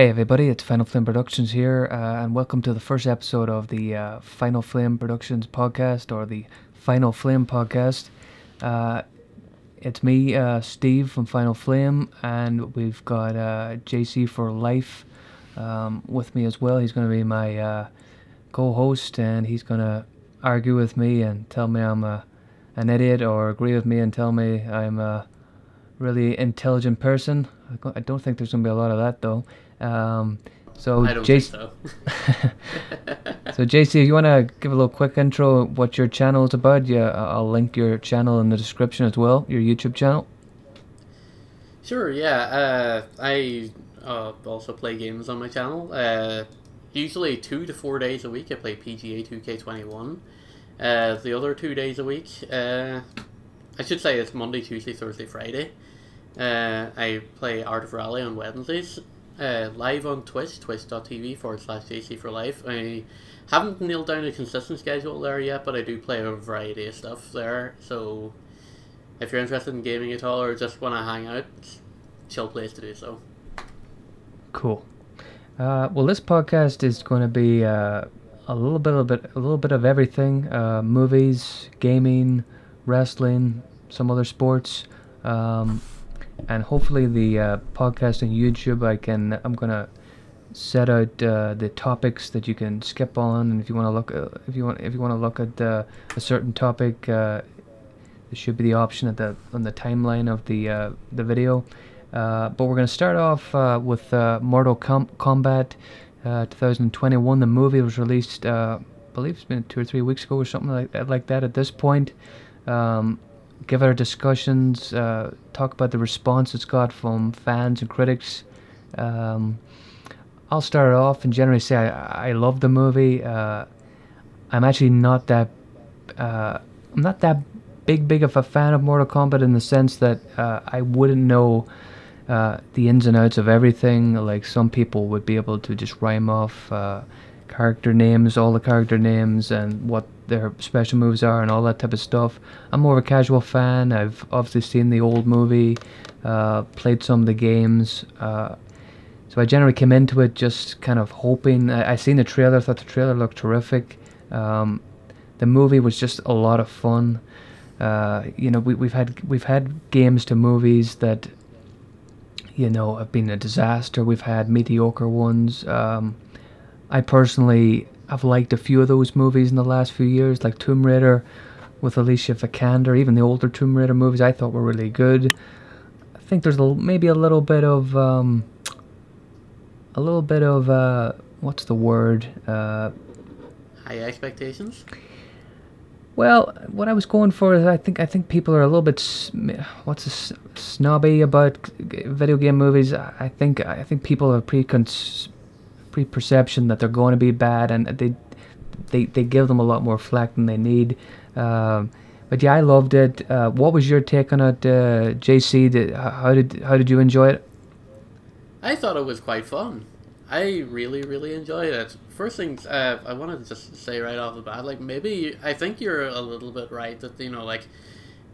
Hey everybody, it's Final Flame Productions here, uh, and welcome to the first episode of the uh, Final Flame Productions podcast, or the Final Flame podcast. Uh, it's me, uh, Steve from Final Flame, and we've got uh, JC for Life um, with me as well. He's going to be my uh, co-host, and he's going to argue with me and tell me I'm a, an idiot, or agree with me and tell me I'm a really intelligent person. I I don't think there's going to be a lot of that though. Um, so, JC, so. so JC, if you want to give a little quick intro what your channel is about, yeah, I'll link your channel in the description as well, your YouTube channel. Sure, yeah. Uh, I uh, also play games on my channel. Uh, usually two to four days a week, I play PGA 2K21. Uh, the other two days a week, uh, I should say it's Monday, Tuesday, Thursday, Friday. Uh, I play Art of Rally on Wednesdays. Uh, live on Twitch, twitch.tv forward slash JC for Life. I haven't nailed down a consistent schedule there yet, but I do play a variety of stuff there. So if you're interested in gaming at all or just want to hang out, chill place to do so. Cool. Uh, well, this podcast is going to be uh, a little bit of bit, a little bit of everything: uh, movies, gaming, wrestling, some other sports, um, and hopefully the uh, podcast on YouTube. I can. I'm gonna set out uh, the topics that you can skip on, and if you want to look, uh, if you want, if you want to look at uh, a certain topic, uh, there should be the option at the on the timeline of the uh, the video. Uh, but we're going to start off uh, with uh, Mortal Com- Kombat uh, 2021. The movie was released, uh, I believe it's been two or three weeks ago or something like that. Like that at this point, um, give our discussions, uh, talk about the response it's got from fans and critics. Um, I'll start off and generally say I, I love the movie. Uh, I'm actually not that. Uh, I'm not that big, big of a fan of Mortal Kombat in the sense that uh, I wouldn't know uh, the ins and outs of everything. Like some people would be able to just rhyme off uh, character names, all the character names, and what their special moves are, and all that type of stuff. I'm more of a casual fan. I've obviously seen the old movie, uh, played some of the games. Uh, so I generally came into it just kind of hoping. I, I seen the trailer, thought the trailer looked terrific. Um, the movie was just a lot of fun. Uh, you know, we, we've had we've had games to movies that you know have been a disaster. We've had mediocre ones. Um, I personally have liked a few of those movies in the last few years, like Tomb Raider with Alicia Vikander. Even the older Tomb Raider movies I thought were really good. I think there's a, maybe a little bit of um, a little bit of uh, what's the word? Uh, High expectations? Well, what I was going for is I think I think people are a little bit what's this, snobby about video game movies. I think I think people are precon preperception that they're going to be bad, and they they they give them a lot more flack than they need. Um, but yeah, I loved it. Uh, what was your take on it, uh, JC? Did, how did how did you enjoy it? I thought it was quite fun. I really, really enjoyed it. First things, uh, I wanted to just say right off the bat, like maybe I think you're a little bit right that you know, like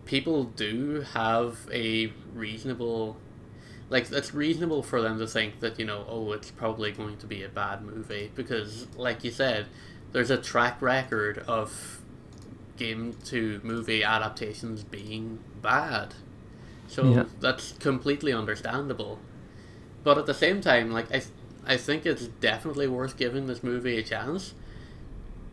people do have a reasonable, like it's reasonable for them to think that you know, oh, it's probably going to be a bad movie because, like you said, there's a track record of game to movie adaptations being bad. So Yeah. that's completely understandable. But at the same time, like I, I think it's definitely worth giving this movie a chance.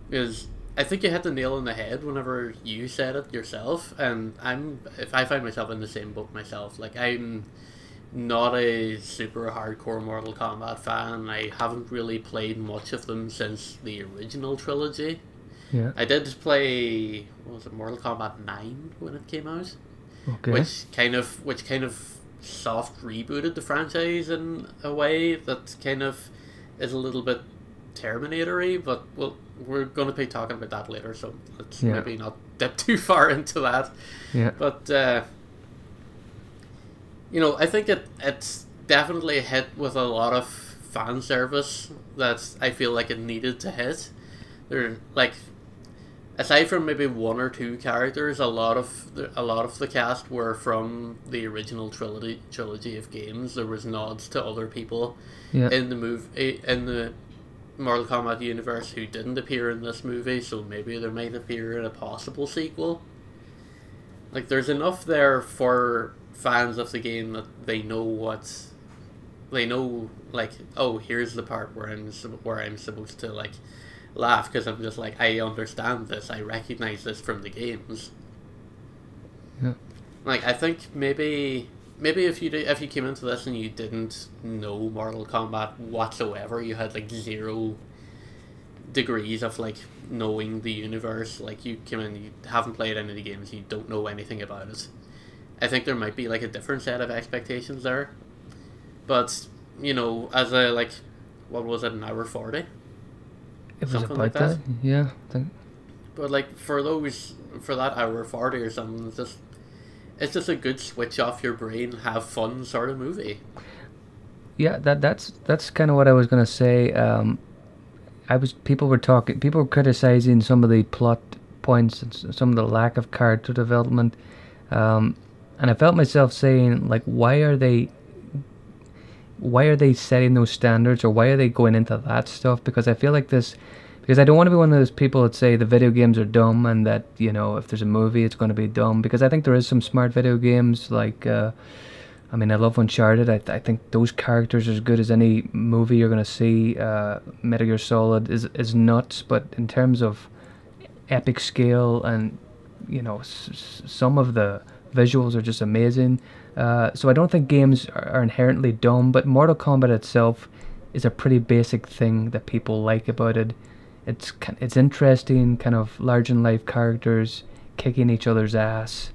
Because I think you hit the nail on the head whenever you said it yourself, and I'm if I find myself in the same boat myself, like I'm not a super hardcore Mortal Kombat fan. I haven't really played much of them since the original trilogy. Yeah. I did play what was it Mortal Kombat Nine when it came out Okay. which kind of which kind of soft rebooted the franchise in a way that kind of is a little bit Terminatory, but well, we're going to be talking about that later, so let's Yeah. maybe not dip too far into that. yeah. But uh, you know, I think it it's definitely hit with a lot of fan service that I feel like it needed to hit. There, like aside from maybe one or two characters, a lot of the, a lot of the cast were from the original trilogy trilogy of games. There was nods to other people Yeah. in the move in the Mortal Kombat universe who didn't appear in this movie, so maybe they might appear in a possible sequel. Like, there's enough there for fans of the game that they know what they know. Like, oh, here's the part where I'm where I'm supposed to like laugh because I'm just like I understand this. I recognize this from the games. Yeah. Like, I think maybe maybe if you did, if you came into this and you didn't know Mortal Kombat whatsoever, you had like zero degrees of like knowing the universe. Like you came in, you haven't played any of the games, you don't know anything about it. I think there might be like a different set of expectations there, but you know, as a like, what was it, an hour forty? It Something like that. that? Yeah. I think, But like for those for that hour forty or something, it's just it's just a good switch off your brain, have fun sort of movie. yeah. That that's that's kind of what I was gonna say. Um, I was people were talking. People were criticizing some of the plot points and some of the lack of character development. Um, and I felt myself saying, like, why are they why are they setting those standards or why are they going into that stuff? Because I feel like this because I don't want to be one of those people that say the video games are dumb and that, you know, if there's a movie it's gonna be dumb. Because I think there is some smart video games like uh I mean, I love Uncharted. I, I think those characters are as good as any movie you're gonna see. Uh, Metal Gear Solid is is nuts, but in terms of epic scale and you know some of the visuals are just amazing. Uh, so I don't think games are, inherently dumb, but Mortal Kombat itself is a pretty basic thing that people like about it. It's it's interesting, kind of large in life characters kicking each other's ass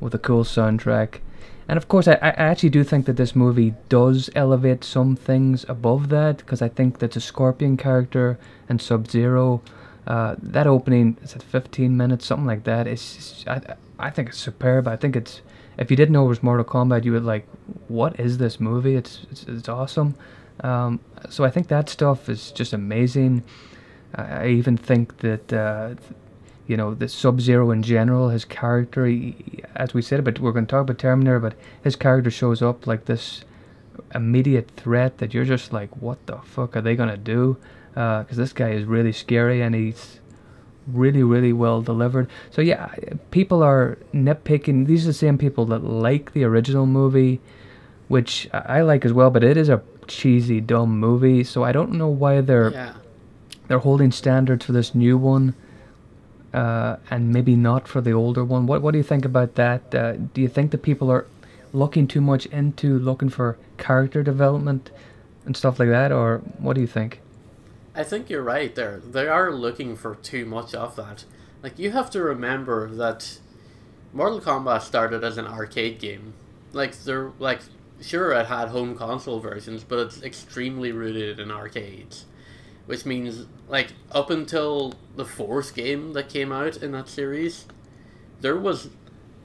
with a cool soundtrack. And of course, I, I actually do think that this movie does elevate some things above that because I think that the Scorpion character and Sub Zero, uh, that opening is at 15 minutes, something like that. It's I I think it's superb. I think it's if you didn't know it was Mortal Kombat, you would like, what is this movie? It's it's, it's awesome. Um, so I think that stuff is just amazing. I I even think that uh, you know the Sub Zero in general, his character, he, as we said, but we're going to talk about Terminator, but his character shows up like this immediate threat that you're just like, what the fuck are they gonna do? Because this guy is really scary and he's really, really well delivered. So yeah, people are nitpicking. These are the same people that like the original movie, which I like as well, but it is a cheesy, dumb movie. So I don't know why they're Yeah. they're holding standards for this new one, uh, and maybe not for the older one. What What do you think about that? Uh, do you think that people are looking too much into looking for character development and stuff like that, or what do you think? I think you're right there. They are looking for too much of that. Like you have to remember that Mortal Kombat started as an arcade game. Like they're like sure it had home console versions, but it's extremely rooted in arcades. Which means like up until the fourth game that came out in that series, there was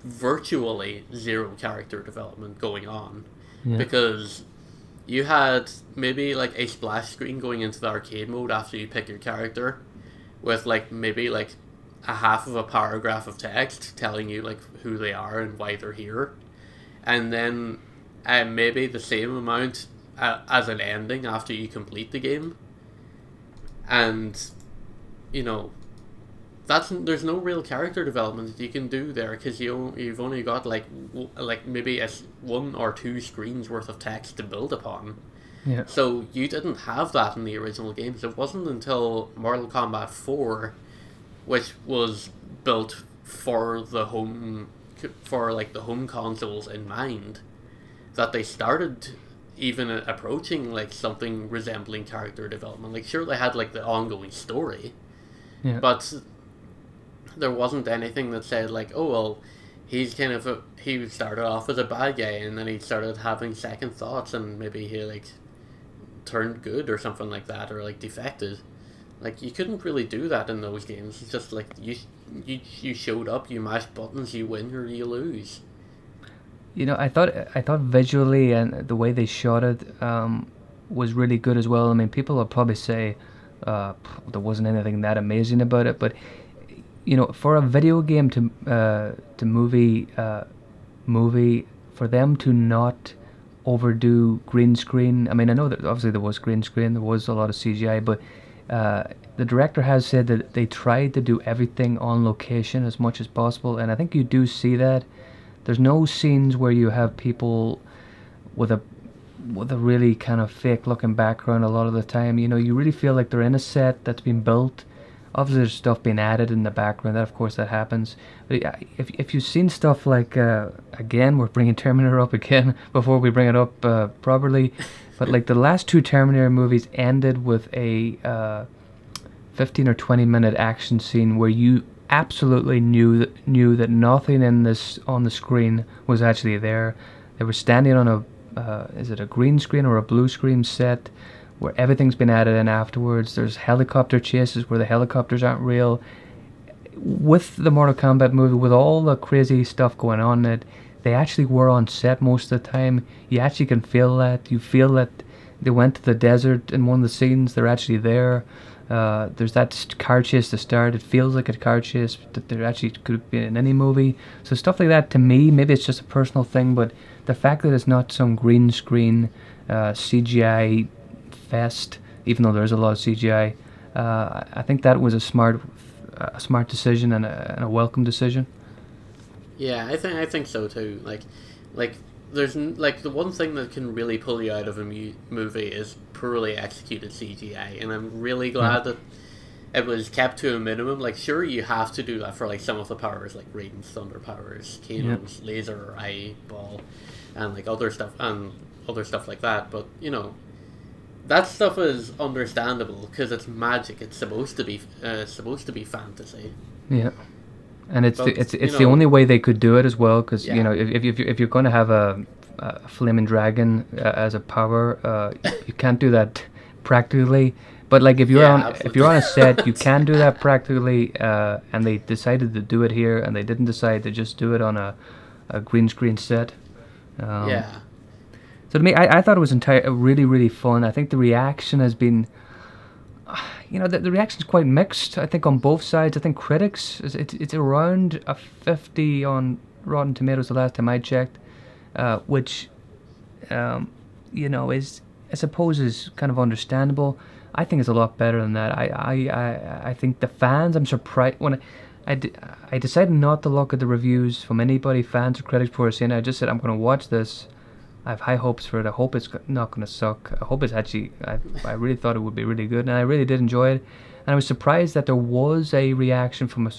virtually zero character development going on Yeah. because you had maybe like a splash screen going into the arcade mode after you pick your character with like maybe like a half of a paragraph of text telling you like who they are and why they're here. And then uh, maybe the same amount uh, as an ending after you complete the game. And you know that's there's no real character development that you can do there because you you've only got like w- like maybe a one or two screens worth of text to build upon. Yeah. So you didn't have that in the original games. It wasn't until Mortal Kombat Four, which was built for the home for like the home consoles in mind, that they started even uh, approaching like something resembling character development. Like sure they had like the ongoing story, Yeah. but there wasn't anything that said like, oh well, he's kind of a, he started off as a bad guy and then he started having second thoughts and maybe he like turned good or something like that or like defected. Like you couldn't really do that in those games. It's just like you you you showed up, you mashed buttons, you win or you lose. You know, I thought I thought visually and the way they shot it um, was really good as well. I mean, people will probably say uh, there wasn't anything that amazing about it, but you know, for a video game to uh, to movie uh, movie for them to not overdo green screen. I mean, I know that obviously there was green screen, there was a lot of CGI, but uh, the director has said that they tried to do everything on location as much as possible, and I think you do see that. There's no scenes where you have people with a with a really kind of fake looking background a lot of the time. You know, you really feel like they're in a set that's been built. Obviously, there's stuff being added in the background. That, of course, that happens. But if if you've seen stuff like uh, again, we're bringing Terminator up again before we bring it up uh, properly. but like the last two Terminator movies ended with a uh, 15 or 20 minute action scene where you absolutely knew that knew that nothing in this on the screen was actually there. They were standing on a uh, is it a green screen or a blue screen set where everything's been added in afterwards. There's helicopter chases where the helicopters aren't real. With the Mortal Kombat movie, with all the crazy stuff going on it, they actually were on set most of the time. You actually can feel that. You feel that they went to the desert in one of the scenes. They're actually there. Uh, there's that car chase to start. It feels like a car chase that there actually could be in any movie. So stuff like that to me, maybe it's just a personal thing, but the fact that it's not some green screen uh, CGI fest, even though there's a lot of CGI, uh, I think that was a smart, a smart decision and a, and a welcome decision. Yeah, I think I think so too. Like, like there's like the one thing that can really pull you out of a mu- movie is poorly executed CGI, and I'm really glad that it was kept to a minimum. Like, sure, you have to do that for like some of the powers, like Raiden's thunder powers, Kano's yep. laser eyeball, and like other stuff and other stuff like that. But you know, that stuff is understandable because it's magic. It's supposed to be uh, supposed to be fantasy. Yeah and it's but, the, it's it's know, the only way they could do it as well because yeah. you know if if, you, if you're going to have a, a flaming dragon uh, as a power, uh, you can't do that practically. But like if you're yeah, on absolutely. if you're on a set, you can do that practically. Uh, and they decided to do it here, and they didn't decide to just do it on a, a green screen set. Um, yeah. So to me, I, I thought it was entire really really fun. I think the reaction has been you know, the, the reaction is quite mixed. I think on both sides. I think critics, it's, it's around a 50 on Rotten Tomatoes the last time I checked, uh, which, um, you know, is I suppose is kind of understandable. I think it's a lot better than that. I I, I, I think the fans. I'm surprised when. I, I, d- I decided not to look at the reviews from anybody, fans or critics, before seeing it. I just said I'm going to watch this I have high hopes for it. I hope it's not going to suck. I hope it's actually. I, I really thought it would be really good, and I really did enjoy it. And I was surprised that there was a reaction from a,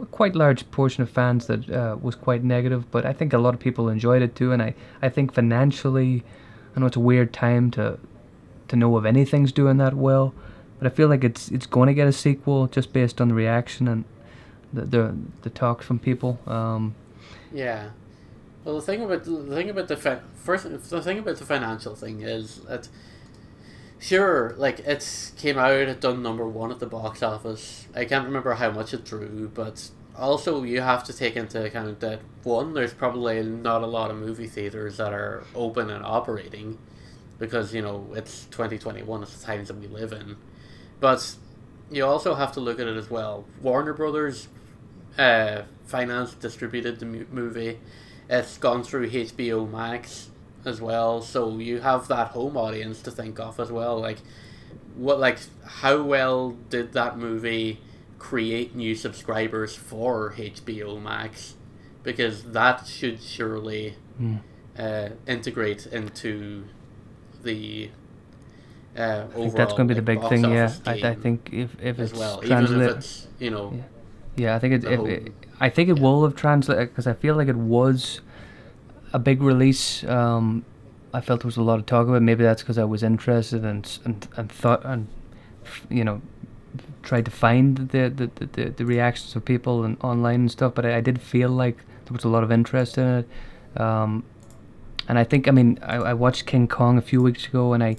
a quite large portion of fans that uh, was quite negative. But I think a lot of people enjoyed it too, and I, I think financially, I know it's a weird time to to know if anything's doing that well, but I feel like it's it's going to get a sequel just based on the reaction and the the, the talks from people. Um, yeah. Well, the thing about the thing about the fi- first the thing about the financial thing is that sure, like it came out, it done number one at the box office. I can't remember how much it drew, but also you have to take into account that one, there's probably not a lot of movie theaters that are open and operating because you know it's 2021 it's the times that we live in. But you also have to look at it as well. Warner brothers uh, financed distributed the movie it's gone through HBO Max as well, so you have that home audience to think of as well. Like, what, like, how well did that movie create new subscribers for HBO Max? Because that should surely mm. uh, integrate into the uh, I think that's going to be like, the big thing. Yeah, I, I, think if if it's well, even if it's you know. Yeah. Yeah, I think it. If, it I think it will have translated because I feel like it was a big release. Um, I felt there was a lot of talk about. It. Maybe that's because I was interested and and and thought and you know tried to find the the, the, the reactions of people and online and stuff. But I, I, did feel like there was a lot of interest in it. Um, and I think I mean I, I watched King Kong a few weeks ago and I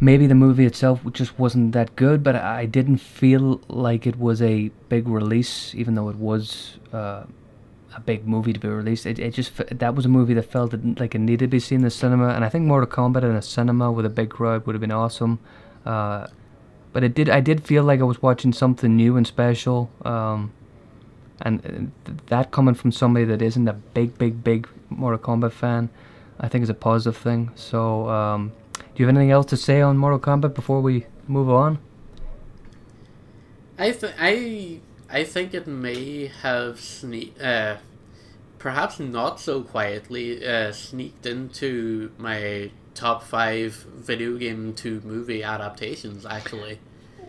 maybe the movie itself just wasn't that good, but I didn't feel like it was a big release, even though it was uh, a big movie to be released. It, it just that was a movie that felt like it needed to be seen in the cinema, and I think Mortal Kombat in a cinema with a big crowd would have been awesome. Uh, but it did. I did feel like I was watching something new and special. Um, and uh, that coming from somebody that isn't a big, big, big Mortal Kombat fan, I think is a positive thing. So, um, do you have anything else to say on Mortal Kombat before we move on? I th- I I think it may have sneak uh, perhaps not so quietly uh, sneaked into my top five video game to movie adaptations. Actually,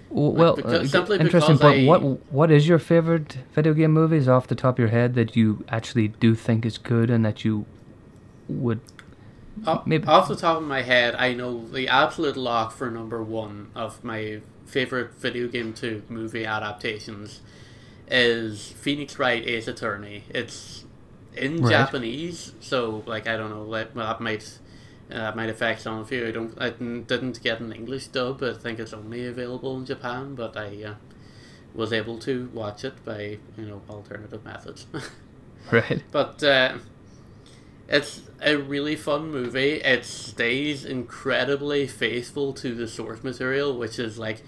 Well, because- uh, simply interesting. because But I- what what is your favorite video game movies off the top of your head that you actually do think is good and that you would O- Maybe- off the top of my head, I know the absolute lock for number one of my favorite video game to movie adaptations is Phoenix Wright Ace Attorney. It's in Right. Japanese, so like I don't know, like, well, that might uh, that might affect some of you. I don't, I didn't didn't get an English dub. I think it's only available in Japan, but I uh, was able to watch it by you know alternative methods. right. But uh, it's a really fun movie. It stays incredibly faithful to the source material, which is like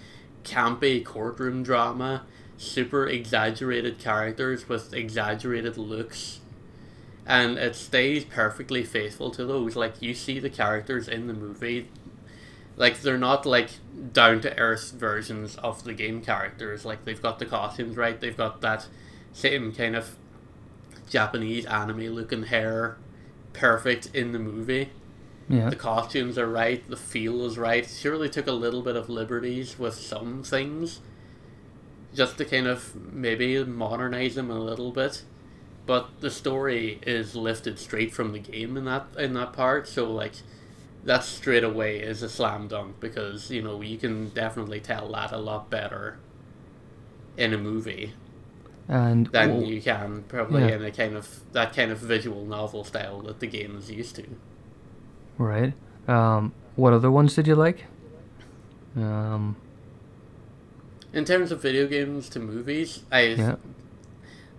campy courtroom drama, super exaggerated characters with exaggerated looks. And it stays perfectly faithful to those. Like, you see the characters in the movie, like, they're not like down to earth versions of the game characters. Like, they've got the costumes right, they've got that same kind of Japanese anime looking hair perfect in the movie. Yeah. The costumes are right, the feel is right. Surely took a little bit of liberties with some things just to kind of maybe modernize them a little bit. But the story is lifted straight from the game in that in that part, so like that straight away is a slam dunk because, you know, you can definitely tell that a lot better in a movie And than w- you can probably Yeah. in a kind of that kind of visual novel style that the game is used to. right. Um, what other ones did you like? Um, In terms of video games to movies, I yeah.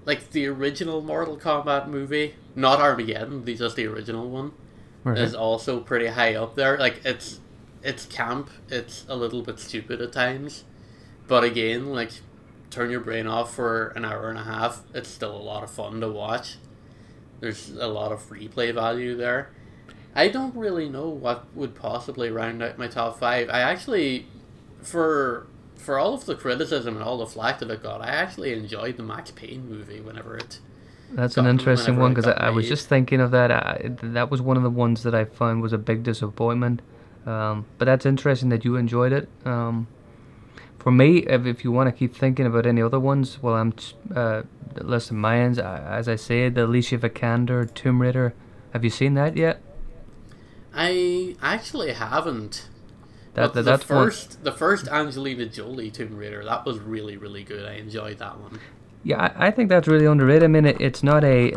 like the original Mortal Kombat movie, not Armageddon, the just the original one, Right. is also pretty high up there. Like it's it's camp, it's a little bit stupid at times, but again, like turn your brain off for an hour and a half, it's still a lot of fun to watch. There's a lot of replay value there. I don't really know what would possibly round out my top five. I actually, for for all of the criticism and all the flack that it got, I actually enjoyed the Max Payne movie whenever it. That's an interesting one because I, I was just thinking of that. I, that was one of the ones that I found was a big disappointment. Um, but that's interesting that you enjoyed it. Um, for me, if, if you want to keep thinking about any other ones, well, I'm uh, ends. I- As I said, the Alicia Vikander Tomb Raider. Have you seen that yet? I actually haven't. That, that the that's one. first, the first Angelina Jolie Tomb Raider, that was really, really good. I enjoyed that one. Yeah, I, I think that's really underrated. I mean, it, it's not a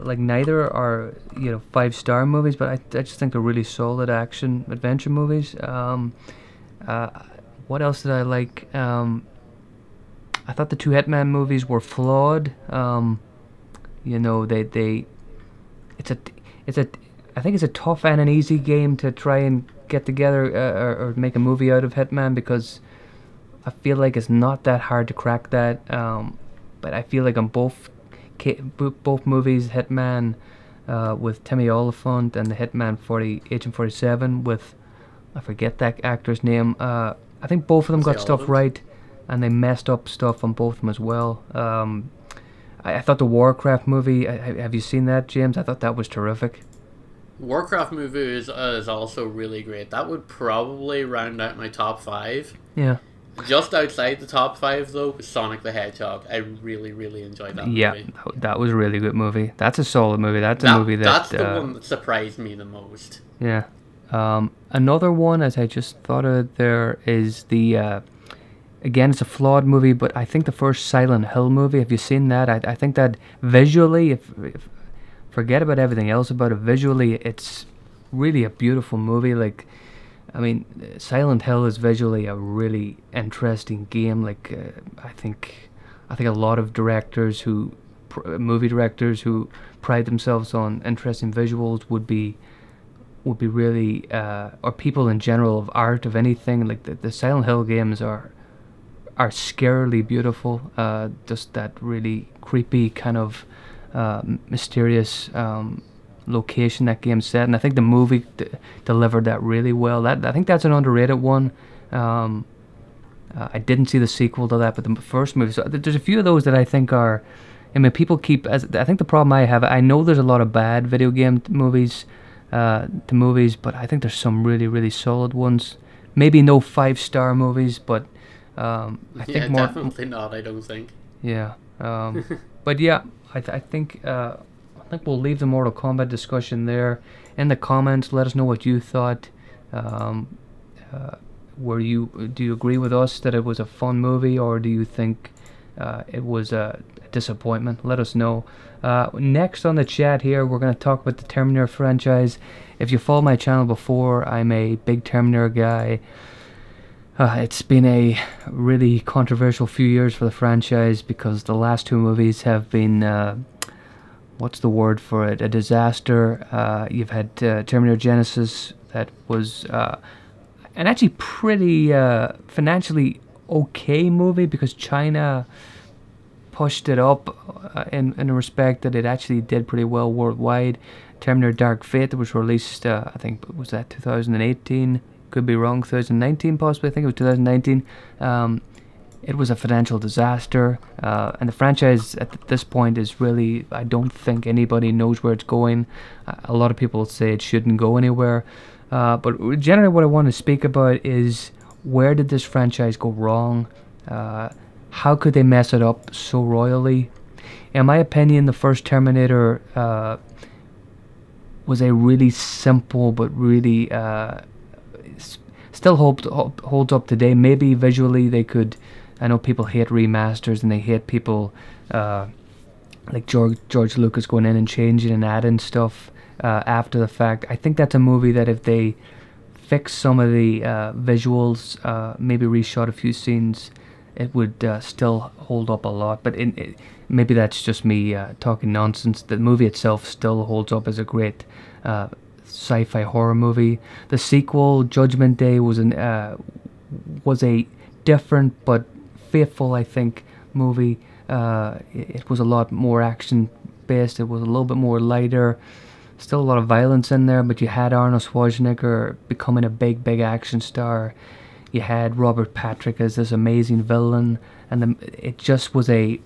like neither are you know five star movies, but I, I just think they're really solid action adventure movies. Um, uh, what else did I like? Um, I thought the two Hitman movies were flawed. Um, you know, they they it's a it's a I think it's a tough and an easy game to try and get together uh, or, or make a movie out of Hitman because I feel like it's not that hard to crack that. Um, but I feel like on both both movies, Hitman uh, with Timmy Olyphant and the Hitman 40 Agent 47 with I forget that actor's name. Uh, I think both of them got stuff Olyphant? right, and they messed up stuff on both of them as well. Um, I, I thought the Warcraft movie. I, have you seen that, James? I thought that was terrific. Warcraft movie is, uh, is also really great. That would probably round out my top five. Yeah. Just outside the top five, though, is Sonic the Hedgehog. I really, really enjoyed that Yeah, movie. that, that was a really good movie. That's a solid movie. That's a That- movie that. that's the uh, one that surprised me the most. Yeah. Um, another one, as I just thought of, there is the. Uh, again, it's a flawed movie, but I think the first Silent Hill movie. Have you seen that? I, I think that visually, if, if forget about everything else about it, visually, it's really a beautiful movie. Like, I mean, Silent Hill is visually a really interesting game. Like, uh, I think, I think a lot of directors who, movie directors who pride themselves on interesting visuals would be would be really, uh, or people in general of art of anything like the, the Silent Hill games are are scarily beautiful. Uh, just that really creepy kind of uh, mysterious um, location that game set, and I think the movie delivered that really well. That I think that's an underrated one. Um, uh, I didn't see the sequel to that, but the first movie. So there's a few of those that I think are. I mean, people keep. As I think the problem I have, I know there's a lot of bad video game movies, uh, to movies, but I think there's some really, really solid ones. Maybe no five star movies, but um, I yeah, think more. definitely not. I don't think. Yeah. Um, but yeah, I, th- I think uh, I think we'll leave the Mortal Kombat discussion there. In the comments, let us know what you thought. Um, uh, were you do you agree with us that it was a fun movie, or do you think uh, it was a disappointment? Let us know. Uh, next on the chat here, we're going to talk about the Terminator franchise. If you follow my channel before, I'm a big Terminator guy. Uh, it's been a really controversial few years for the franchise because the last two movies have been, uh, what's the word for it, a disaster. Uh, you've had uh, Terminator Genisys that was uh, an actually pretty financially okay movie because China pushed it up uh, in, in a respect that it actually did pretty well worldwide. Terminator Dark Fate was released, uh, I think, was that 2018? Could be wrong, 2019 possibly. I think it was 2019. Um, it was a financial disaster, uh, and the franchise at th- this point is really, I don't think anybody knows where it's going. Uh, a lot of people say it shouldn't go anywhere. Uh, but generally, what I want to speak about is where did this franchise go wrong? How could they mess it up so royally? In my opinion, the first Terminator uh, was a really simple but really uh, still hold, holds up today. Maybe visually they could. I know people hate remasters and they hate people uh, like George George Lucas going in and changing and adding stuff uh, after the fact. I think that's a movie that if they fix some of the uh, visuals, uh, maybe reshot a few scenes, it would uh, still hold up a lot. But in, it, maybe that's just me uh, talking nonsense. The movie itself still holds up as a great uh, sci-fi horror movie. The sequel, Judgment Day, was an uh, was a different but faithful, I think, movie. Uh, it, it was a lot more action based. It was a little bit more lighter. Still a lot of violence in there, but you had Arnold Schwarzenegger becoming a big, big action star. You had Robert Patrick as this amazing villain, and the, it just was a,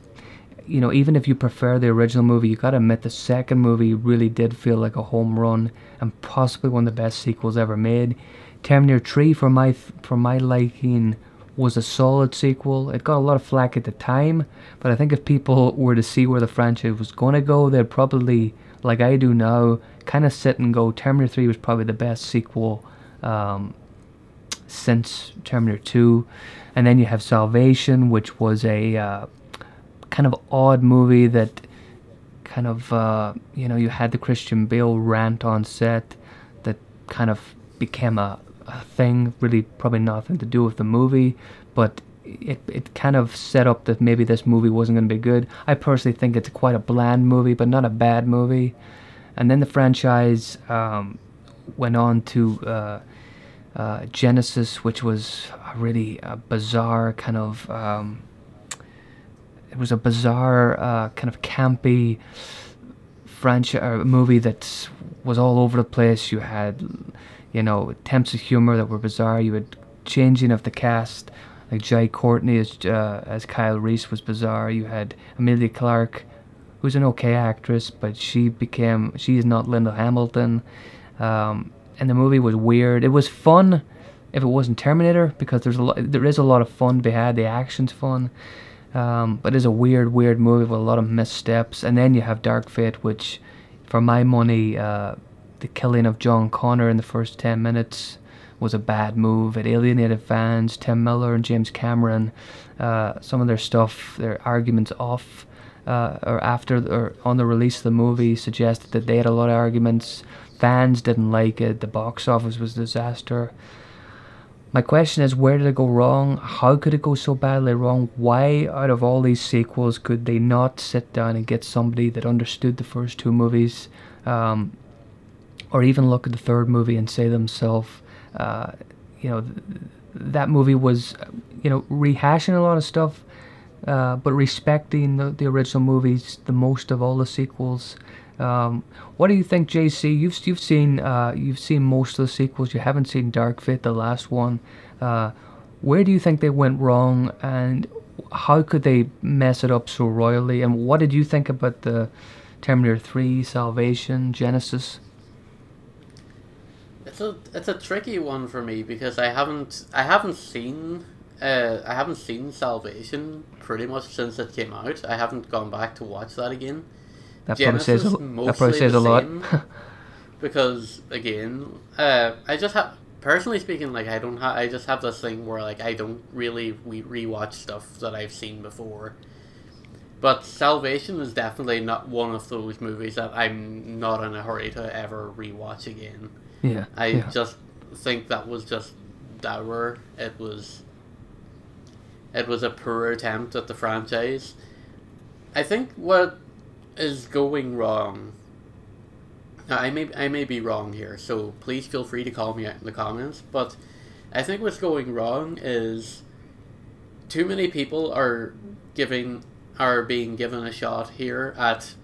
you know, even if you prefer the original movie, you gotta admit the second movie really did feel like a home run and possibly one of the best sequels ever made. Terminator 3, for my for my liking, was a solid sequel. It got a lot of flack at the time, but I think if people were to see where the franchise was going to go, they'd probably, like I do now, kind of sit and go, Terminator 3 was probably the best sequel um, since Terminator 2. And then you have Salvation, which was a uh, kind of odd movie that kind of, uh, you know, you had the Christian Bale rant on set that kind of became a, a thing, really probably nothing to do with the movie, but it, it kind of set up that maybe this movie wasn't going to be good. I personally think it's quite a bland movie, but not a bad movie. And then the franchise um, went on to uh, uh, Genisys, which was a really uh, bizarre kind of. Um, it was a bizarre, uh, kind of campy franchise uh, movie that was all over the place. You had, you know, attempts of humor that were bizarre. You had changing of the cast, like Jai Courtney as uh, as Kyle Reese was bizarre. You had Emilia Clarke, who's an okay actress, but she became she is not Linda Hamilton. Um, and the movie was weird. It was fun if it wasn't Terminator because there's a lot, there is a lot of fun to be had. The action's fun, um, but it's a weird, weird movie with a lot of missteps. And then you have Dark Fate, which, for my money, uh, the killing of John Connor in the first ten minutes was a bad move. It alienated fans. Tim Miller and James Cameron, uh, some of their stuff, their arguments off. Uh, or after or on the release of the movie suggested that they had a lot of arguments fans didn't like it the box office was a disaster my question is where did it go wrong how could it go so badly wrong why out of all these sequels could they not sit down and get somebody that understood the first two movies um, or even look at the third movie and say themselves, uh, you know, th- that movie was, you know, rehashing a lot of stuff, uh, but respecting the, the original movies the most of all the sequels. Um, what do you think, JC? You've you've seen uh, you've seen most of the sequels. You haven't seen Dark Fate, the last one. Uh, where do you think they went wrong, and how could they mess it up so royally? And what did you think about the Terminator Three, Salvation, Genisys? It's a it's a tricky one for me because I haven't I haven't seen uh, I haven't seen Salvation pretty much since it came out. I haven't gone back to watch that again. That probably says a, that probably says a lot. because again, uh, I just have personally speaking, like I don't have I just have this thing where like I don't really re- rewatch stuff that I've seen before. But Salvation is definitely not one of those movies that I'm not in a hurry to ever rewatch again. Yeah. I yeah. just think that was just dour. It was it was a poor attempt at the franchise. I think what is going wrong I may I may be wrong here, so please feel free to call me out in the comments, but I think what's going wrong is too many people are giving are being given a shot here at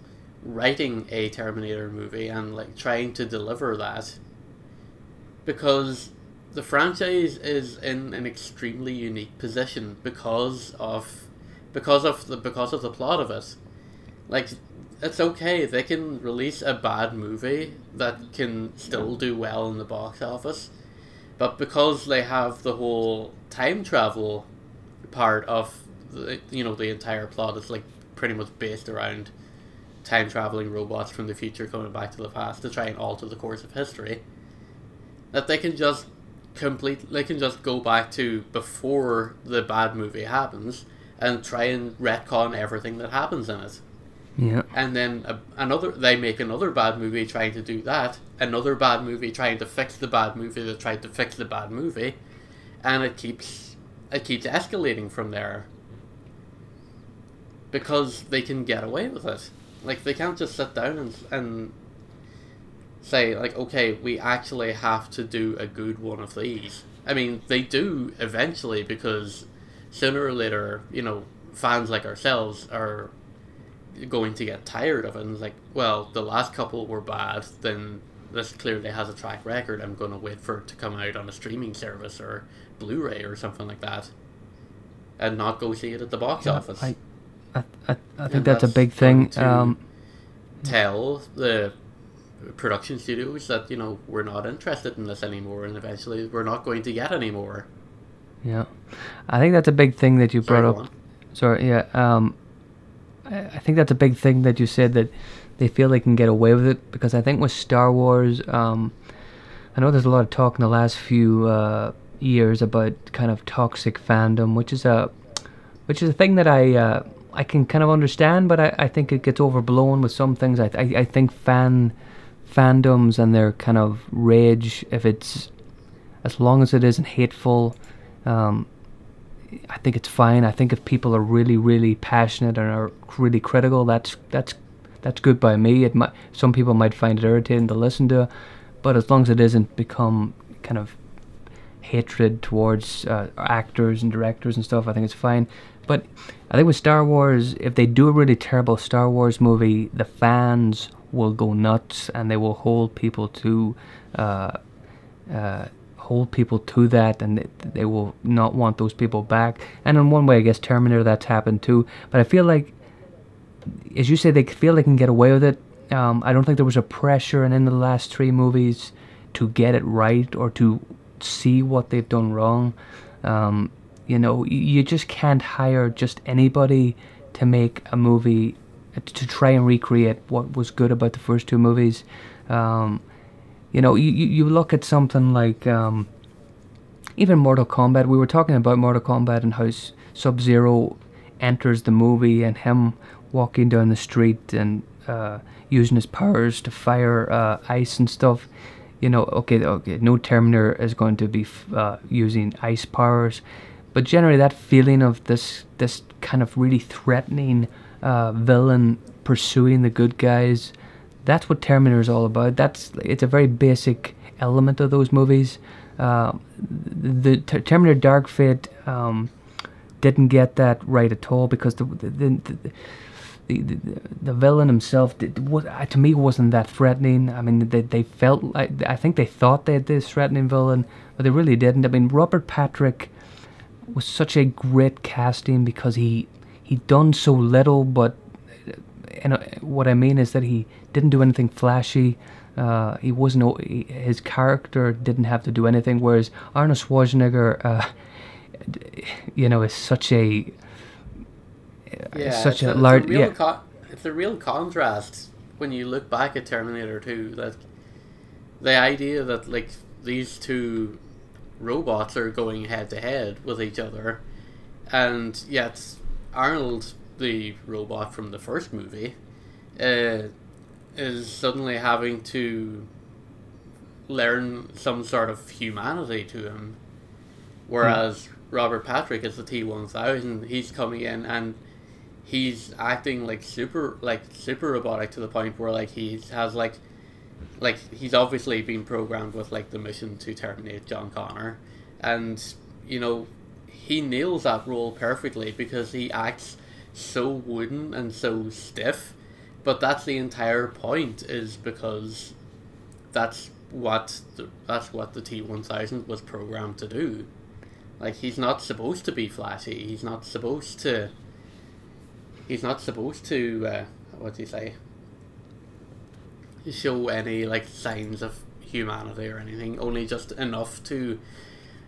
writing a Terminator movie and like trying to deliver that because the franchise is in an extremely unique position because of because of the because of the plot of it. Like it's okay. They can release a bad movie that can still do well in the box office. But because they have the whole time travel part of the, you know the entire plot is like pretty much based around time traveling robots from the future coming back to the past to try and alter the course of history that they can just complete they can just go back to before the bad movie happens and try and retcon everything that happens in it. Yeah. And then another they make another bad movie trying to do that, another bad movie trying to fix the bad movie that tried to fix the bad movie, and it keeps it keeps escalating from there. Because they can get away with it. Like they can't just sit down and and say like okay we actually have to do a good one of these i mean they do eventually because sooner or later you know fans like ourselves are going to get tired of it and like well the last couple were bad then this clearly has a track record i'm going to wait for it to come out on a streaming service or blu-ray or something like that and not go see it at the box Yeah, office I, I, I, I think And that's, a big thing. to- Um, tell the production studios that you know we're not interested in this anymore and eventually we're not going to get any more yeah, I think that's a big thing that you brought go up. Sorry, yeah. Um, I, think that's a big thing that you said that they feel they can get away with it because I think with Star Wars, um, I know there's a lot of talk in the last few uh, years about kind of toxic fandom, which is a which is a thing that I uh, I can kind of understand, but I, I think it gets overblown with some things. I, I I think fan fandoms and their kind of rage, if it's as long as it isn't hateful, um, I think it's fine. I think if people are really, really passionate and are really critical, that's that's that's good by me. It might some people might find it irritating to listen to, but as long as it isn't become kind of hatred towards uh, actors and directors and stuff, I think it's fine. But I think with Star Wars, if they do a really terrible Star Wars movie, the fans will go nuts and they will hold people to. Uh, uh, hold people to that and they, they will not want those people back. And in one way i guess terminator that's happened too. But i feel like as you say they feel they can get away with it. Um, i don't think there was a pressure and in the last three movies to get it right or to see what they've done wrong. Um, you know you, just can't hire just anybody to make a movie to try and recreate what was good about the first two movies. Um, you know, you, you look at something like um, even Mortal Kombat. We were talking about Mortal Kombat and how Sub Zero enters the movie and him walking down the street and uh, using his powers to fire uh, ice and stuff. You know, okay, okay, no Terminator is going to be uh, using ice powers, but generally that feeling of this this kind of really threatening uh, villain pursuing the good guys that's what Terminator is all about. That's it's a very basic element of those movies. Uh, the, Terminator Dark Fate um, didn't get that right at all because the the, the, the, the, the villain himself did, was, uh, to me wasn't that threatening. I mean, they, they felt like I think they thought they had this threatening villain, but they really didn't. I mean, Robert Patrick was such a great casting because he he done so little, but and uh, what I mean is that he didn't do anything flashy. Uh, he wasn't his character didn't have to do anything, whereas Arnold Schwarzenegger, uh, you know, is such a yeah, such a, a large. yeah, it's a real contrast when you look back at Terminator Two. That the idea that like these two robots are going head to head with each other, and yet Arnold, the robot from the first movie, uh, is suddenly having to learn some sort of humanity to him, whereas. Robert Patrick is the T one thousand. He's coming in and he's acting like super like super robotic to the point where like he has like like he's obviously been programmed with like the mission to terminate John Connor and you know he nails that role perfectly because he acts so wooden and so stiff but that's the entire point is because that's what the, that's what the T1000 was programmed to do. Like he's not supposed to be flashy. He's not supposed to he's not supposed to uh, what do you say? Show any like signs of humanity or anything. Only just enough to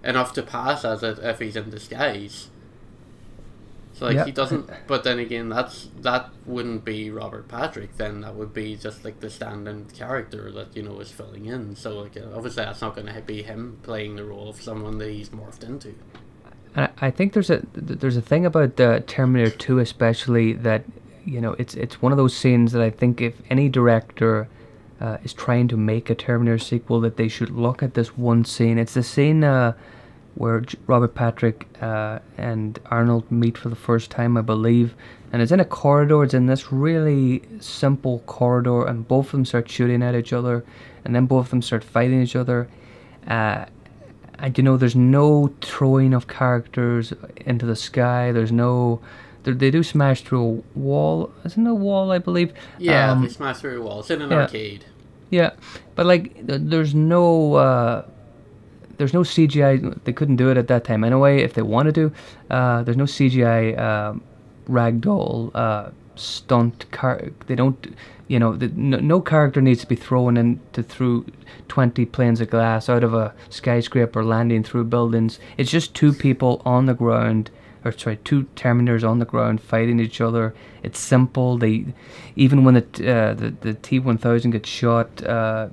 enough to pass as if he's in disguise so like he doesn't but then again that's that wouldn't be robert patrick then. That would be just like the stand-in character that you know is filling in. So like obviously that's not going to be him playing the role of someone that he's morphed into. I think there's a there's a thing about the Terminator 2 especially that you know it's it's one of those scenes that I think if any director uh, is trying to make a Terminator sequel that they should look at this one scene. It's the scene uh, where Robert Patrick uh, and Arnold meet for the first time, I believe, and it's in a corridor. It's in this really simple corridor, and both of them start shooting at each other, and then both of them start fighting each other. Uh, and you know there's no throwing of characters into the sky. There's no they do smash through a wall. Isn't a wall i believe? Yeah um, they smash through a wall. It's in an yeah, arcade. Yeah but like there's no uh, there's no cgi they couldn't do it at that time anyway if they wanted to uh, there's no cgi uh, ragdoll uh, stunt car they don't you know, the, no, no, character needs to be thrown into through 20 planes of glass out of a skyscraper landing through buildings. It's just two people on the ground, or sorry, two Terminators on the ground fighting each other. It's simple. They, even when the uh, the, the T1000 gets shot, uh,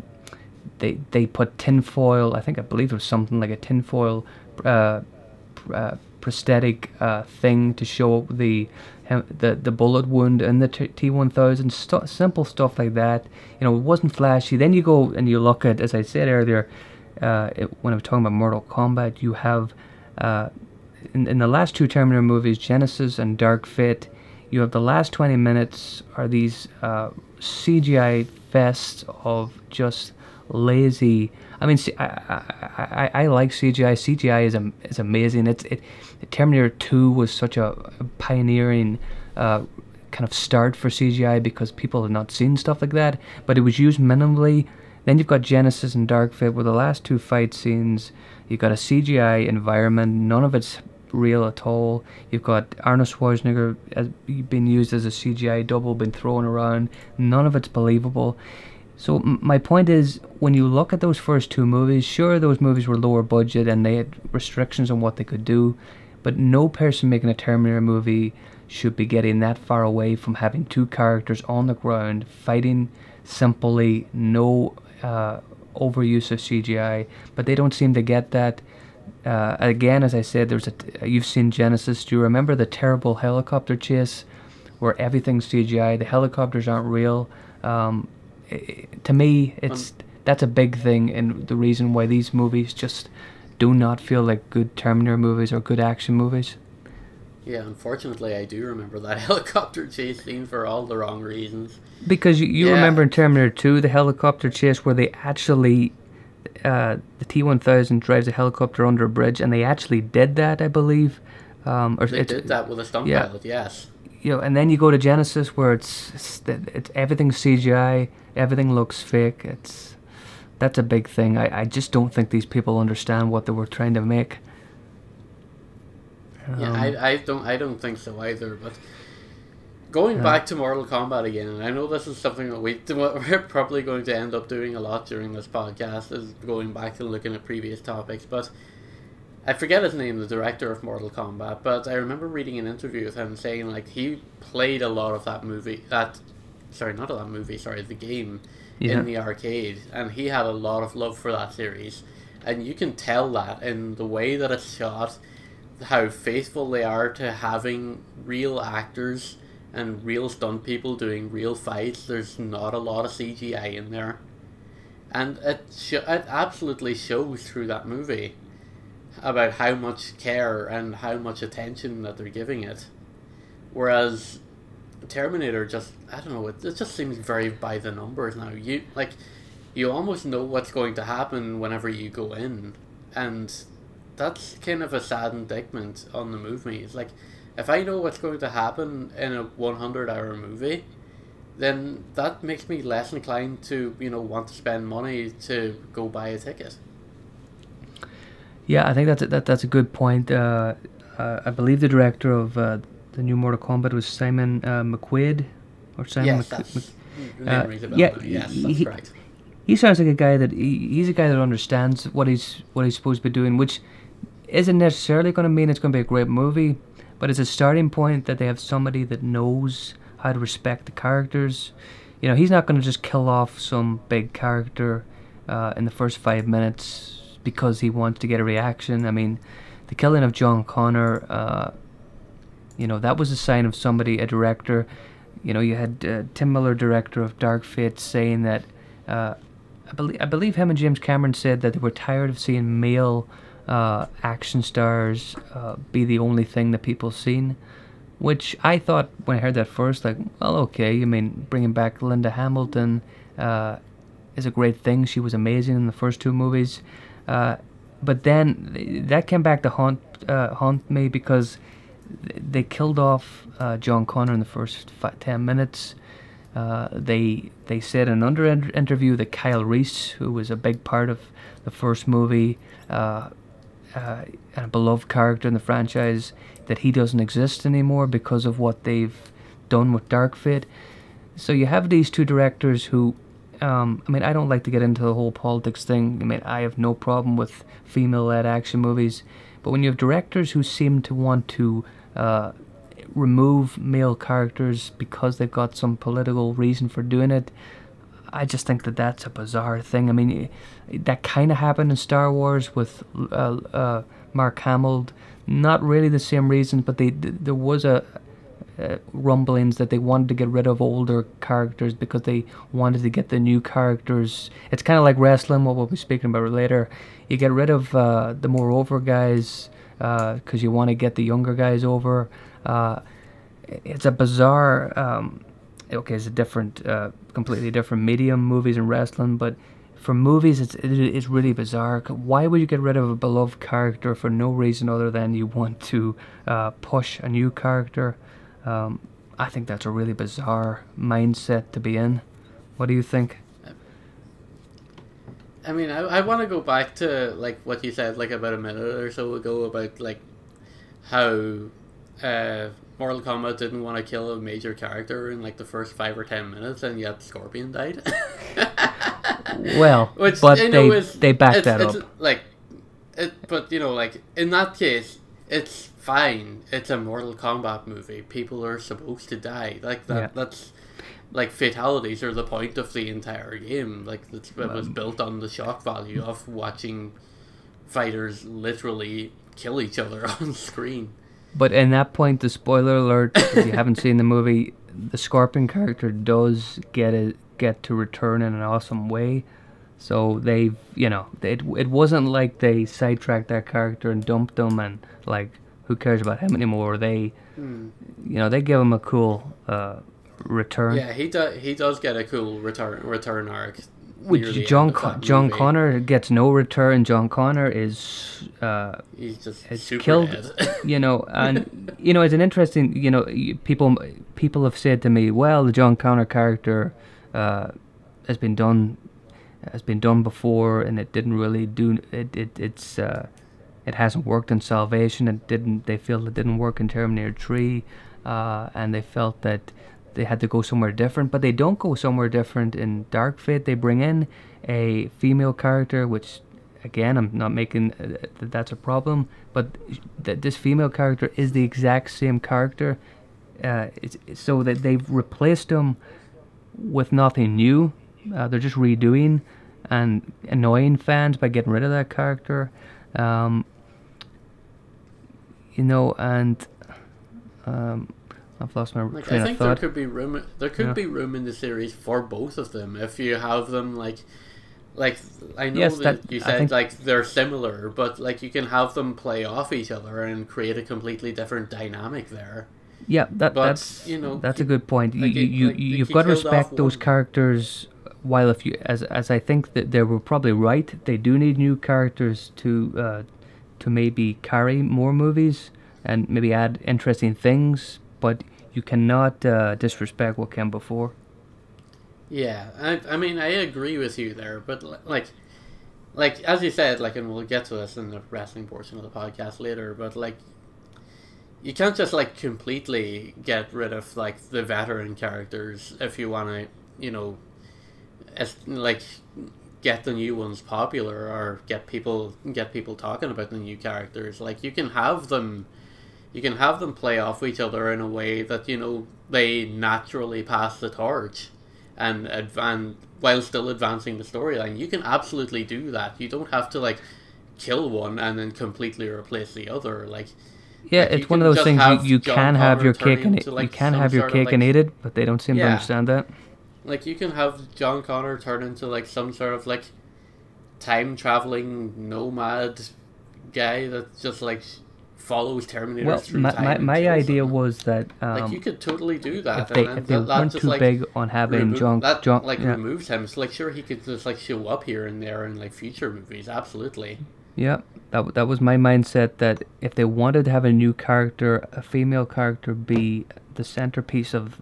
they they put tinfoil. I think I believe it was something like a tinfoil. Uh, uh, prosthetic uh, thing to show the the the bullet wound and the T one thousand simple stuff like that. You know, it wasn't flashy. Then you go and you look at, as I said earlier, uh, it, when I was talking about Mortal Kombat, you have uh, in in the last two Terminator movies, Genisys and Dark Fate. You have the last twenty minutes are these uh, CGI fests of just lazy. I mean, I, I, I, like CGI. CGI is is amazing. It's it. Terminator Two was such a, pioneering. Uh, kind of start for CGI because people had not seen stuff like that, but it was used minimally. Then you've got Genisys and Dark Fate, where the last two fight scenes, you've got a CGI environment, none of it's real at all. You've got Arnold Schwarzenegger being used as a CGI double, been thrown around, none of it's believable. So my point is, when you look at those first two movies, sure those movies were lower budget and they had restrictions on what they could do, but no person making a Terminator movie should be getting that far away from having two characters on the ground fighting simply, no uh, overuse of CGI. But they don't seem to get that. Uh, again, as I said, there's a you've seen Genisys. Do you remember the terrible helicopter chase where everything's CGI? The helicopters aren't real. Um, to me, it's um, that's a big thing, and the reason why these movies just do not feel like good Terminator movies or good action movies. Yeah, unfortunately, I do remember that helicopter chase scene for all the wrong reasons. Because you, you Yeah. remember in Terminator 2 the helicopter chase where they actually uh, the T1000 drives a helicopter under a bridge and they actually did that I believe um, or They did that with a stunt yeah. pilot, yes. you know and then you go to Genisys where it's it's, it's everything's CGI everything looks fake it's that's a big thing I, I just don't think these people understand what they were trying to make Yeah, Um, I, I don't I don't think so either. But going Yeah. back to Mortal Kombat again, and I know this is something that we we're probably going to end up doing a lot during this podcast is going back and looking at previous topics. But I forget his name, the director of Mortal Kombat. But I remember reading an interview with him saying like he played a lot of that movie that sorry not of that movie sorry the game Yeah. in the arcade, and he had a lot of love for that series. And you can tell that in the way that it's shot, how faithful they are to having real actors and real stunt people doing real fights. There's not a lot of CGI in there, and it sh- it absolutely shows through that movie about how much care and how much attention that they're giving it. Whereas Terminator just I don't know it, it just seems very by the numbers now. You like you almost know what's going to happen whenever you go in, and that's kind of a sad indictment on the movie. It's like if I know what's going to happen in a 100 hour movie, then that makes me less inclined to you know want to spend money to go buy a ticket. Yeah, I think that's a, that that's a good point. Uh, uh, I believe the director of uh, the new Mortal Kombat was Simon uh, McQuoid, or Simon. yes, Mc- that's Mc- uh, rings a bell yeah. Yes, he- that's he- correct. he sounds like a guy that he, he's a guy that understands what he's what he's supposed to be doing, which isn't necessarily going to mean it's going to be a great movie, but it's a starting point that they have somebody that knows how to respect the characters. You know, he's not going to just kill off some big character uh, in the first five minutes because he wants to get a reaction. I mean, the killing of John Connor, uh, you know, that was a sign of somebody, a director. You know, you had uh, Tim Miller, director of Dark Fate, saying that. Uh, I believe I believe him and James Cameron said that they were tired of seeing male uh, action stars uh, be the only thing that people seen. Which I thought when I heard that first, like, well, okay. I mean, bringing back Linda Hamilton uh, is a great thing. She was amazing in the first two movies. Uh, but then that came back to haunt uh, haunt me because they killed off uh, John Connor in the first fi- ten minutes. Uh, they they said in another in- interview that Kyle Reese, who was a big part of the first movie, uh, uh, and a beloved character in the franchise, that he doesn't exist anymore because of what they've done with Dark Fate. So you have these two directors who, um, I mean, I don't like to get into the whole politics thing. I mean, I have no problem with female-led action movies, but when you have directors who seem to want to uh, remove male characters because they've got some political reason for doing it, I just think that that's a bizarre thing. I mean, that kind of happened in Star Wars with uh, uh, Mark Hamill. Not really the same reasons, but they th- there was a uh, rumblings that they wanted to get rid of older characters because they wanted to get the new characters. It's kind of like wrestling, what we'll be speaking about later. You get rid of uh, the more over guys because you want to get the younger guys over. Uh, it's a bizarre. Um, okay, it's a different, uh, completely different medium, movies and wrestling, but for movies, it's it, it's really bizarre. Why would you get rid of a beloved character for no reason other than you want to uh, push a new character? Um, I think that's a really bizarre mindset to be in. What do you think? I mean, I, I want to go back to like what you said like about a minute or so ago about like how uh, Mortal Kombat didn't want to kill a major character in like the first five or ten minutes, and yet Scorpion died. Well, Which but I know they is they backed it's, that it's, up. Like, it, but you know, like in that case, it's fine. It's a Mortal Kombat movie. People are supposed to die. Like that. Yeah. That's like fatalities are the point of the entire game. Like it's, it was built on the shock value of watching fighters literally kill each other on screen. But in that point, the spoiler alert: if you haven't seen the movie, the Scorpion character does get a, get to return in an awesome way. So they, you know, it it wasn't like they sidetracked that character and dumped him and like who cares about him anymore? They, Hmm. you know, they give him a cool uh, return. Yeah, he does. He does get a cool return return arc. Which John Con- John. Connor gets no return. John Connor is uh, He's just killed you know and you know it's an interesting you know people people have said to me well the john connor character uh, has been done has been done before and it didn't really do it, it it's uh, it hasn't worked in salvation it didn't they feel it didn't work in terminator 3 uh, and they felt that they had to go somewhere different but they don't go somewhere different in dark fate. They bring in a female character which again i'm not making uh, that that's a problem but th- this female character is the exact same character uh, it's so that they've replaced him with nothing new. Uh, they're just redoing and annoying fans by getting rid of that character. Um, you know and um, I've lost my Like train I of think there could be room. There could Yeah. be room in the series for both of them if you have them like, like I know Yes, that, that- you said think- like they're similar, but like you can have them play off each other and create a completely different dynamic there. Yeah, that But, that's you know, that's a good point. You like, you, it- you like, you- you've got to respect those one- characters. While if you as as I think that they were probably right, they do need new characters to uh, to maybe carry more movies and maybe add interesting things. But you cannot uh, disrespect what came before. Yeah, I, I mean, I agree with you there, but like, like as you said, like, and we'll get to this in the wrestling portion of the podcast later, but like, you can't just like completely get rid of like the veteran characters if you want to, you know, as, like get the new ones popular or get people get people talking about the new characters. Like, you can have them. You can have them play off each other in a way that you know they naturally pass the torch and advan while still advancing the storyline. You can absolutely do that. You don't have to like kill one and then completely replace the other. Like Yeah, Like, it's one of those things you, you can have your cake and into, you can have your sort of, cake like- and eat it, but they don't seem to understand that. like you can have John Connor turn into like some sort of like time traveling nomad guy that's just like follows Terminators Well, through my, time. my, my idea was that um, like you could totally do that. if they and if they that, weren't too like, big on having remo- John that John like yeah. removes him. So like sure he could just like show up here and there in like future movies. Absolutely. Yeah, that that was my mindset. That if they wanted to have a new character, a female character, be the centerpiece of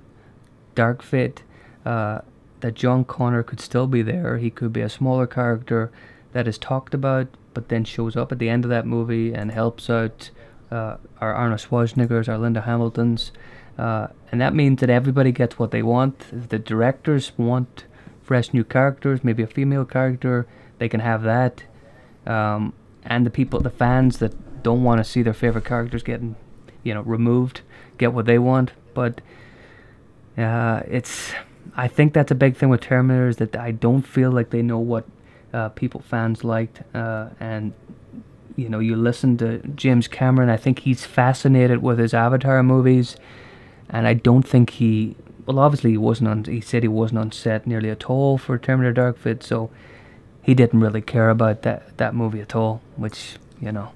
Dark Fate, uh, that John Connor could still be there. He could be a smaller character that is talked about, but then shows up at the end of that movie and helps out uh, our Arnold Schwarzeneggers, our Linda Hamiltons, uh, and that means that everybody gets what they want. If the directors want fresh new characters, maybe a female character, they can have that um, and the people, the fans that don't want to see their favorite characters getting, you know, removed, get what they want. But uh, it's, I think that's a big thing with Terminator is that I don't feel like they know what uh, people fans liked, uh, and you know, you listen to James Cameron. I think he's fascinated with his Avatar movies, and I don't think he. Well, obviously he wasn't on. He said he wasn't on set nearly at all for Terminator Dark Fate, so he didn't really care about that that movie at all. Which you know,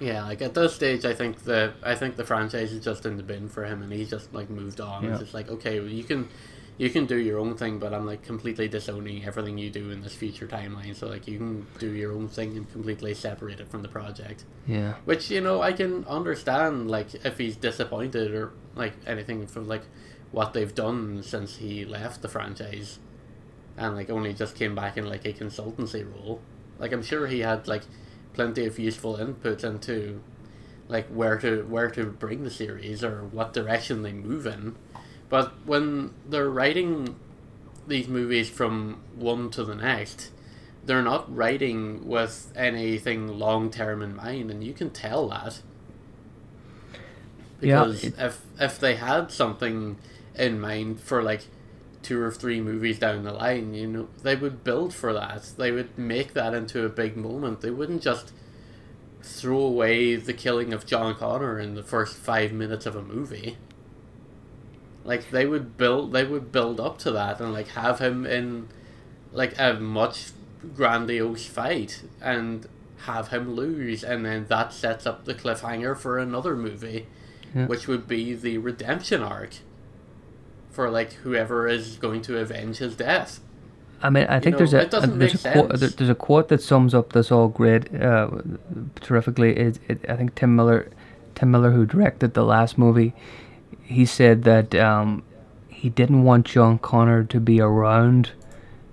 Yeah, like at this stage, I think the I think the franchise is just in the bin for him, and he's just like moved on. Yeah. It's just like okay, well, you can you can do your own thing, but I'm like completely disowning everything you do in this future timeline. So like you can do your own thing and completely separate it from the project. yeah, Which you know I can understand like if he's disappointed or like anything from like what they've done since he left the franchise, and like only just came back in like a consultancy role. Like I'm sure he had like plenty of useful input into like where to where to bring the series or what direction they move in. But when they're writing these movies from one to the next, they're not writing with anything long term in mind, and you can tell that. Yeah, Because it- if if they had something in mind for like two or three movies down the line, you know, they would build for that. They would make that into a big moment. They wouldn't just throw away the killing of John Connor in the first five minutes of a movie. Like they would build, they would build up to that and like have him in like a much grandiose fight and have him lose, and then that sets up the cliffhanger for another movie, Yeah. which would be the redemption arc for like whoever is going to avenge his death. I mean, I think know, there's a doesn't there's make a quote there's a quote that sums up this all great uh, terrifically. It, it, I think Tim Miller, Tim Miller, who directed the last movie, he said that um, he didn't want John Connor to be around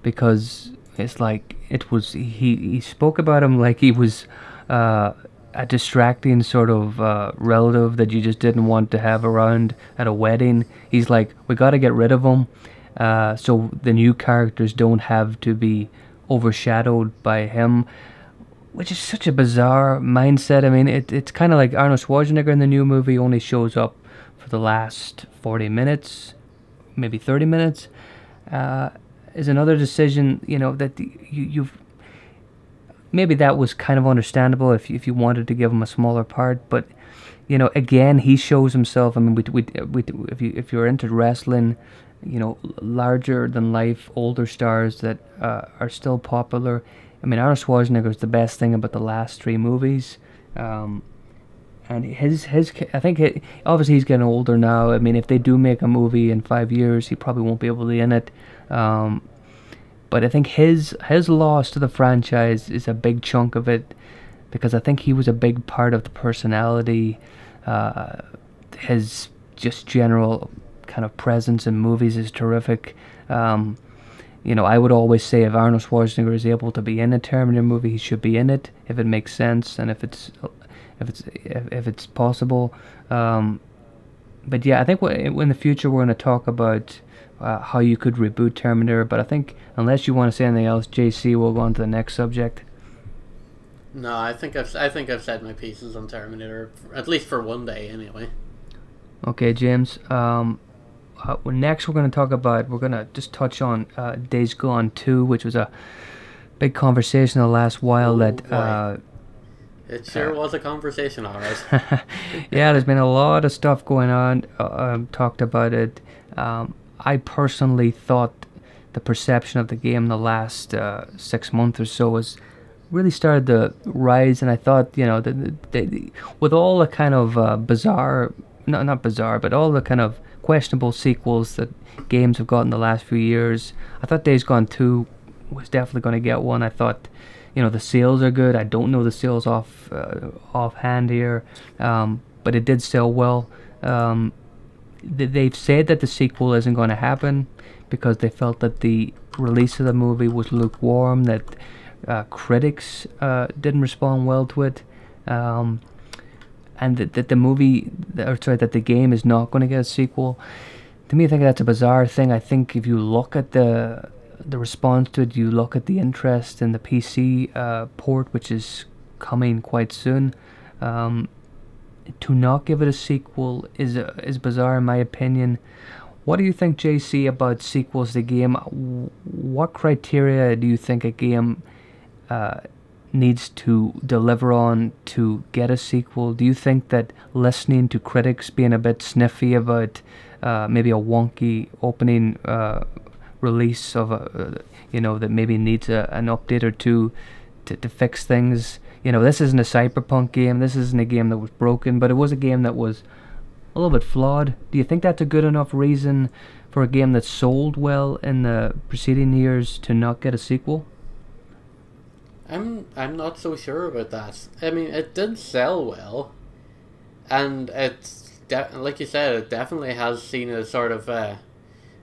because it's like it was he he spoke about him like he was uh, a distracting sort of uh, relative that you just didn't want to have around at a wedding. He's like, we got to get rid of him, uh, so the new characters don't have to be overshadowed by him. Which is such a bizarre mindset. I mean, it, it's kind of like Arnold Schwarzenegger in the new movie only shows up for the last 40 minutes, maybe 30 minutes. Uh, is another decision, you know, that you, you've maybe that was kind of understandable if you, if you wanted to give him a smaller part, but you know, again, he shows himself. I mean, we, we, we, if you if you're into wrestling, you know, larger than life, older stars that uh, are still popular. I mean, Arnold Schwarzenegger is the best thing about the last three movies. Um, and his his I think he, obviously he's getting older now. I mean, if they do make a movie in five years, he probably won't be able to be in it. Um, but I think his his loss to the franchise is a big chunk of it because I think he was a big part of the personality. Uh, his just general kind of presence in movies is terrific. Um, you know, I would always say if Arnold Schwarzenegger is able to be in a Terminator movie, he should be in it if it makes sense and if it's if it's if, if it's possible. Um, but yeah, I think in the future we're going to talk about uh, how you could reboot Terminator. But I think unless you want to say anything else, JC, we'll go on to the next subject. No, I think I've I think I've said my pieces on Terminator at least for one day anyway. Okay, James. Um, uh, next we're going to talk about we're going to just touch on uh, Days Gone 2, which was a big conversation the last while that. Uh, It sure was a conversation, all right. yeah, there's been a lot of stuff going on. Uh, um, talked about it. Um, I personally thought the perception of the game the last uh, six months or so was really started to rise, and I thought, you know, that that- with all the kind of uh, bizarre, not not bizarre, but all the kind of questionable sequels that games have gotten the last few years, I thought Days Gone 2 was definitely going to get one. I thought, you know, the sales are good. I don't know the sales off uh, offhand here, um, but it did sell well. Um, th- they've said that the sequel isn't going to happen because they felt that the release of the movie was lukewarm, that uh, critics uh, didn't respond well to it, um, and that, that the movie, or sorry, that the game is not going to get a sequel. To me, I think that's a bizarre thing. I think if you look at the the response to it, you look at the interest in the PC uh, port, which is coming quite soon. Um, to not give it a sequel is uh, is bizarre in my opinion. What do you think, JC, about sequels to game? What criteria do you think a game uh, needs to deliver on to get a sequel? Do you think that listening to critics being a bit sniffy about uh, maybe a wonky opening uh, release of a, uh, you know, that maybe needs a, an update or two to, to fix things? You know, this isn't a cyberpunk game. This isn't a game that was broken, but it was a game that was a little bit flawed. Do you think that's a good enough reason for a game that sold well in the preceding years to not get a sequel? I'm I'm not so sure about that. I mean, it did sell well, and it's like you said, it definitely has seen a sort of a,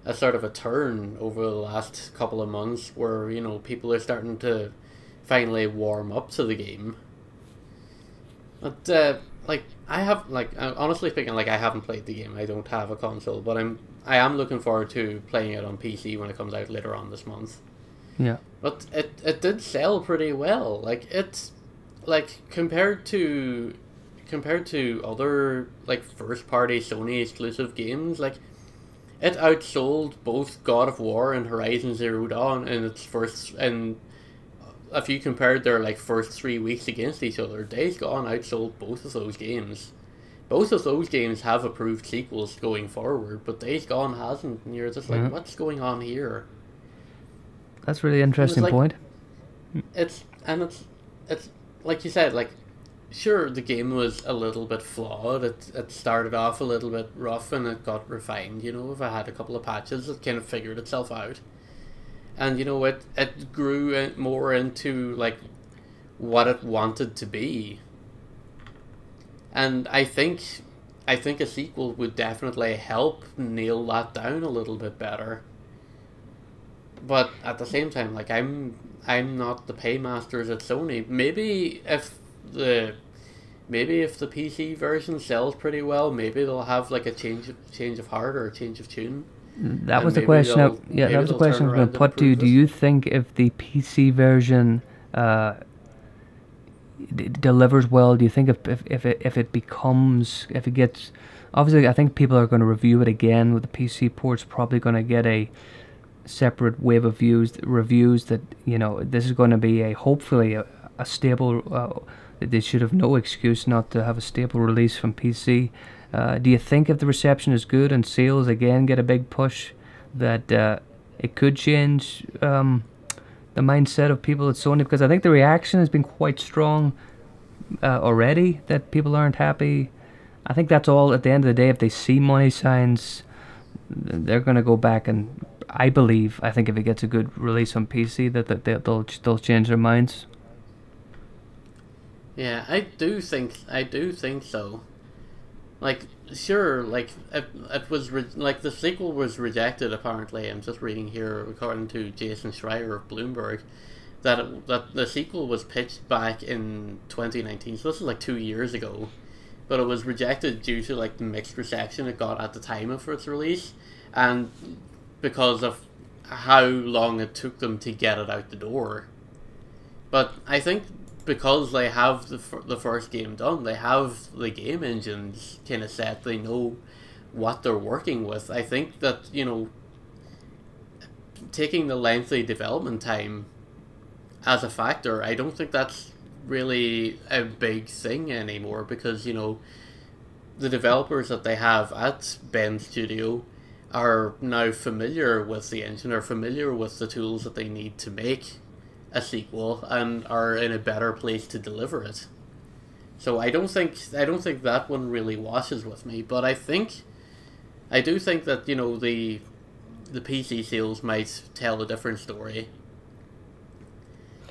a sort of a turn over the last couple of months, where you know people are starting to finally warm up to the game. But uh, like I have like honestly speaking, like I haven't played the game. I don't have a console, but I'm I am looking forward to playing it on PC when it comes out later on this month. Yeah. But it it did sell pretty well. Like it's like compared to compared to other like first party Sony exclusive games, like it outsold both God of War and Horizon Zero Dawn in its first and if you compared their like first three weeks against each other, Days Gone outsold both of those games. Both of those games have approved sequels going forward, but Days Gone hasn't, and you're just like, Mhm. what's going on here? That's a really interesting like- point. it's and it's it's like you said, like sure the game was a little bit flawed. It it started off a little bit rough and it got refined. You know, if I had a couple of patches, it kind of figured itself out. And you know, it it grew more into like what it wanted to be. And I think I think a sequel would definitely help nail that down a little bit better. But at the same time, like I'm I'm not the paymasters at Sony. Maybe if the maybe if the PC version sells pretty well, maybe they'll have like a change of change of heart or a change of tune. That was the question. I, yeah, that was the question I was going to put to you. Do you think if the PC version uh, d- delivers well, do you think if if if it, if it becomes if it gets obviously I think people are going to review it again with the PC ports probably going to get a separate wave of views reviews that you know this is going to be a hopefully a, a stable uh, they should have no excuse not to have a stable release from PC. Uh, do you think if the reception is good and sales again get a big push, that uh, it could change um, the mindset of people at Sony? Because I think the reaction has been quite strong uh, already. That people aren't happy. I think that's all. At the end of the day, if they see money signs, they're going to go back and. I believe. I think if it gets a good release on PC, that, that they'll they'll change their minds. Yeah, I do think I do think so. Like, sure, like it, it was re- like the sequel was rejected. Apparently, I'm just reading here, according to Jason Schreier of Bloomberg, that it, that the sequel was pitched back in 2019. So this is like two years ago, but it was rejected due to like the mixed reception it got at the time of its release, and because of how long it took them to get it out the door. But I think because they have the, the first game done, they have the game engines kind of set, they know what they're working with. I think that, you know, taking the lengthy development time as a factor, I don't think that's really a big thing anymore because, you know, the developers that they have at Bend Studio are now familiar with the engine, are familiar with the tools that they need to make a sequel and are in a better place to deliver it. So I don't think I don't think that one really washes with me, but I think I do think that you know the the PC sales might tell a different story.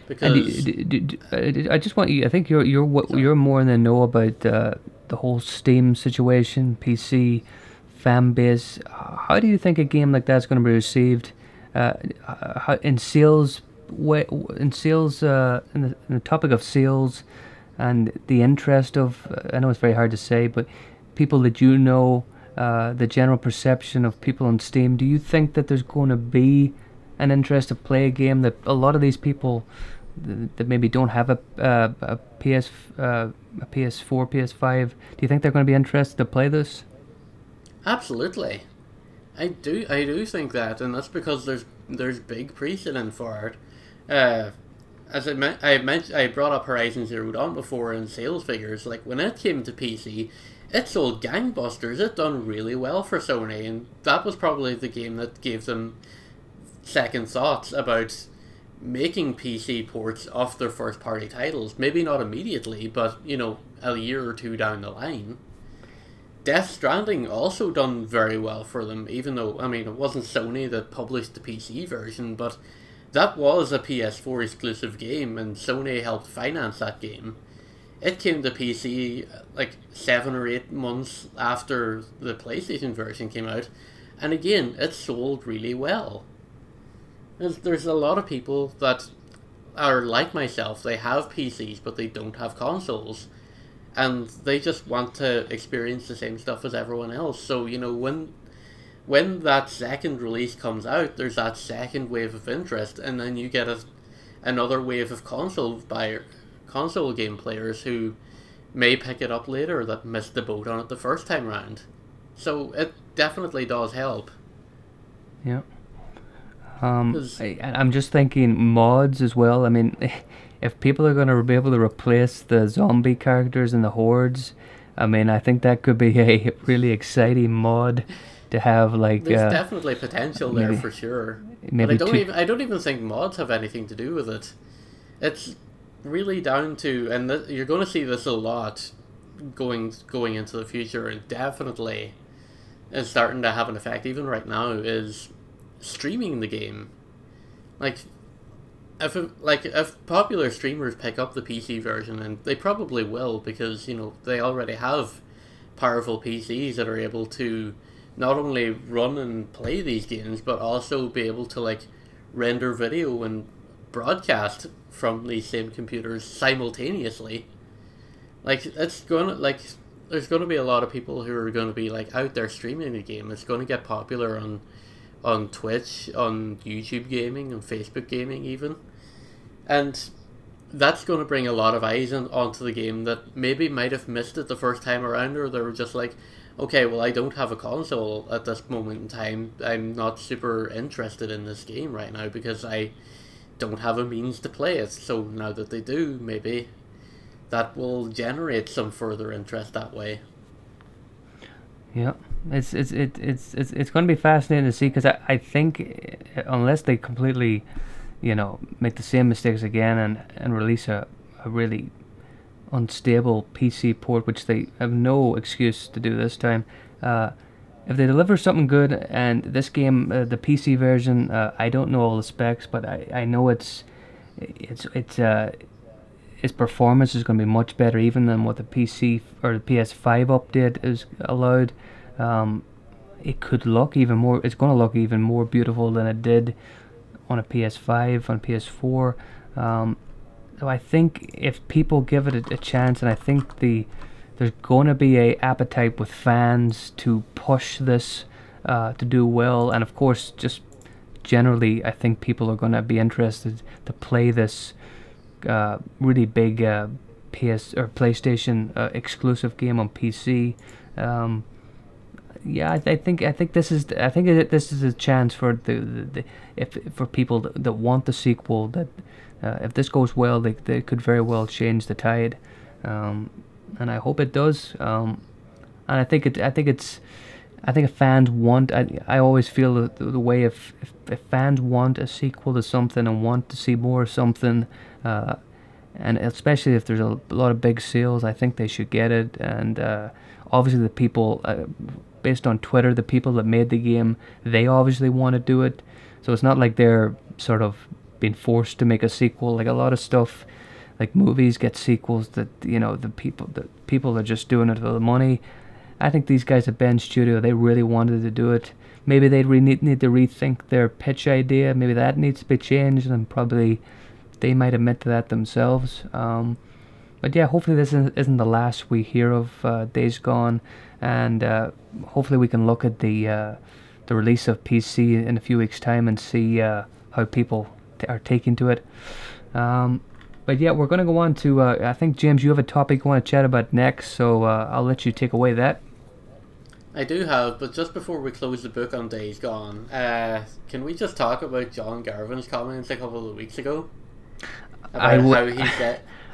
Because do, do, do, I just want you. I think you're you're what you're more than know about uh, the whole Steam situation, PC fan base. How do you think a game like that's going to be received uh, in sales in sales, uh, in, the, in the topic of sales and the interest of, I know it's very hard to say, but people that you know, uh, the general perception of people on Steam, do you think that there's going to be an interest to play a game that a lot of these people that maybe don't have a, uh, a PS, uh, a PS4, PS5, do you think they're going to be interested to play this? Absolutely. I do I do think that and that's because there's there's big precedent for it uh, as I, me- I mentioned, I brought up Horizon Zero Dawn before in sales figures. Like when it came to PC, it sold gangbusters. It done really well for Sony, and that was probably the game that gave them second thoughts about making PC ports of their first party titles. Maybe not immediately, but you know, a year or two down the line. Death Stranding also done very well for them, even though I mean it wasn't Sony that published the PC version, but that was a PS4 exclusive game, and Sony helped finance that game. It came to PC like seven or eight months after the PlayStation version came out, and again, it sold really well. There's, there's a lot of people that are like myself, they have PCs but they don't have consoles, and they just want to experience the same stuff as everyone else. So, you know, when when that second release comes out, there's that second wave of interest, and then you get a, another wave of console buyer, console game players who may pick it up later that missed the boat on it the first time round. So it definitely does help. Yeah. Um, I, I'm just thinking mods as well. I mean, if people are going to be able to replace the zombie characters and the hordes, I mean, I think that could be a really exciting mod to have like. There's uh, definitely potential there maybe, for sure. Maybe but I don't two... even I don't even think mods have anything to do with it. It's really down to, and th- you're going to see this a lot going going into the future, and definitely is starting to have an effect even right now. Is streaming the game, like if it, like if popular streamers pick up the PC version, and they probably will because you know they already have powerful PCs that are able to not only run and play these games, but also be able to like render video and broadcast from these same computers simultaneously. Like it's gonna like there's gonna be a lot of people who are gonna be like out there streaming the game. It's gonna get popular on on Twitch, on YouTube gaming, on Facebook gaming even. And that's going to bring a lot of eyes in, onto the game that maybe might have missed it the first time around, or they were just like, okay, well, I don't have a console at this moment in time. I'm not super interested in this game right now because I don't have a means to play it. So now that they do, maybe that will generate some further interest that way. Yeah, it's it's it, it's it's it's going to be fascinating to see because I, I think uh, unless they completely, you know, make the same mistakes again and and release a, a really unstable PC port, which they have no excuse to do this time. Uh, if they deliver something good, and this game, uh, the PC version, uh, I don't know all the specs, but I, I know it's it's it's uh, its performance is going to be much better even than what the PC or the PS5 update is allowed. Um, it could look even more. It's going to look even more beautiful than it did on a PS5 on PS4. Um, so I think if people give it a, a chance, and I think the there's going to be a appetite with fans to push this uh, to do well, and of course, just generally, I think people are going to be interested to play this uh, really big uh, PS or PlayStation uh, exclusive game on PC. Um, yeah, I, I, think I think this is I think this is a chance for the, the, the if for people that, that, want the sequel that uh, if this goes well they, they could very well change the tide, um, and I hope it does. Um, and I think it I think it's I think if fans want I, I always feel the, the way if, if, if fans want a sequel to something and want to see more of something uh, and especially if there's a lot of big sales, I think they should get it. And uh, obviously, the people, uh, based on Twitter, the people that made the game, they obviously want to do it. So it's not like they're sort of being forced to make a sequel. Like a lot of stuff, like movies get sequels that you know the people the people are just doing it for the money. I think these guys at Bend Studio they really wanted to do it. Maybe they re- need, need to rethink their pitch idea. Maybe that needs to be changed and probably they might admit to that themselves. Um, but yeah, hopefully this isn't the last we hear of uh, Days Gone, and uh, hopefully we can look at the uh, the release of PC in a few weeks' time and see uh, how people are taking to it. Um, but yeah, we're going to go on to. Uh, I think James, you have a topic you want to chat about next, so uh, I'll let you take away that. I do have, but just before we close the book on Days Gone, uh, can we just talk about John Garvin's comments a couple of weeks ago?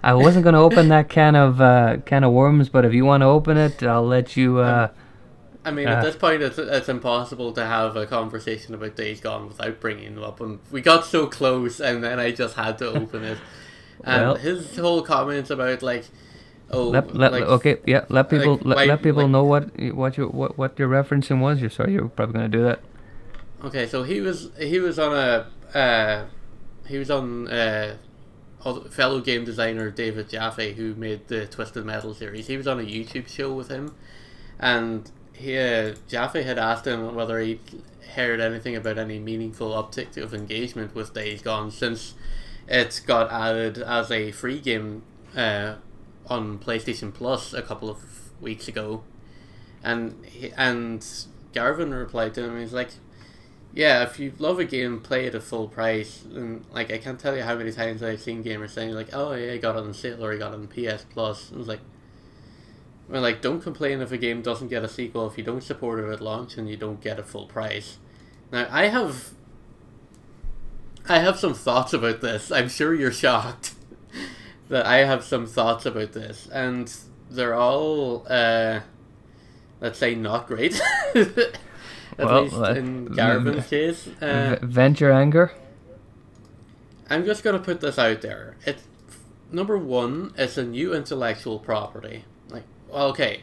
I wasn't going to open that can of uh, can of worms, but if you want to open it, I'll let you. Uh, I mean, uh, at this point, it's, it's impossible to have a conversation about Days Gone without bringing them up. And we got so close, and then I just had to open it. And well, his whole comments about like, oh, let, let, like, okay, yeah, let people like, let, let people like, know what what you what what your referencing was. You're sorry, you're probably going to do that. Okay, so he was he was on a uh, he was on. Uh, fellow game designer David Jaffe, who made the Twisted Metal series, he was on a YouTube show with him, and he uh, Jaffe had asked him whether he heard anything about any meaningful uptick of engagement with Days Gone since it got added as a free game uh, on PlayStation Plus a couple of weeks ago, and he, and Garvin replied to him, he's like, yeah, if you love a game, play it at full price. And like, I can't tell you how many times I've seen gamers saying like, "Oh yeah, I got it on sale or I got it on PS Plus." And it's like, well, like, don't complain if a game doesn't get a sequel if you don't support it at launch and you don't get a full price. Now, I have, I have some thoughts about this. I'm sure you're shocked that I have some thoughts about this, and they're all, uh, let's say, not great. At well, least uh, in Garvin's case. Uh, vent your anger. I'm just gonna put this out there. It, number one, it's a new intellectual property. Okay,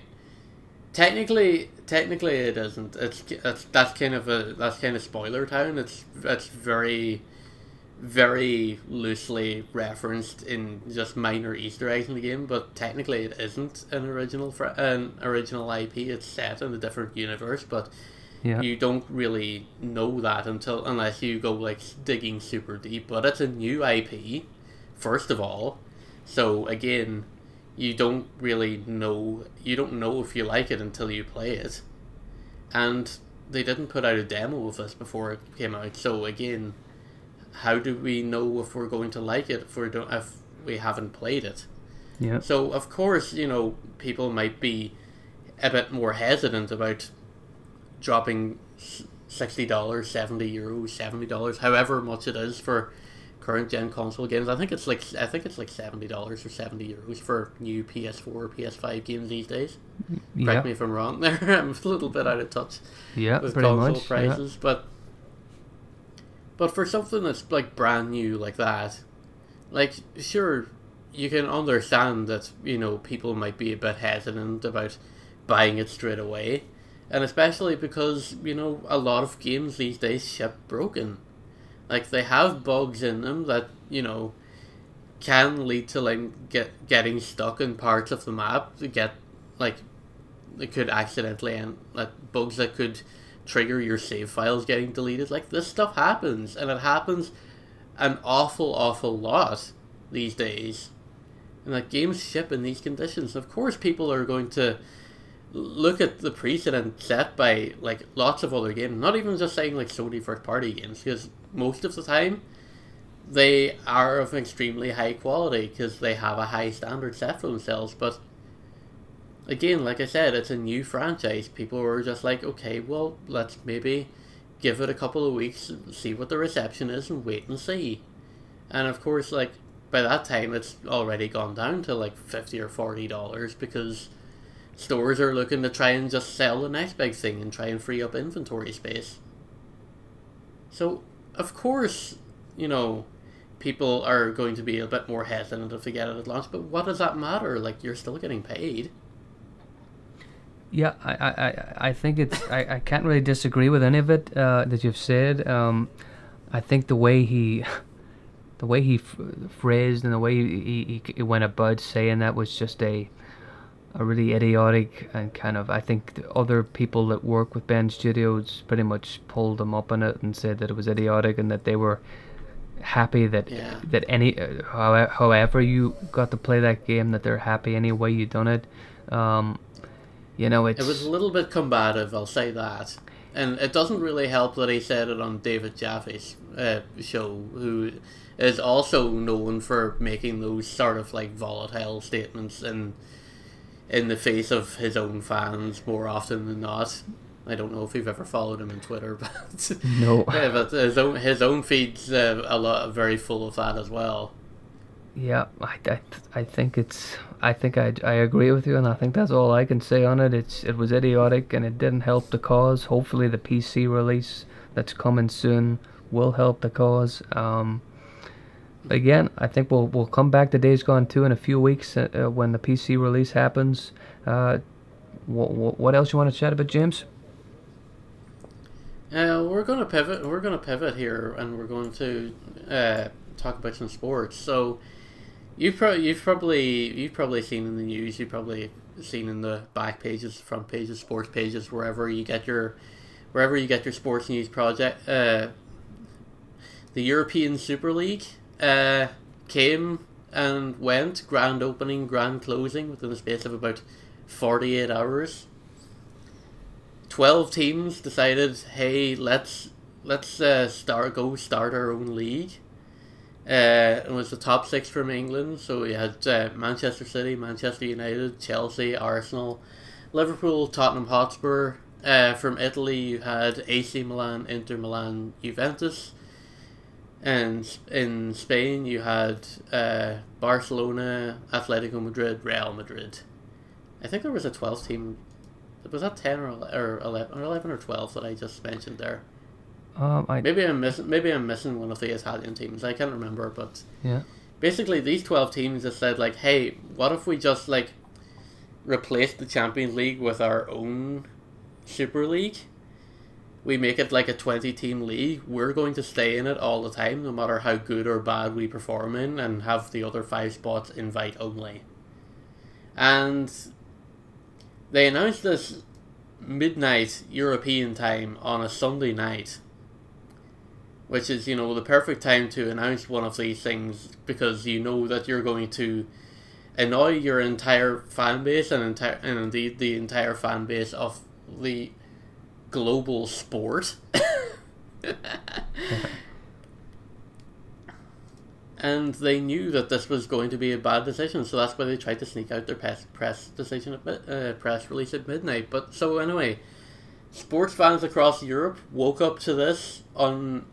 technically, technically it isn't. It's, it's that's kind of a that's kind of spoiler town. It's it's very, very loosely referenced in just minor Easter eggs in the game, but technically it isn't an original fr- an original IP. It's set in a different universe, but Yeah. you don't really know that until unless you go like digging super deep. But it's a new IP, first of all. So again, you don't really know you don't know if you like it until you play it. And they didn't put out a demo of this before it came out. So again, how do we know if we're going to like it if we don't if we haven't played it? Yeah. So of course, you know, people might be a bit more hesitant about dropping sixty dollars, seventy euros, seventy dollars, however much it is for current gen console games. I think it's like I think it's like seventy dollars or seventy euros for new PS4 or PS5 games these days. Yeah. Correct me if I'm wrong. There, I'm a little bit out of touch Yeah. with console much. yeah. prices, but but for something that's like brand new like that, like sure, you can understand that you know people might be a bit hesitant about buying it straight away, and especially because you know a lot of games these days ship broken, like they have bugs in them that you know can lead to like get getting stuck in parts of the map to get like it could accidentally end like bugs that could trigger your save files getting deleted. Like this stuff happens, and it happens an awful, awful lot these days. And like games ship in these conditions. Of course, people are going to look at the precedent set by like lots of other games. Not even just saying like Sony first party games, because most of the time they are of extremely high quality because they have a high standard set for themselves. But again, like I said, it's a new franchise. People were just like, okay, well, let's maybe give it a couple of weeks, see what the reception is, and wait and see. And of course, like by that time, it's already gone down to like fifty or forty dollars because stores are looking to try and just sell the next big thing and try and free up inventory space. So, of course, you know, people are going to be a bit more hesitant if they get it at launch, but what does that matter? Like, you're still getting paid. Yeah, I, I, I- think it's I, I can't really disagree with any of it uh, that you've said. Um, I think the way he, the way he phrased and the way he, he, he went about saying that was just a, a really idiotic and kind of I think the other people that work with Bend Studios pretty much pulled him up on it and said that it was idiotic and that they were happy that Yeah. that any uh, how, however you got to play that game that they're happy any way you done it. Um, you know, it's It was a little bit combative, I'll say that. And it doesn't really help that he said it on David Jaffe's uh, show, who is also known for making those sort of like volatile statements in in the face of his own fans more often than not. I don't know if you've ever followed him on Twitter, but No. yeah, but his own his own feed's uh, a lot very full of that as well. Yeah, I, I, I think it's I think I, I agree with you, and I think that's all I can say on it. It's it was idiotic, and it didn't help the cause. Hopefully, the PC release that's coming soon will help the cause. Um, again, I think we'll we'll come back to Days Gone 2 in a few weeks uh, uh, when the PC release happens. Uh, what, what else you want to chat about, James? Uh, we're gonna pivot. We're gonna pivot here, and we're going to uh, talk about some sports. So, you've probably you've probably you've probably seen in the news. You've probably seen in the back pages, front pages, sports pages, wherever you get your wherever you get your sports news project. Uh, the European Super League uh, came and went. Grand opening, grand closing within the space of about forty eight hours. 12 teams decided, hey, let's let's uh, start go start our own league. Uh, it was the top six from England, so we had uh, Manchester City, Manchester United, Chelsea, Arsenal, Liverpool, Tottenham Hotspur. Uh, from Italy, you had AC Milan, Inter Milan, Juventus. And in Spain, you had uh, Barcelona, Atletico Madrid, Real Madrid. I think there was a 12 team was that ten or, or eleven or eleven or twelve that I just mentioned there? Um, I Maybe I'm missing. Maybe I'm missing one of the Italian teams. I can't remember, but yeah. basically these 12 teams have said like hey what if we just like replace the champions league with our own super league we make it like a 20 team league we're going to stay in it all the time no matter how good or bad we perform in and have the other five spots invite only. And they announced this midnight european time on a sunday night which is you know the perfect time to announce one of these things because you know that you're going to annoy your entire fan base and entire and indeed the entire fan base of the global sport. and they knew that this was going to be a bad decision, so that's why they tried to sneak out their press press decision at uh, press release at midnight. But so anyway, sports fans across Europe woke up to this on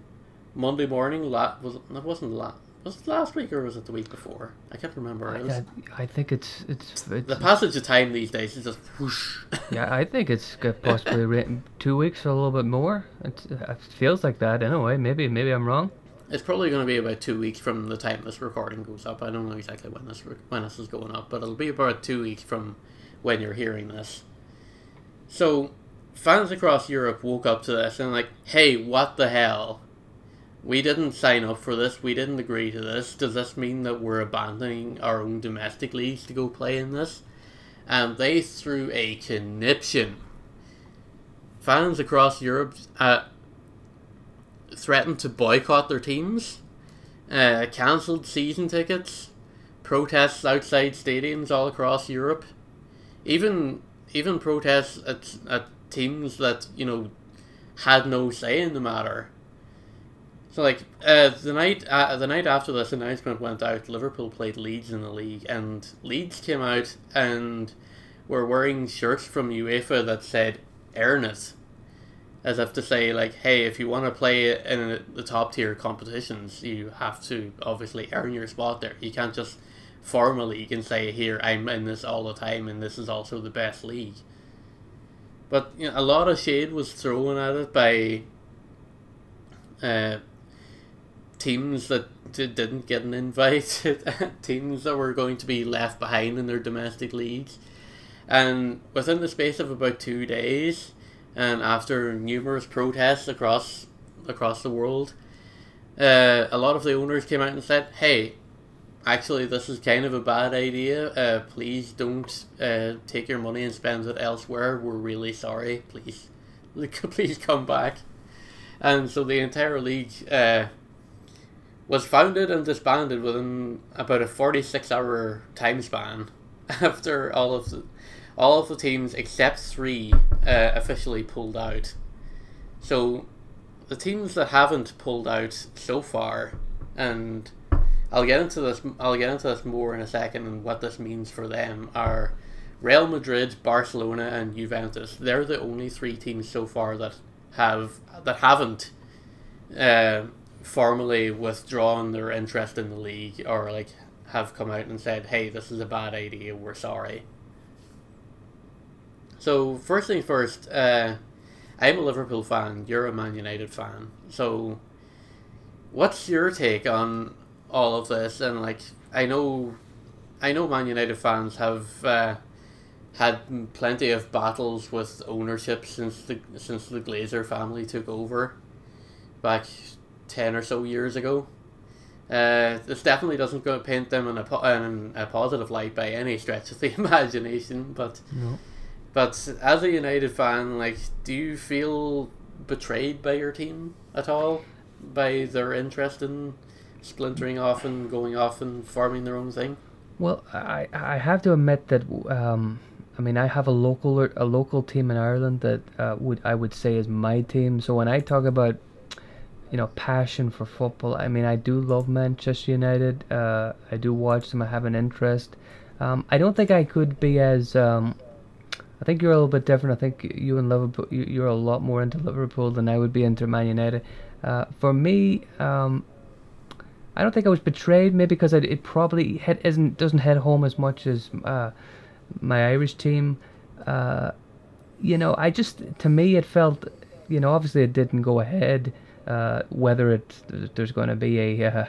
Monday morning. La- was it wasn't la- was it last week or was it the week before? I can't remember. I, was- I, I think it's it's, it's the passage of time these days is just whoosh. yeah. I think it's possibly written two weeks or a little bit more. It's, uh, it feels like that anyway. Maybe maybe I'm wrong. It's probably going to be about two weeks from the time this recording goes up. I don't know exactly when this re- when this is going up, but it'll be about two weeks from when you're hearing this. So, fans across Europe woke up to this and like, hey, what the hell? We didn't sign up for this. We didn't agree to this. Does this mean that we're abandoning our own domestic leagues to go play in this? And they threw a conniption. Fans across Europe uh, threatened to boycott their teams, uh, cancelled season tickets, protests outside stadiums all across Europe, even even protests at, at teams that you know had no say in the matter. So like uh, the night uh, the night after this announcement went out, Liverpool played Leeds in the league, and Leeds came out and were wearing shirts from UEFA that said "Earn it." as if to say like hey if you want to play in the top tier competitions you have to obviously earn your spot there you can't just form a league and say here i'm in this all the time and this is also the best league but you know, a lot of shade was thrown at it by uh, teams that didn't get an invite teams that were going to be left behind in their domestic leagues and within the space of about two days and after numerous protests across across the world, uh, a lot of the owners came out and said, "Hey, actually, this is kind of a bad idea. Uh, please don't uh, take your money and spend it elsewhere. We're really sorry. Please, please come back." And so the entire league uh, was founded and disbanded within about a forty-six hour time span after all of the all of the teams except three uh, officially pulled out. So the teams that haven't pulled out so far, and I'll get into this. I'll get into this more in a second and what this means for them are Real Madrid, Barcelona, and Juventus. They're the only three teams so far that have that haven't uh, formally withdrawn their interest in the league or like have come out and said, "Hey, this is a bad idea. We're sorry." So first thing first, uh, I'm a Liverpool fan. You're a Man United fan. So, what's your take on all of this? And like, I know, I know Man United fans have uh, had plenty of battles with ownership since the since the Glazer family took over, back ten or so years ago. Uh, this definitely doesn't go paint them in a, po- in a positive light by any stretch of the imagination, but. No. But as a United fan, like, do you feel betrayed by your team at all? By their interest in splintering off and going off and farming their own thing? Well, I I have to admit that um, I mean I have a local a local team in Ireland that uh, would I would say is my team. So when I talk about you know passion for football, I mean I do love Manchester United. Uh, I do watch them. I have an interest. Um, I don't think I could be as um, I think you're a little bit different. I think you and Liverpool, you, you're a lot more into Liverpool than I would be into Man United. Uh, for me, um, I don't think I was betrayed. Maybe because I, it probably hit, isn't doesn't hit home as much as uh, my Irish team. Uh, you know, I just to me it felt, you know, obviously it didn't go ahead. Uh, whether it there's going to be a uh,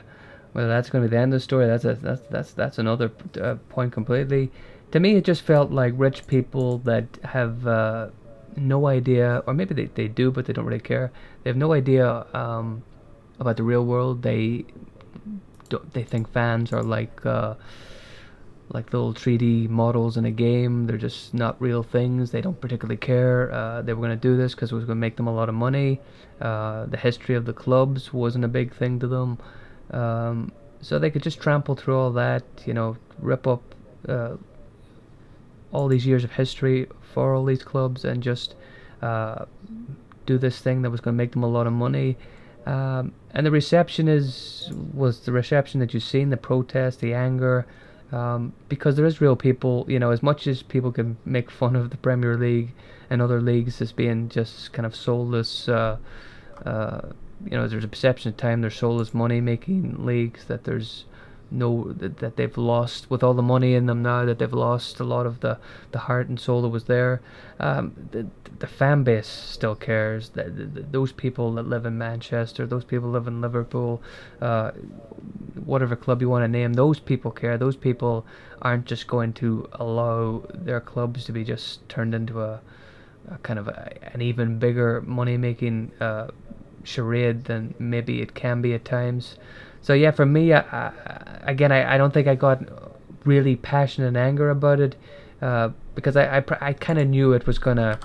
whether that's going to be the end of the story, that's a, that's that's that's another uh, point completely. To me, it just felt like rich people that have uh, no idea, or maybe they, they do, but they don't really care. They have no idea um, about the real world. They they think fans are like uh, like little 3D models in a game. They're just not real things. They don't particularly care. Uh, they were going to do this because it was going to make them a lot of money. Uh, the history of the clubs wasn't a big thing to them. Um, so they could just trample through all that, you know, rip up uh, all these years of history for all these clubs and just uh, do this thing that was going to make them a lot of money. Um, and the reception is was the reception that you've seen, the protest, the anger, um, because there is real people. You know, as much as people can make fun of the Premier League and other leagues as being just kind of soulless. Uh, uh, you know, there's a perception at time they're soulless money making leagues that there's no that, that they've lost with all the money in them now that they've lost a lot of the, the heart and soul that was there. Um, the, the fan base still cares. The, the, those people that live in Manchester, those people live in Liverpool, uh, whatever club you want to name, those people care. Those people aren't just going to allow their clubs to be just turned into a, a kind of a, an even bigger money making uh, charade than maybe it can be at times. So yeah, for me, I, I, again, I, I don't think I got really passionate and anger about it uh, because I I, I kind of knew it was gonna,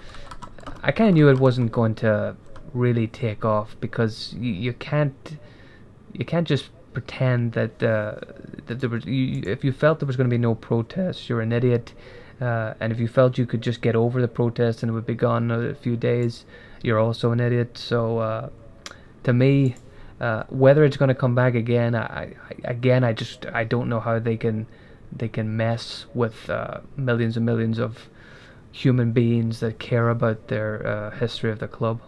I kind of knew it wasn't going to really take off because you, you can't you can't just pretend that uh, that there was you, if you felt there was going to be no protests, you're an idiot. Uh, and if you felt you could just get over the protest and it would be gone in a few days, you're also an idiot. So uh, to me, uh, whether it's going to come back again, I, I, again, I just I don't know how they can they can mess with uh, millions and millions of human beings that care about their uh, history of the club.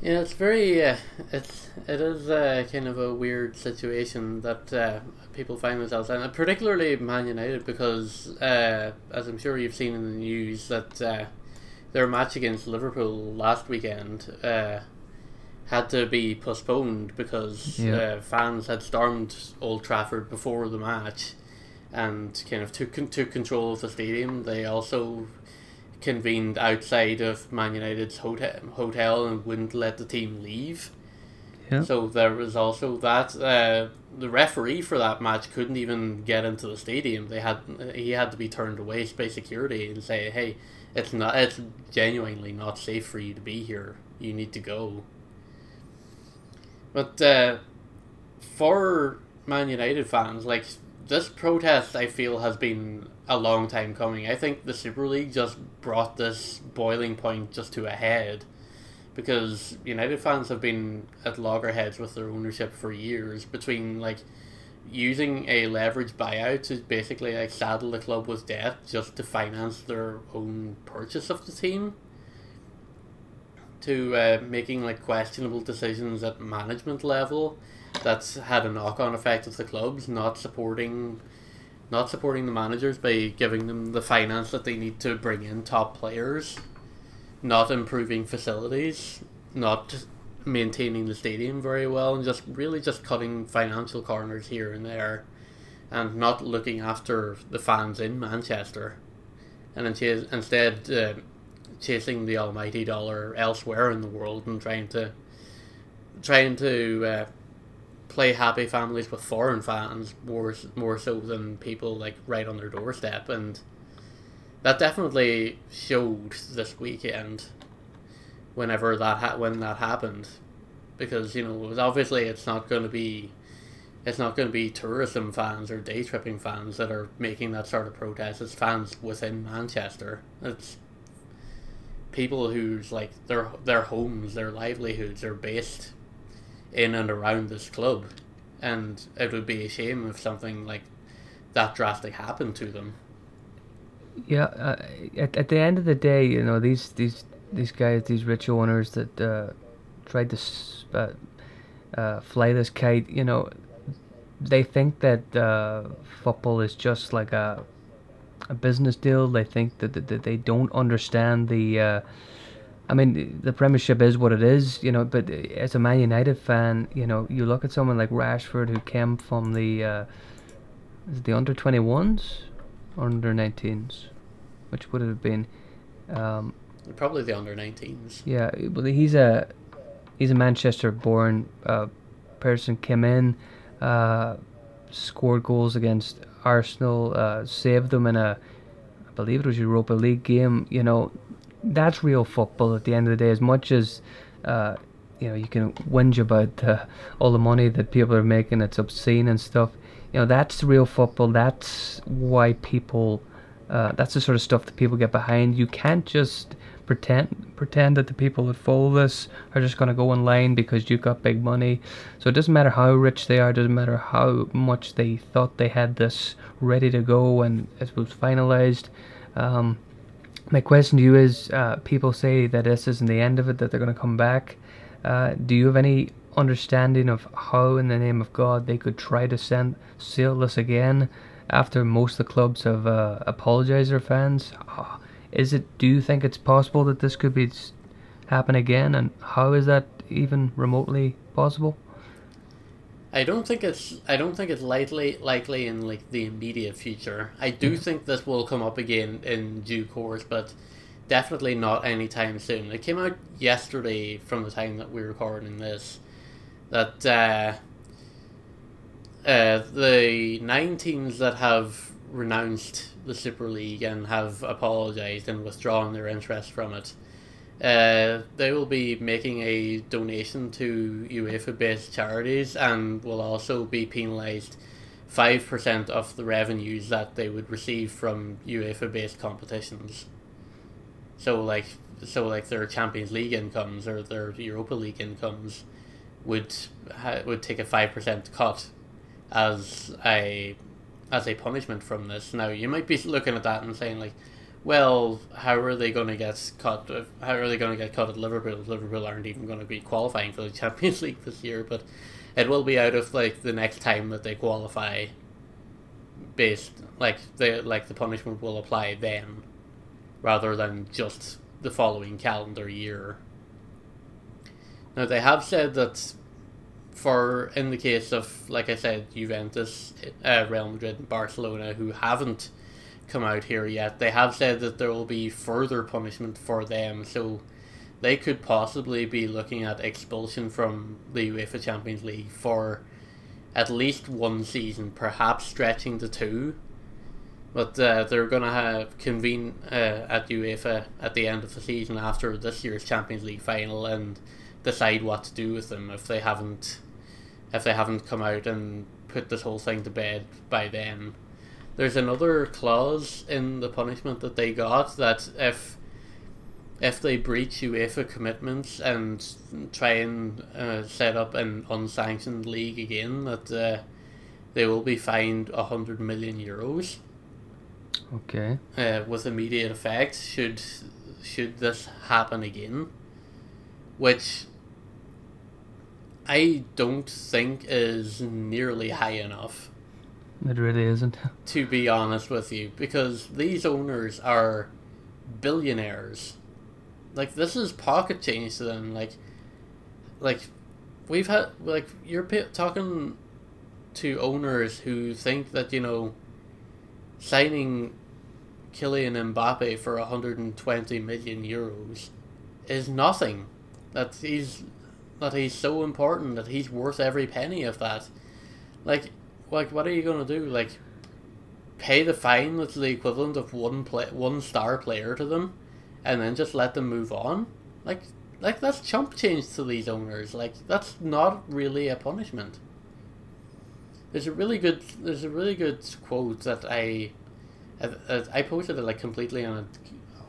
Yeah, it's very uh, it's it is uh, kind of a weird situation that people find themselves in, particularly Man United, because as I'm sure you've seen in the news that their match against Liverpool last weekend uh, had to be postponed because Yeah. uh, fans had stormed Old Trafford before the match and kind of took took control of the stadium. They also convened outside of Man United's hotel hotel and wouldn't let the team leave. Yeah. So there was also that. Uh, the referee for that match couldn't even get into the stadium. They had he had to be turned away by security and say, "Hey, it's not. It's genuinely not safe for you to be here. You need to go." But uh, for Man United fans, like this protest, I feel has been a long time coming. I think the Super League just brought this boiling point just to a head because United fans have been at loggerheads with their ownership for years between like using a leverage buyout to basically like saddle the club with debt just to finance their own purchase of the team. To uh, making like questionable decisions at management level that's had a knock-on effect of the clubs not supporting not supporting the managers by giving them the finance that they need to bring in top players not improving facilities, not maintaining the stadium very well, and just really just cutting financial corners here and there, and not looking after the fans in Manchester, and instead uh, chasing the almighty dollar elsewhere in the world and trying to trying to uh, play happy families with foreign fans more more so than people like right on their doorstep. And that definitely showed this weekend whenever that ha- when that happened. Because you know obviously it's not going to be it's not going to be tourism fans or day tripping fans that are making that sort of protest. It's fans within Manchester. It's people whose like their their homes their livelihoods are based in and around this club. And it would be a shame if something like that drastic happened to them. Yeah, uh, at at the end of the day, you know these these these guys, these rich owners that uh, tried to uh, uh, fly this kite, you know, they think that uh, football is just like a a business deal. They think that, that, that they don't understand the uh, I mean, the Premiership is what it is, you know. But as a Man United fan, you know, you look at someone like Rashford who came from the uh, the under twenty ones or under 19s, which would have been? Um, Probably the under 19s. yeah, well, he's a he's a Manchester-born uh, person. Came in, uh, scored goals against Arsenal, uh, saved them in a, I believe it was Europa League game. You know, that's real football at the end of the day. As much as uh, you know, you can whinge about all the money that people are making. It's obscene and stuff. You know, that's real football. That's why people. Uh, that's the sort of stuff that people get behind. You can't just pretend pretend that the people that follow this are just going to go in line because you've got big money. So it doesn't matter how rich they are, doesn't matter how much they thought they had this ready to go and it was finalized. Um, my question to you is: uh, People say that this isn't the end of it; that they're going to come back. Uh, do you have any understanding of how, in the name of God, they could try to send seal this again after most of the clubs have uh, apologized their fans? Ah, Is it? Do you think it's possible that this could be happen again? And how is that even remotely possible? I don't think it's I don't think it's likely likely in like the immediate future. I do think this will come up again in due course, but definitely not anytime soon. It came out yesterday from the time that we're recording this that uh, uh, the nine teams that have renounced the Super League and have apologized and withdrawn their interest from it uh, they will be making a donation to UEFA based charities and will also be penalised 5% of the revenues that they would receive from UEFA based competitions. So like so like their Champions League incomes or their Europa League incomes would would take a 5% cut as a as a punishment from this. Now you might be looking at that and saying like well, how are they going to get if- How are they going to get cut at Liverpool? Liverpool aren't even going to be qualifying for the Champions League this year, but it will be out of like the next time that they qualify. Based like the like the punishment will apply then, rather than just the following calendar year. Now they have said that, for in the case of like I said, Juventus, uh, Real Madrid, and Barcelona, who haven't come out here yet. They have said that there will be further punishment for them, so they could possibly be looking at expulsion from the UEFA Champions League for at least one season, perhaps stretching to two. But uh, they're going to have convene uh, at UEFA at the end of the season after this year's Champions League final and decide what to do with them if they haven't if they haven't come out and put this whole thing to bed by then. There's another clause in the punishment that they got that if if they breach UEFA commitments and try and uh, set up an unsanctioned league again, that uh, they will be fined a hundred million euros Okay. uh, with immediate effect should should this happen again, which I don't think is nearly high enough It really isn't. to be honest with you, because these owners are billionaires. Like this is pocket change to them. Like, like we've had like you're talking to owners who think that you know signing Kylian Mbappe for 120 million euros is nothing. That he's that he's so important that he's worth every penny of that. Like, like what are you gonna do? Like, pay the fine that's the equivalent of one play one star player to them, and then just let them move on? Like, like that's chump change to these owners. Like, that's not really a punishment. There's a really good there's a really good quote that I I, I posted it like completely on a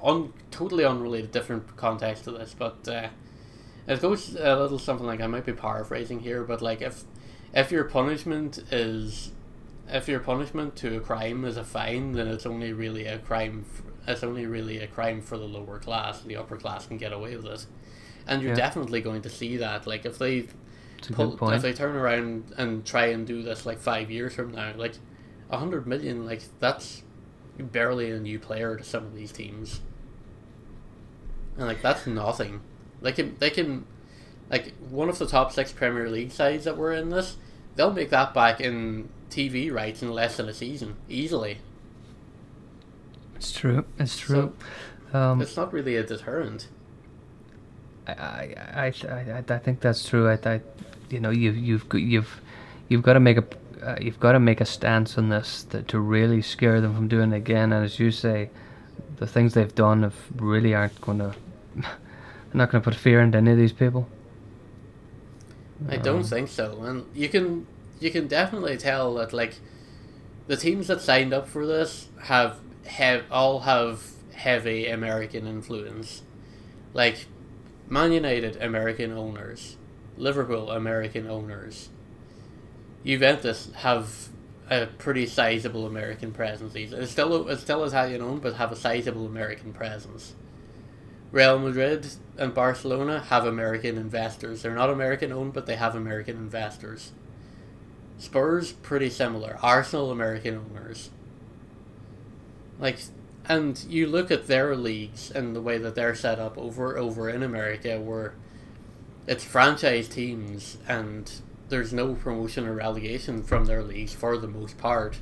on totally unrelated different context to this, but uh, it goes a little something like I might be paraphrasing here, but like if if your punishment is if your punishment to a crime is a fine, then it's only really a crime. It's only really a crime for the lower class. The upper class can get away with it, and you're Yeah. definitely going to see that. Like if they pull, if they turn around and try and do this like five years from now, like a hundred million, like that's barely a new player to some of these teams. and like that's nothing. They can they can like one of the top six Premier League sides that were in this, they'll make that back in TV rights in less than a season easily. It's true. It's true. So, um, it's not really a deterrent. I, I, I, I, I think that's true. I, I, you know, you've you've you've you've got to make a uh, you've got to make a stance on this to, to really scare them from doing it again. And as you say, the things they've done have really aren't going to. They're not going to put fear into any of these people. I don't um, think so, and you can you can definitely tell that like the teams that signed up for this have have all have heavy American influence, like Man United American owners, Liverpool American owners, Juventus have a pretty sizable American presence. It's still it's still Italian owned, but have a sizable American presence. Real Madrid and Barcelona have American investors. They're not American owned, but they have American investors. Spurs pretty similar. Arsenal American owners. Like and you look at their leagues and the way that they're set up over over in America where it's franchise teams and there's no promotion or relegation from their leagues for the most part.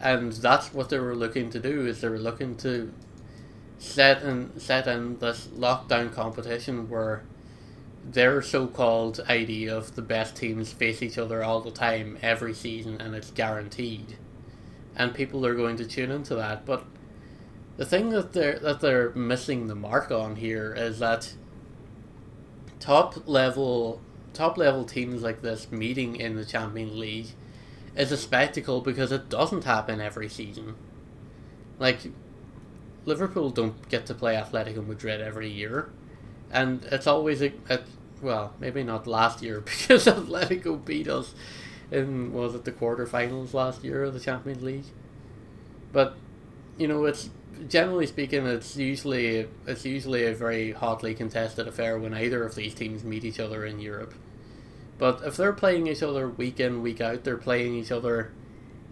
And that's what they were looking to do is they were looking to set in set in this lockdown competition where their so-called idea of the best teams face each other all the time every season and it's guaranteed and people are going to tune into that but the thing that they're that they're missing the mark on here is that top level top level teams like this meeting in the Champions League is a spectacle because it doesn't happen every season. Like Liverpool don't get to play Atletico Madrid every year, and it's always a, a well maybe not last year because Atletico beat us in was it the quarterfinals last year of the Champions League, but you know it's generally speaking, it's usually it's usually a very hotly contested affair when either of these teams meet each other in Europe. But if they're playing each other week in week out, they're playing each other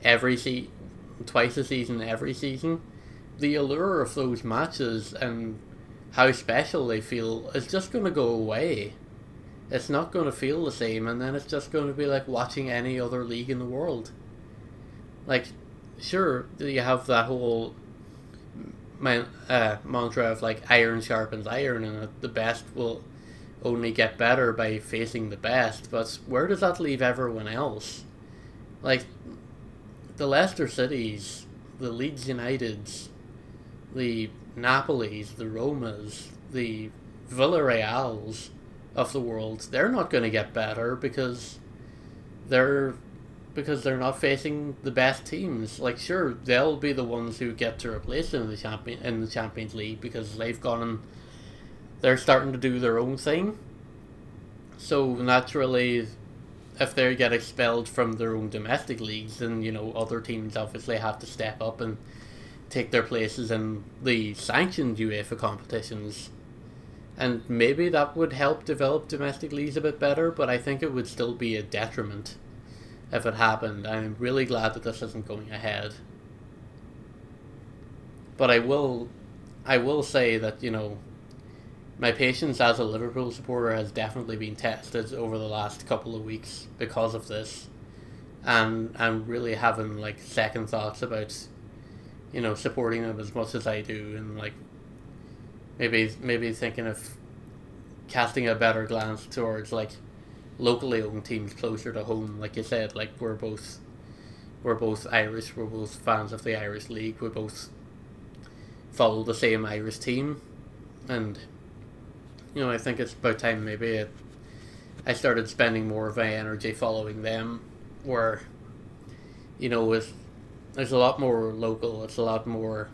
every se- twice a season, every season. The allure of those matches and how special they feel is just going to go away. It's not going to feel the same, and then it's just going to be like watching any other league in the world. Like, sure, you have that whole my uh, mantra of like iron sharpens iron, and the best will only get better by facing the best. But where does that leave everyone else? Like the Leicester Cities, the Leeds Uniteds, the Napolis, the Romas, the Villarreals of the world, they're not going to get better because they're because they're not facing the best teams. Like, sure, they'll be the ones who get to replace them in the champion in the Champions League because they've gone and they're starting to do their own thing. So naturally, if they get expelled from their own domestic leagues, then you know other teams obviously have to step up and take their places in the sanctioned UEFA competitions. And maybe that would help develop domestic leagues a bit better, but I think it would still be a detriment if it happened. I'm really glad that this isn't going ahead. But I will, I will say that you know, my patience as a Liverpool supporter has definitely been tested over the last couple of weeks because of this, and I'm really having like second thoughts about, you know, supporting them as much as I do, and like, maybe maybe thinking of casting a better glance towards like locally owned teams closer to home. Like you said, like we're both we're both Irish. We're both fans of the Irish league. We both follow the same Irish team, and you know I think it's about time maybe it, I started spending more of my energy following them, where you know with there's a lot more local. It's a lot more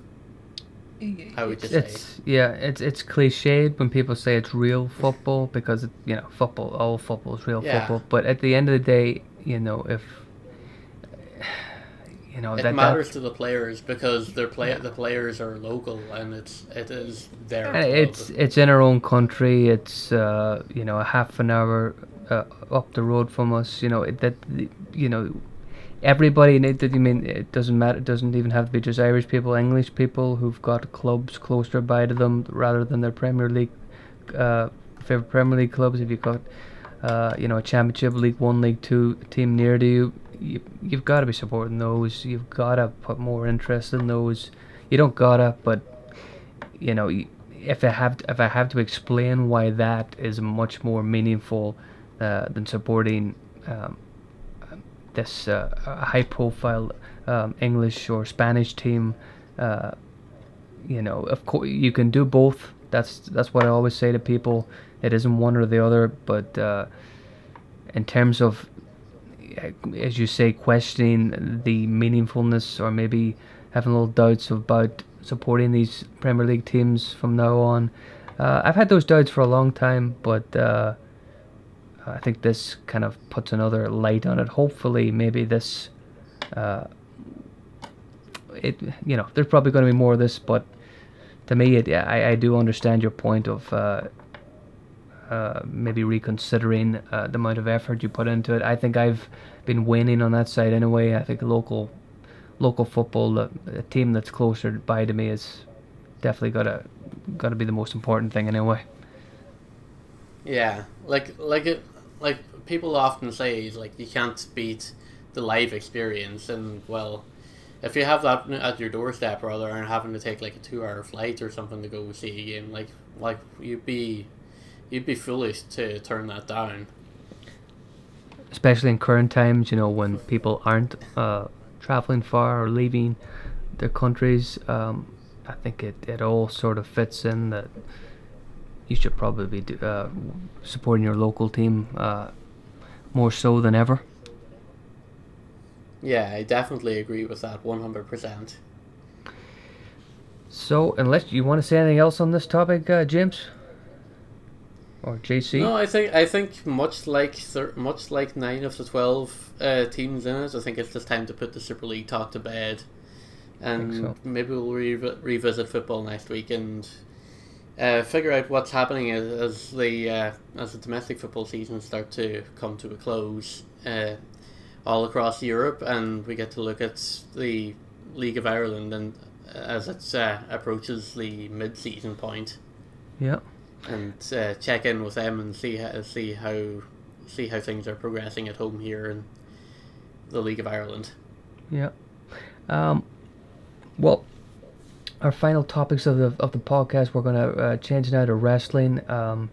I would just it's, say. Yeah, it's it's cliched when people say it's real football because it, you know football, all football is real yeah. football. But at the end of the day, you know if you know it that matters that, to the players because their play yeah. the players are local and it's it is their. It's it's in our own country. It's uh, you know a half an hour uh, up the road from us. You know that you know everybody. and it- I mean, it doesn't matter. It doesn't even have to be just Irish people, English people who've got clubs closer by to them rather than their Premier League, uh, favorite Premier League clubs. If you've got, uh, you know, a Championship, League One, League Two team near to you, you you've got to be supporting those. You've got to put more interest in those. You don't gotta, but you know, if I have to, if I have to explain why that is much more meaningful uh, than supporting um, this uh, high profile um, English or Spanish team, uh, you know, of course you can do both. That's that's what I always say to people. It isn't one or the other, but uh, in terms of, uh, as you say, questioning the meaningfulness or maybe having little doubts about supporting these Premier League teams from now on. Uh, I've had those doubts for a long time, but uh, I think this kind of puts another light on it. Hopefully, maybe this, uh, it you know, there's probably going to be more of this, but to me, it I, I do understand your point of uh, uh, maybe reconsidering uh, the amount of effort you put into it. I think I've been winning on that side anyway. I think local local football, the, the team that's closer by to me is definitely gotta gotta be the most important thing anyway. Yeah, like like it, like people often say, like you can't beat the live experience, and well, if you have that at your doorstep rather than having to take like a two-hour flight or something to go see a game, like like you'd be you'd be foolish to turn that down. Especially in current times, you know, when people aren't uh, traveling far or leaving their countries, um, I think it, it all sort of fits in that you should probably be uh, supporting your local team uh, more so than ever. Yeah, I definitely agree with that one hundred percent. So, unless you want to say anything else on this topic, uh, James or JC? No, I think I think much like much like nine of the twelve uh, teams in it, I think it's just time to put the Super League talk to bed, and so. maybe we'll re- revisit football next week and uh, figure out what's happening as, as the uh, as the domestic football season start to come to a close uh, all across Europe, and we get to look at the League of Ireland and as it uh, approaches the mid-season point Yeah. and uh, check in with them and see how, see how see how things are progressing at home here in the League of Ireland. Yeah. Um, well, our final topics of the of the podcast, we're gonna uh, change now to wrestling. Um,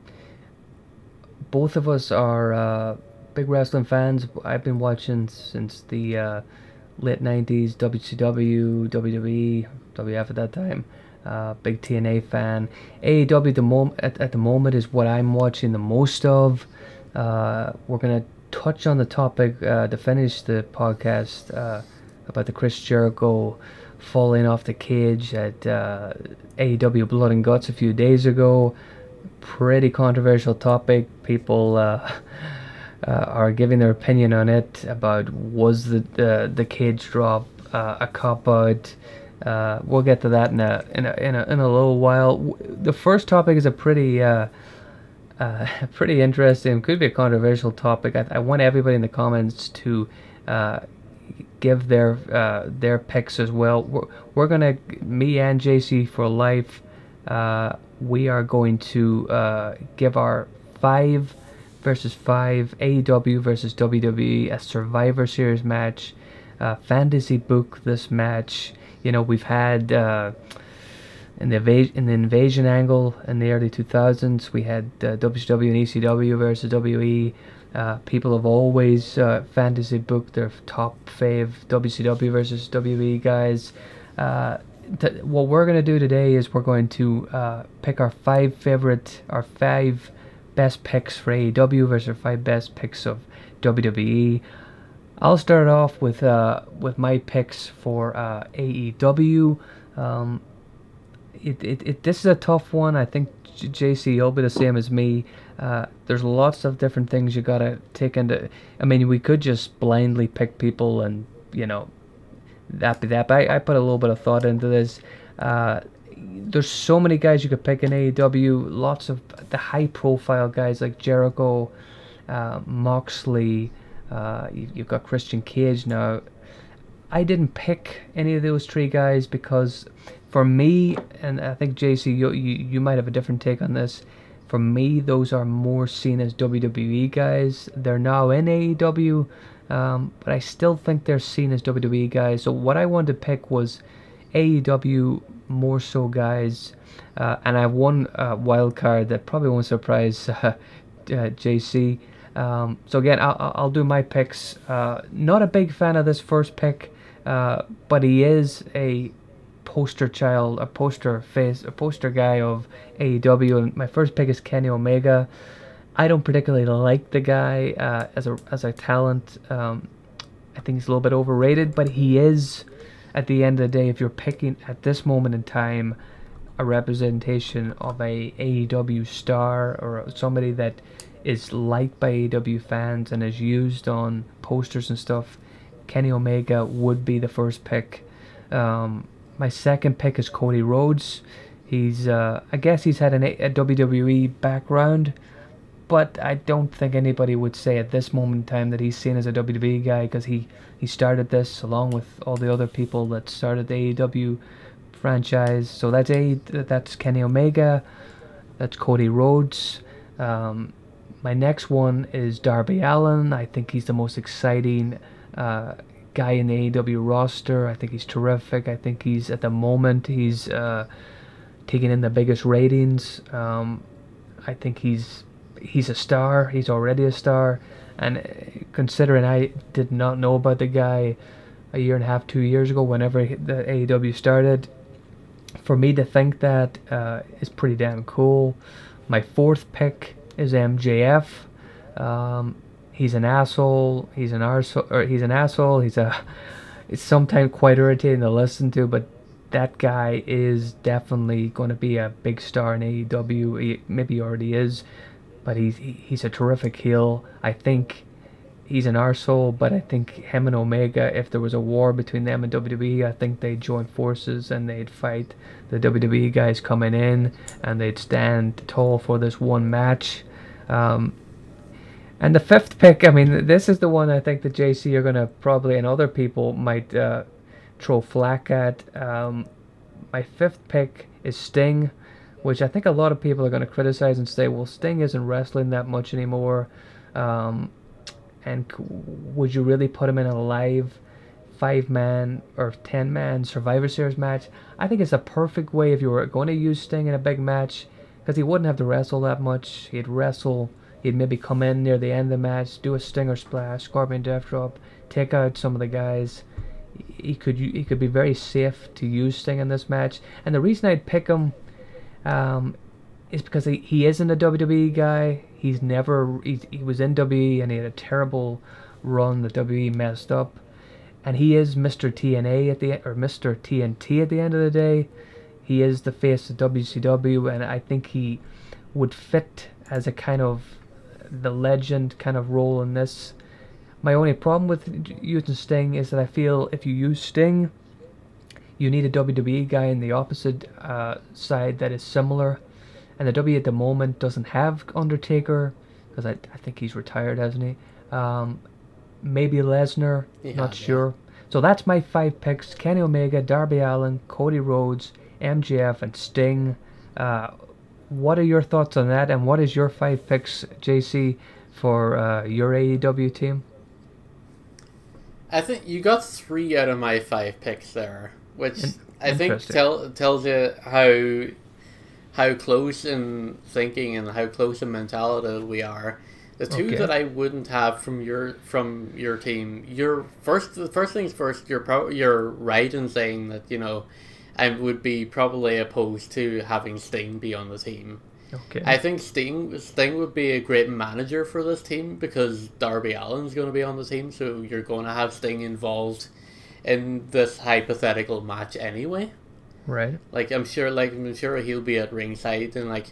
both of us are uh, big wrestling fans. I've been watching since the uh, late '90s, WCW, WWE, WF at that time. Uh, big TNA fan. AEW the mom- at, at the moment is what I'm watching the most of. Uh, we're gonna touch on the topic uh, to finish the podcast about the Chris Jericho falling off the cage at uh, AEW Blood and Guts a few days ago. Pretty controversial topic. People uh, uh, are giving their opinion on it about was the the, cage drop uh, a cop out. Uh, we'll get to that in a in a in a, in a little while. The first topic is a pretty uh, pretty interesting. Could be a controversial topic. I, I want everybody in the comments to uh, give their uh, their picks as well. We're, we're gonna me and JC for life. Uh, we are going to uh, give our five versus five AEW versus WWE a Survivor Series match. Uh, fantasy book this match. You know we've had. Uh, in the invasion in the invasion angle in the early 2000s we had uh, WCW and ECW versus WE uh, people have always uh, fantasy booked their top fave WCW versus WWE guys uh, th- what we're going to do today is we're going to uh, pick our five favorite our five best picks for AEW versus our five best picks of WWE I'll start off with uh, with my picks for uh, AEW um, it, it, it this is a tough one. I think JC you'll be the same as me. Uh, there's lots of different things you gotta take into. I mean, we could just blindly pick people and you know that be that. But I, I put a little bit of thought into this. Uh, there's so many guys you could pick in AEW. Lots of the high profile guys like Jericho, uh, Moxley. Uh, you, you've got Christian Cage now. I didn't pick any of those three guys because for me, and I think JC, you, you, you might have a different take on this. For me, those are more seen as WWE guys. They're now in AEW, um, but I still think they're seen as WWE guys. So what I wanted to pick was AEW more so guys, uh, and I have one uh, wild card that probably won't surprise uh, JC. Um, so again, I'll, I'll do my picks. Uh, not a big fan of this first pick, uh, but he is a poster child, a poster face, a poster guy of AEW. And my first pick is Kenny Omega. I don't particularly like the guy uh, as a as a talent. Um, I think he's a little bit overrated, but he is. At the end of the day, if you're picking at this moment in time a representation of a AEW star or somebody that is liked by AEW fans and is used on posters and stuff, Kenny Omega would be the first pick. Um, my second pick is Cody Rhodes. He's, uh, I guess he's had an, a WWE background, but I don't think anybody would say at this moment in time that he's seen as a WWE guy because he, he started this along with all the other people that started the AEW franchise. So that's a that's Kenny Omega, that's Cody Rhodes. Um, my next one is Darby Allin. I think he's the most exciting uh, guy in the AEW roster. I think he's terrific. I think he's at the moment he's uh, taking in the biggest ratings. Um, I think he's he's a star. He's already a star, and uh, considering I did not know about the guy a year and a half, two years ago, whenever the AEW started, for me to think that uh, is pretty damn cool. My fourth pick is MJF. Um, he's an asshole. He's an arsehole, or he's an asshole. He's a. It's sometimes quite irritating to listen to, but that guy is definitely going to be a big star in AEW. He, maybe already is, but he's he's a terrific heel. I think he's an arsehole, but I think him and Omega, if there was a war between them and WWE, I think they'd join forces and they'd fight the WWE guys coming in and they'd stand tall for this one match. Um, and the fifth pick, I mean, this is the one I think the JC are going to probably, and other people might uh, throw flack at. Um, my fifth pick is Sting, which I think a lot of people are going to criticize and say, well, Sting isn't wrestling that much anymore. Um, and would you really put him in a live five man or ten man Survivor Series match? I think it's a perfect way if you were going to use Sting in a big match because he wouldn't have to wrestle that much. He'd wrestle, he'd maybe come in near the end of the match, do a Stinger splash, Scorpion Death Drop, take out some of the guys. He could he could be very safe to use Sting in this match, and the reason I'd pick him um, is because he, he isn't a WWE guy. He's never he, he was in WWE and he had a terrible run that WWE messed up, and he is Mr. TNA at the or Mr. TNT at the end of the day. He is the face of WCW, and I think he would fit as a kind of the legend kind of role in this. My only problem with using Sting is that I feel if you use Sting, you need a WWE guy in the opposite uh, side that is similar and the W at the moment doesn't have Undertaker because I, I think he's retired, hasn't he? Um, maybe Lesnar, yeah, not yeah. sure. So that's my five picks: Kenny Omega, Darby Allin, Cody Rhodes, MJF, and Sting. Uh, what are your thoughts on that? And what is your five picks, JC, for uh, your AEW team? I think you got three out of my five picks there, which In- I think tell, tells you how how close in thinking and how close in mentality we are. The two okay. that I wouldn't have from your from your team, your first the first things first. You're pro- you're right in saying that you know, I would be probably opposed to having Sting be on the team. Okay. I think Sting Sting would be a great manager for this team because Darby Allin's going to be on the team, so you're going to have Sting involved in this hypothetical match anyway. Right. Like I'm sure, like I'm sure he'll be at ringside, and like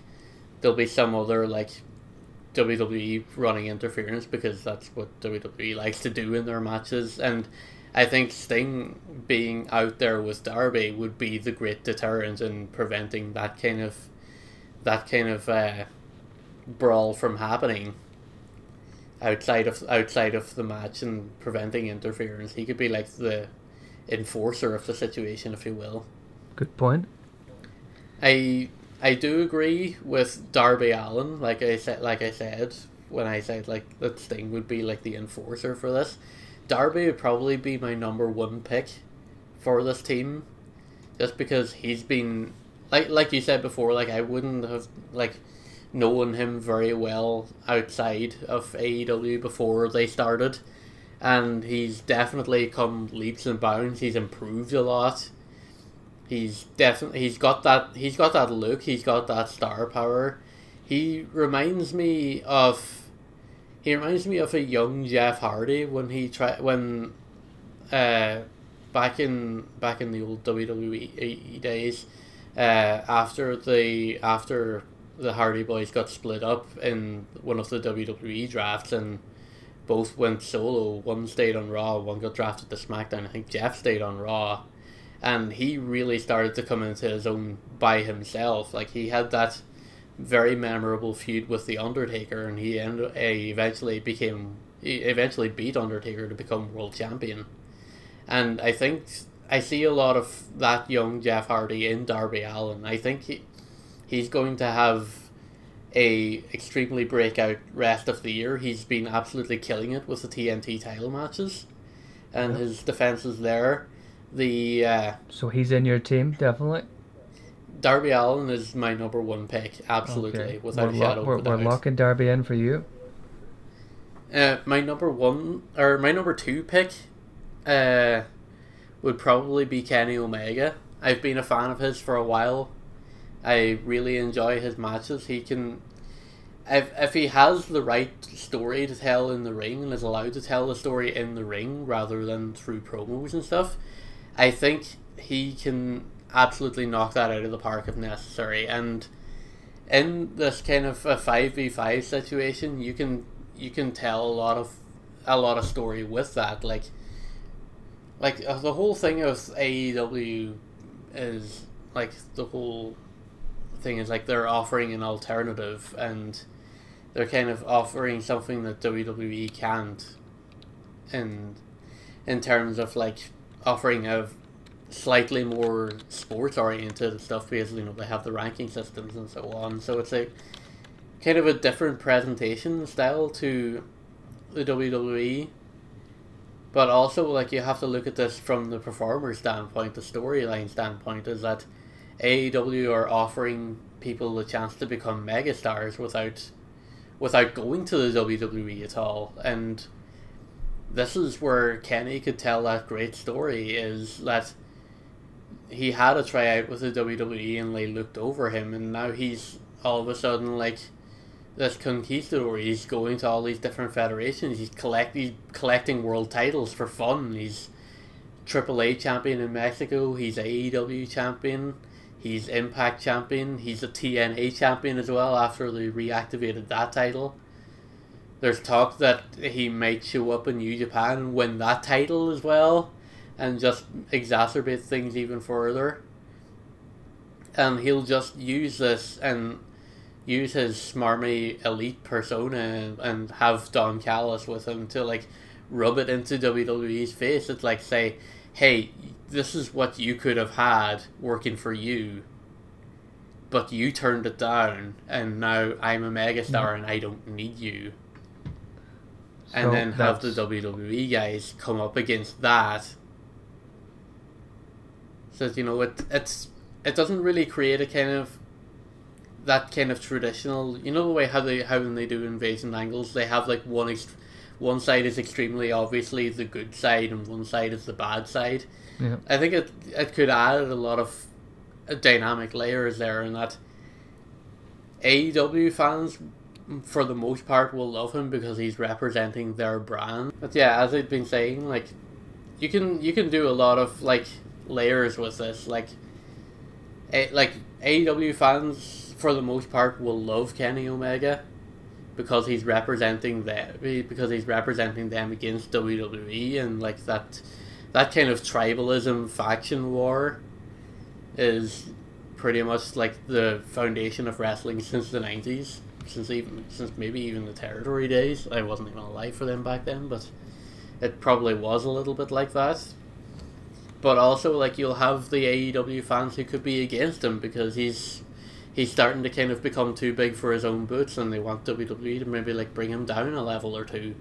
there'll be some other like WWE running interference because that's what WWE likes to do in their matches, and I think Sting being out there with Darby would be the great deterrent in preventing that kind of that kind of uh, brawl from happening outside of outside of the match and preventing interference. He could be like the enforcer of the situation, if you will. Good point. I I do agree with Darby Allin. Like I said, like I said when I said like that Sting would be like the enforcer for this. Darby would probably be my number one pick for this team, just because he's been like like you said before. Like I wouldn't have like known him very well outside of AEW before they started, and he's definitely come leaps and bounds. He's improved a lot. He's definitely he's got that he's got that look. He's got that star power. He reminds me of he reminds me of a young Jeff Hardy when he tried when uh back in back in the old WWE days uh after the after the Hardy Boys got split up in one of the WWE drafts and both went solo. One stayed on Raw, one got drafted to SmackDown. I think Jeff stayed on Raw. And he really started to come into his own by himself. Like he had that very memorable feud with the Undertaker, and he ended, uh, eventually became he eventually beat Undertaker to become world champion. And I think I see a lot of that young Jeff Hardy in Darby Allin. I think he, he's going to have a extremely breakout rest of the year. He's been absolutely killing it with the TNT title matches, and his defenses there. The uh, so he's in your team definitely. Darby Allin is my number one pick, absolutely, okay. without we're a shadow lo- of we're, we're locking Darby in for you. Uh, my number one or my number two pick, uh, would probably be Kenny Omega. I've been a fan of his for a while. I really enjoy his matches. He can, if if he has the right story to tell in the ring and is allowed to tell the story in the ring rather than through promos and stuff, I think he can absolutely knock that out of the park if necessary. And in this kind of a five v five situation, you can you can tell a lot of a lot of story with that. Like like uh, the whole thing of AEW is like the whole thing is like they're offering an alternative and they're kind of offering something that WWE can't in in terms of like offering a slightly more sports oriented stuff because you know they have the ranking systems and so on so it's a kind of a different presentation style to the WWE but also like you have to look at this from the performer standpoint the storyline standpoint is that AEW are offering people the chance to become megastars without without going to the WWE at all. And this is where Kenny could tell that great story is that he had a tryout with the WWE and they looked over him and now he's all of a sudden like this conquistador. He's going to all these different federations. He's collect he's collecting world titles for fun. He's AAA champion in Mexico. He's AEW champion. He's Impact champion. He's a TNA champion as well after they reactivated that title. There's talk that he might show up in New Japan and win that title as well and just exacerbate things even further. And he'll just use this and use his smarmy elite persona and, have Don Callis with him to like rub it into WWE's face. It's like say, hey, this is what you could have had working for you, but you turned it down, and now I'm a megastar Mm. and I don't need you. So And then have the WWE guys come up against that. So you know it it's it doesn't really create a kind of that kind of traditional you know the way how they how when they do invasion angles they have like one one side is extremely obviously the good side and one side is the bad side. Yeah. I think it it could add a lot of uh, dynamic layers there, and that AEW fans, for the most part, will love him because he's representing their brand. But yeah, as I've been saying, like you can you can do a lot of like layers with this, like a, like AEW fans for the most part will love Kenny Omega because he's representing them eh, because he's representing them against WWE and like that that kind of tribalism faction war is pretty much like the foundation of wrestling since the 90s since even since maybe even the territory days. I wasn't even alive for them back then but it probably was a little bit like that but also like you'll have the AEW fans who could be against him because he's he's starting to kind of become too big for his own boots, and they want WWE to maybe like bring him down a level or two,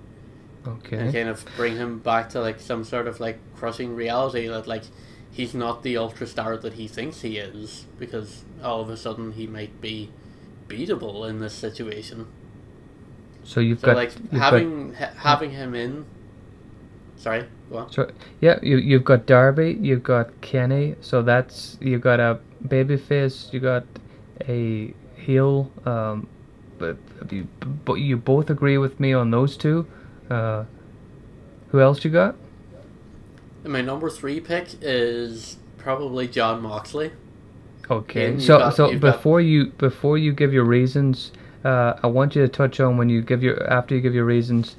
Okay. and kind of bring him back to like some sort of like crushing reality that like he's not the ultra star that he thinks he is because all of a sudden he might be beatable in this situation. So you've So got like you've got- having ha- having him in. Sorry, So yeah, you you've got Darby, you've got Kenny. So that's you've got a babyface, you got a heel. Um, but you but you both agree with me on those two. Uh, who else you got? And my number three pick is probably Jon Moxley. Okay. So got- so you've got- before you before you give your reasons, uh, I want you to touch on when you give your after you give your reasons.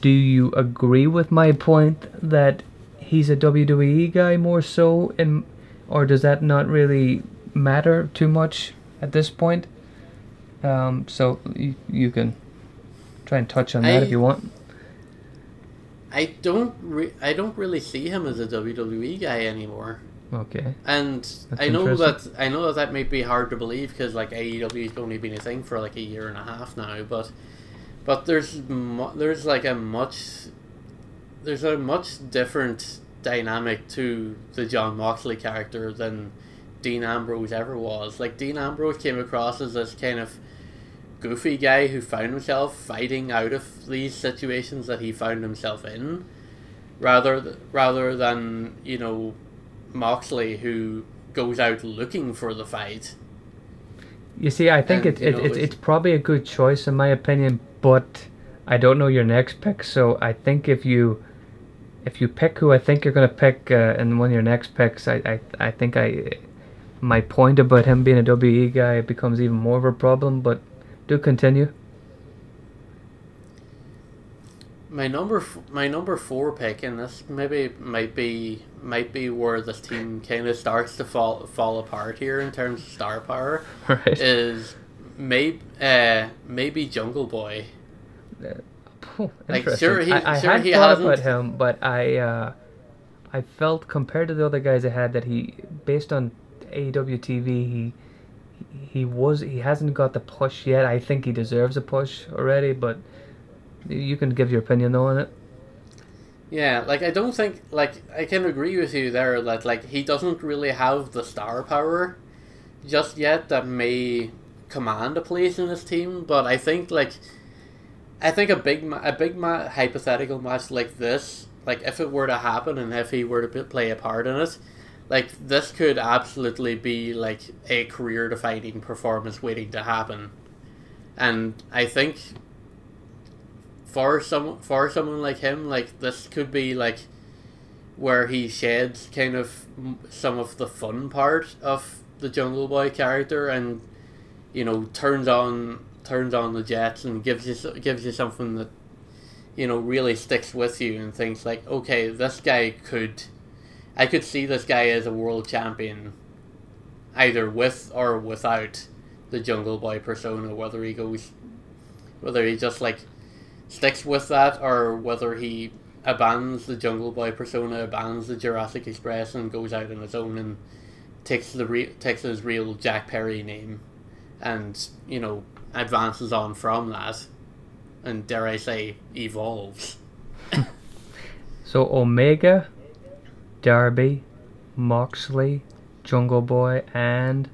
Do you agree with my point that he's a WWE guy more so, in, or does that not really matter too much at this point? Um, so you, you can try and touch on that if you want. I don't re- I don't really see him as a WWE guy anymore. Okay. And That's I know that. I know that that may be hard to believe because like AEW's only been a thing for like a year and a half now, but but there's there's like a much there's a much different dynamic to the Jon Moxley character than Dean Ambrose ever was. Like Dean Ambrose came across as this kind of goofy guy who found himself fighting out of these situations that he found himself in, rather th- rather than you know Moxley who goes out looking for the fight. You see, I think And, it, it, know, it, it's- it's probably a good choice in my opinion, but I don't know your next pick. So I think if you if you pick who I think you're gonna pick uh, in one of your next picks, I, I I think I my point about him being a WE guy becomes even more of a problem. But do continue. My number f- my number four pick, and this maybe might be might be where this team kind of starts to fall fall apart here in terms of star power, Right. is maybe uh, maybe Jungle Boy. Oh, Like, sure, he- I, I sure had he thought about hasn't- him, but I uh, I felt compared to the other guys I had that he, based on AEW TV, he he was he hasn't got the push yet. I think he deserves a push already, but you can give your opinion though on it. Yeah, like I don't think like I can agree with you there that like he doesn't really have the star power just yet that may command a place in this team, but I think like I think a big a big ma- hypothetical match like this, like if it were to happen and if he were to play a part in it, like this could absolutely be like a career defining performance waiting to happen. And I think for some for someone like him, like this could be like where he sheds kind of some of the fun part of the Jungle Boy character, and you know turns on turns on the jets and gives you gives you something that you know really sticks with you and thinks like, okay, this guy could, I could see this guy as a world champion, either with or without the Jungle Boy persona, whether he goes, whether he just like sticks with that or whether he abandons the Jungle Boy persona, abandons the Jurassic Express, and goes out on his own and takes the re- takes his real Jack Perry name, and you know advances on from that, and dare I say evolves. So Omega, Darby, Moxley, Jungle Boy, and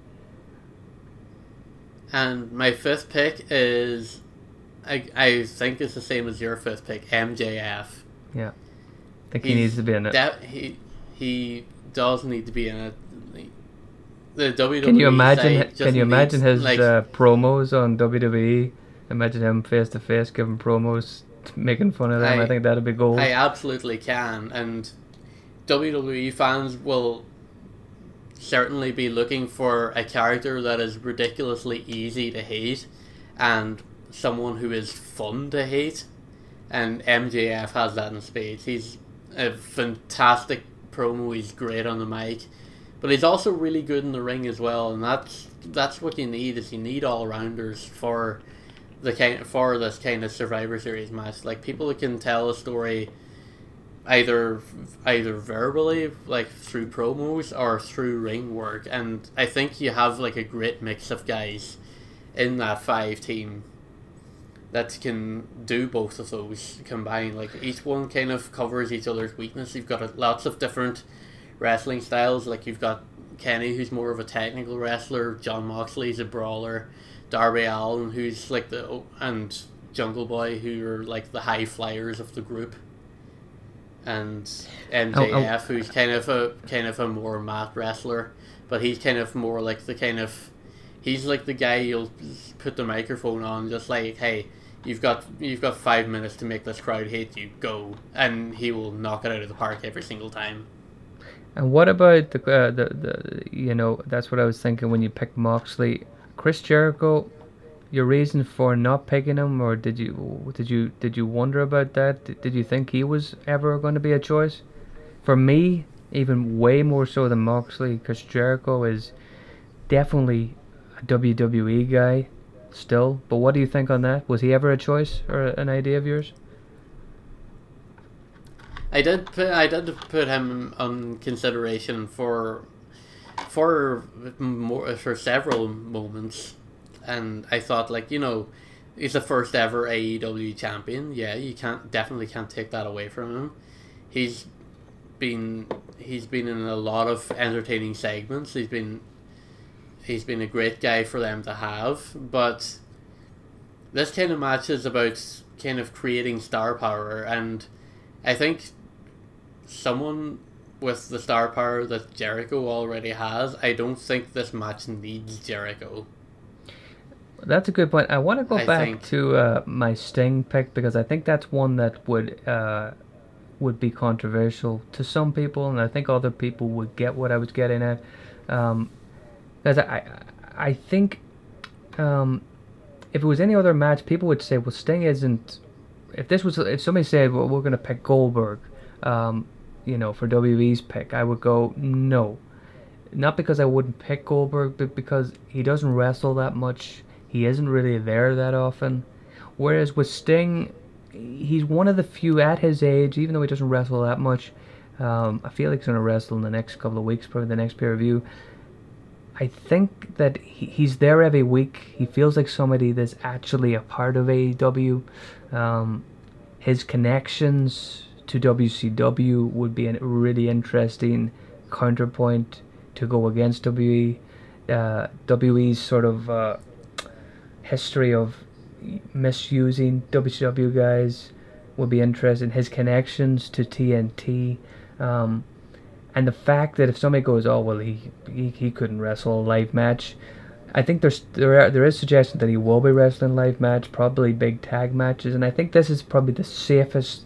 And my fifth pick is, I I think it's the same as your fifth pick, MJF. Yeah, I think he He's needs to be in it. That he he does need to be in it. The WWE. Can you imagine? Can you imagine needs, his like, uh, promos on WWE? Imagine him face to face giving promos, making fun of them. I, I- think that'd be gold. I absolutely can, and WWE fans will certainly be looking for a character that is ridiculously easy to hate, and someone who is fun to hate. And MJF has that in spades. He's a fantastic promo. He's great on the mic, but he's also really good in the ring as well. And that's that's what you need. Is you need all rounders for the kind for this kind of Survivor Series match. Like people that can tell a story either either verbally like through promos or through ring work and I think you have like a great mix of guys in that five team that can do both of those combined. Like each one kind of covers each other's weakness. You've got lots of different wrestling styles. Like you've got Kenny who's more of a technical wrestler. Jon Moxley's a brawler. Darby Allin who's like the oh, and Jungle Boy who are like the high flyers of the group. And MJF, oh, oh. who's kind of a kind of a more mat wrestler, but he's kind of more like the kind of he's like the guy you'll put the microphone on, just like hey, you've got you've got five minutes to make this crowd hate you, go, and he will knock it out of the park every single time. And what about the uh, the the you know that's what I was thinking when you picked Moxley, Chris Jericho your reason for not picking him, or did you did you did you wonder about that? Did, did you think he was ever going to be a choice? For me, even way more so than Moxley, because Jericho is definitely WWE guy still. But what do you think on that? Was he ever a choice or an idea of yours? I did put I did put him on consideration for for more for several moments and I thought like you know he's the first ever AEW champion. Yeah, you can't definitely can't take that away from him. He's been he's been in a lot of entertaining segments. He's been he's been a great guy for them to have, but this kind of match is about kind of creating star power and I think someone with the star power that Jericho already has, I don't think this match needs Jericho. That's a good point. I want to go I back think. to uh, my Sting pick because I think that's one that would uh, would be controversial to some people, and I think other people would get what I was getting at. Um, because I, I think um, if it was any other match, people would say, "Well, Sting isn't." If this was, if somebody said, "Well, we're going to pick Goldberg," um, you know, for WWE's pick, I would go, "No." Not because I wouldn't pick Goldberg, but because he doesn't wrestle that much he isn't really there that often. Whereas with Sting, he's one of the few at his age, even though he doesn't wrestle that much. Um, I feel like he's going to wrestle in the next couple of weeks, probably the next pay per view. I think that he, he's there every week. He feels like somebody that's actually a part of AEW. Um, his connections to WCW would be a really interesting counterpoint to go against WE. Uh, WE's sort of uh, history of misusing WCW guys would be interesting. His connections to TNT, um, and the fact that if somebody goes, oh well, he he, he couldn't wrestle a live match. I think there's there are, there is suggestion that he will be wrestling live match, probably big tag matches, and I think this is probably the safest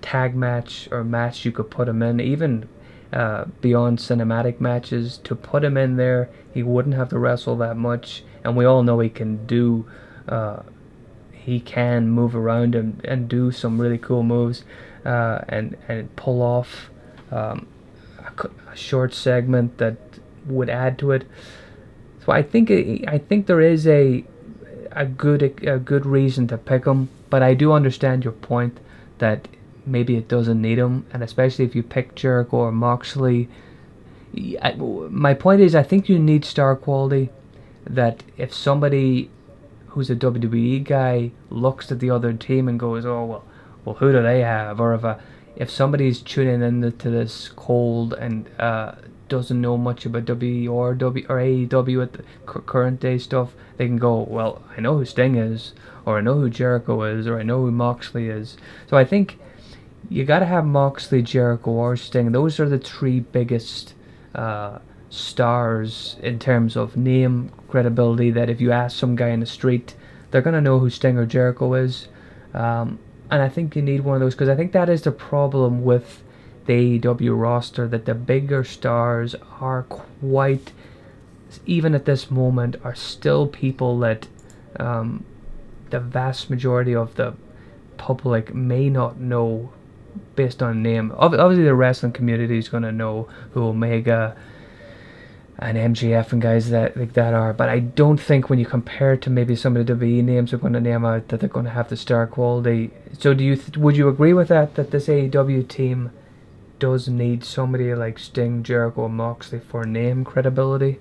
tag match or match you could put him in, even uh, beyond cinematic matches. To put him in there, he wouldn't have to wrestle that much and we all know he can do. Uh, he can move around and, and do some really cool moves, uh, and and pull off um, short segment that would add to it. So I think eh, I think there is a a good a good reason to pick him, but I do understand your point that maybe it doesn't need him, and especially if you pick Jericho or Moxley. I, my point is, I think you need star quality that if somebody who's a WWE guy looks at the other team and goes, "Oh well, well who do they have?" or if a, if somebody's tuning into this cold and uh, doesn't know much about WWE or W or AEW at the current day stuff, they can go, "Well, I know who Sting is, or I know who Jericho is, or I know who Moxley is." So I think you got to have Moxley, Jericho, or Sting. Those are the three biggest. Uh, stars in terms of name credibility that if you ask some guy in the street, they're going to know who Sting or Jericho is. Um, and I think you need one of those because I think that is the problem with the AEW roster that the bigger stars are quite, even at this moment, are still people that um, the vast majority of the public may not know based on name. Obviously, the wrestling community is going to know who Omega and MJF and guys that like that are. But I don't think when you compare it to maybe some of the WWE names are going to name out that they're going to have the star quality. So do you th- would you agree with that that this AEW team does need somebody like Sting, Jericho, Moxley for name credibility.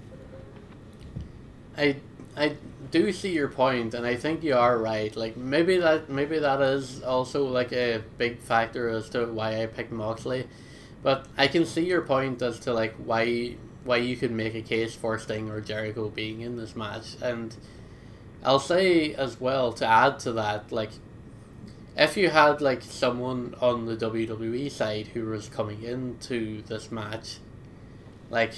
I I do see your point, and I think you are right. Like maybe that maybe that is also like a big factor as to why I picked Moxley, but I can see your point as to like why why you could make a case for Sting or Jericho being in this match, and I'll say as well to add to that, like if you had like someone on the WWE side who was coming into this match, like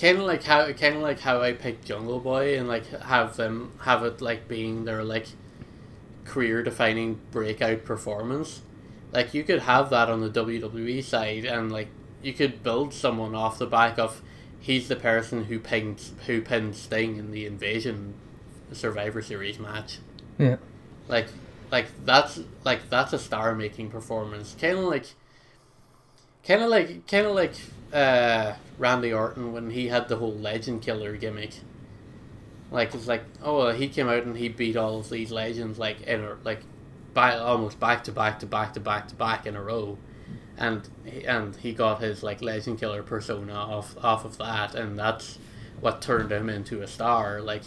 kind of like how kind of like how I picked Jungle Boy and like have them have it like being their like career defining breakout performance. Like you could have that on the WWE side and like you could build someone off the back of he's the person who pinned who pinned Sting in the Invasion Survivor Series match. Yeah. Like like that's like that's a star making performance. Kind of like kind of like kind of like uh, Randy Orton when he had the whole legend killer gimmick. Like it's like oh he came out and he beat all of these legends like in a, like by almost back to back to back to back to back in a row, and and he got his like legend killer persona off off of that, and that's what turned him into a star. Like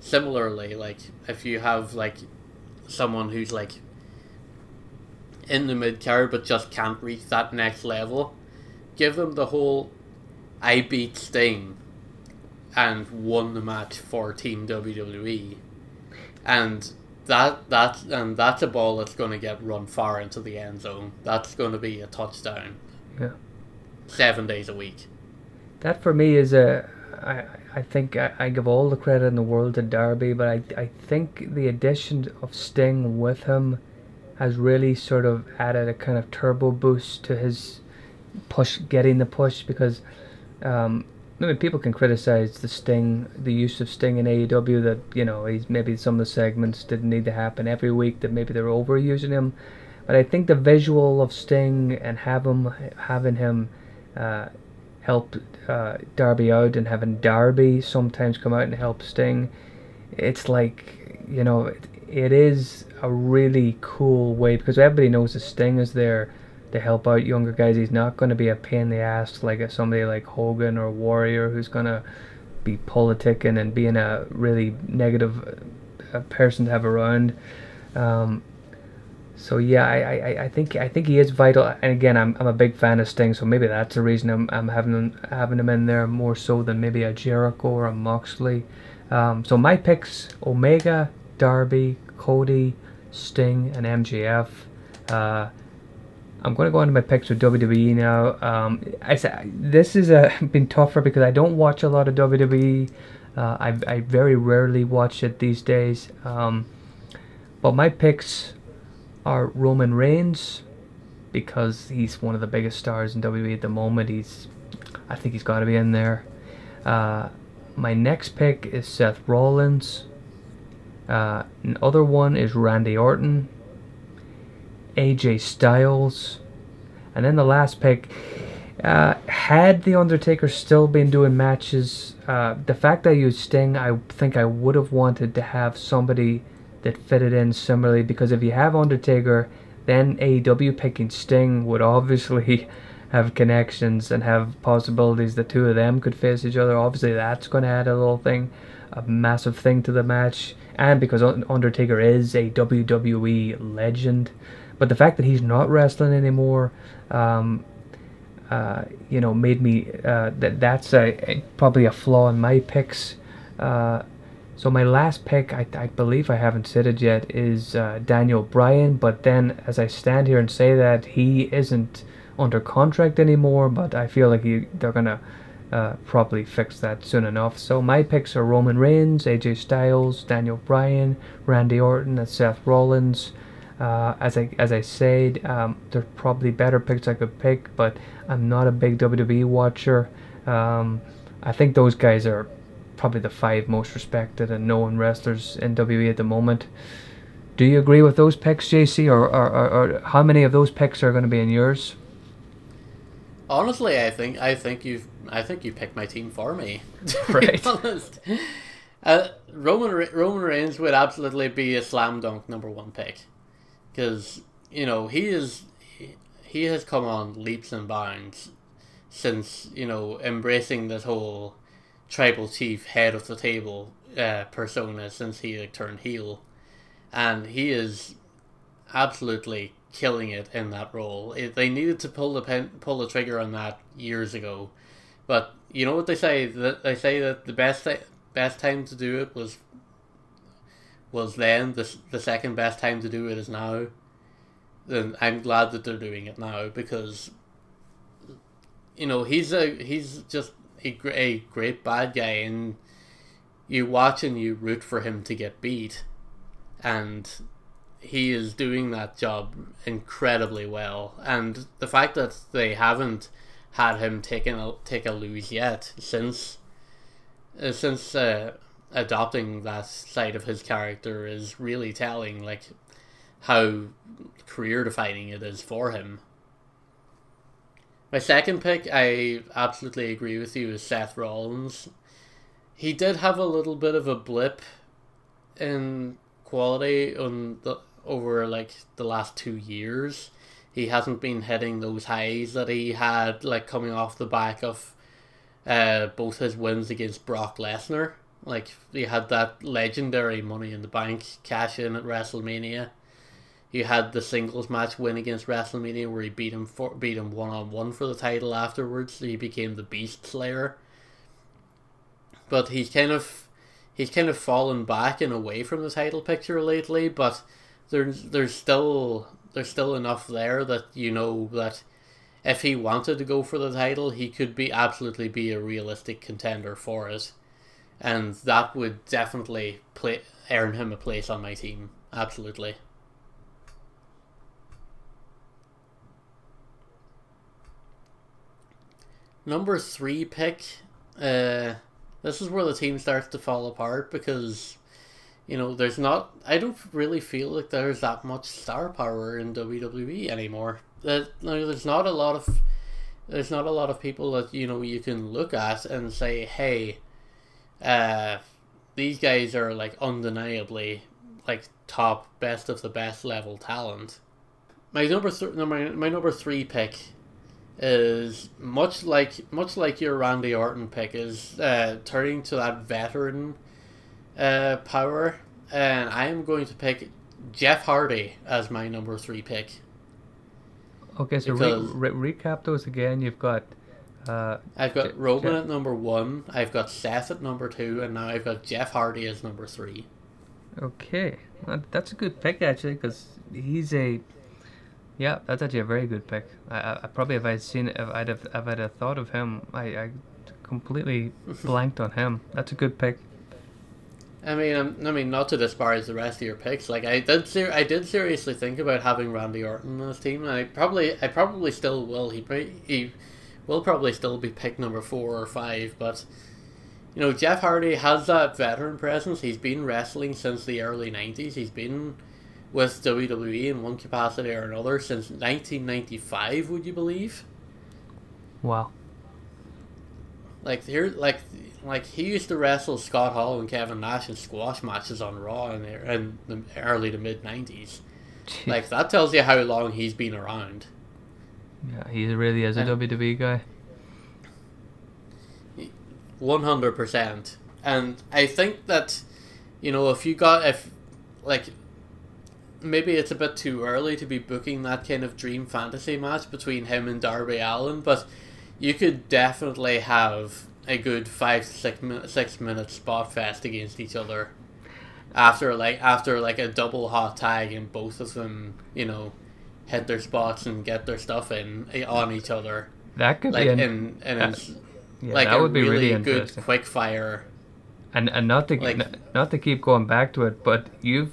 similarly, like if you have like someone who's like in the mid card but just can't reach that next level, give them the whole I beat Sting and won the match for Team WWE. And that that and that's a ball that's going to get run far into the end zone. That's going to be a touchdown. Yeah. Seven days a week. That for me is a. I, I think I, I give all the credit in the world to Darby, but I, I think the addition of Sting with him has really sort of added a kind of turbo boost to his push, getting the push because um, I mean, people can criticize the Sting, the use of Sting in AEW. That you know, he's maybe some of the segments didn't need to happen every week. That maybe they're overusing him, but I think the visual of Sting and have him having him uh, help uh, Darby out and having Darby sometimes come out and help Sting, it's like you know, it, it is a really cool way because everybody knows the Sting is there to help out younger guys. He's not going to be a pain in the ass like somebody like Hogan or Warrior who's going to be politicking and being a really negative uh, person to have around. Um, so yeah, I, I, I think I think he is vital. And again, I'm, I'm a big fan of Sting, so maybe that's the reason I'm, I'm having him, having him in there more so than maybe a Jericho or a Moxley. Um, so my picks: Omega, Darby, Cody, Sting, and MJF. Uh, I'm going to go into my picks with WWE now. Um, I this has been tougher because I don't watch a lot of WWE. Uh, I, I very rarely watch it these days. Um, but my picks are Roman Reigns because he's one of the biggest stars in WWE at the moment. He's, I think he's got to be in there. Uh, my next pick is Seth Rollins. Uh, another one is Randy Orton. AJ Styles. And then the last pick, uh, had The Undertaker still been doing matches, uh, the fact that used Sting, I think I would have wanted to have somebody that fitted in similarly because if you have Undertaker, then AEW picking Sting would obviously have connections and have possibilities the two of them could face each other. Obviously, that's going to add a little thing, a massive thing to the match. And because Undertaker is a WWE legend, but the fact that he's not wrestling anymore, um, uh, you know, made me uh, that that's a, probably a flaw in my picks. Uh, so my last pick, I, I believe I haven't said it yet, is uh, Daniel Bryan. But then, as I stand here and say that, he isn't under contract anymore. But I feel like he, they're gonna uh, probably fix that soon enough. So my picks are Roman Reigns, AJ Styles, Daniel Bryan, Randy Orton, and Seth Rollins. Uh, as I as I said, um, there's probably better picks I could pick, but I'm not a big WWE watcher. Um, I think those guys are probably the five most respected and known wrestlers in WWE at the moment. Do you agree with those picks, JC, or, or, or, or how many of those picks are going to be in yours? Honestly, I think I think you've I think you picked my team for me. right. honest. Uh, Roman Roman Reigns would absolutely be a slam dunk number one pick because you know he is he has come on leaps and bounds since you know embracing this whole tribal chief head of the table uh, persona since he like, turned heel, and he is absolutely killing it in that role. It, they needed to pull the pen, pull the trigger on that years ago, but you know what they say? That they say that the best th- best time to do it was was then the the second best time to do it is now. Then I'm glad that they're doing it now because you know he's a he's just a, a great bad guy and you watch and you root for him to get beat and he is doing that job incredibly well and the fact that they haven't had him taking a, take a lose yet since uh, since uh, adopting that side of his character is really telling like how career defining it is for him my second pick, I absolutely agree with you, is Seth Rollins. He did have a little bit of a blip in quality on the over like the last two years. He hasn't been hitting those highs that he had like coming off the back of uh, both his wins against Brock Lesnar. Like he had that legendary Money in the Bank cash in at WrestleMania he had the singles match win against WrestleMania where he beat him for beat him one on one for the title afterwards. So he became the Beast Slayer. But he's kind of he's kind of fallen back and away from the title picture lately, but there's there's still there's still enough there that you know that if he wanted to go for the title, he could be absolutely be a realistic contender for it. And that would definitely play earn him a place on my team. Absolutely. number three pick, uh, this is where the team starts to fall apart because, you know, there's not. I don't really feel like there's that much star power in WWE anymore. That there's not a lot of, there's not a lot of people that you know you can look at and say, hey, uh, these guys are like undeniably like top best of the best level talent. My number th- my, my number three pick is much like much like your Randy Orton pick is uh, turning to that veteran uh, power, and I am going to pick Jeff Hardy as my number three pick. Okay, so re- re- recap those again. You've got. Uh, I've got Roman Jeff- at number one. I've got Seth at number two, and now I've got Jeff Hardy as number three. Okay, that's a good pick actually, because he's a yeah, that's actually a very good pick. I, I probably if I'd seen if I'd have if I'd have thought of him, I, I completely blanked on him. That's a good pick. I mean, um, I mean, not to disparage the rest of your picks. Like I did, ser- I did seriously think about having Randy Orton on this team, and I probably, I probably still will. He he will probably still be pick number four or five, but you know, Jeff Hardy has that veteran presence. He's been wrestling since the early '90s. He's been with WWE in one capacity or another since 1995. Would you believe? Wow. Like here, like like he used to wrestle Scott Hall and Kevin Nash in squash matches on Raw in the, in the early to mid 90s. Like that tells you how long he's been around. Yeah, he really is a and WWE guy. One hundred percent, and I think that, you know, if you got if, like, maybe it's a bit too early to be booking that kind of dream fantasy match between him and Darby Allin, but you could definitely have a good five to six minute six minute spot fest against each other after like after like a double hot tag and both of them you know hit their spots and get their stuff in eh, on each other. That could like be an, in uh, yeah, like that a would be really, really good quick fire. And and not to like, not, not to keep going back to it, but you've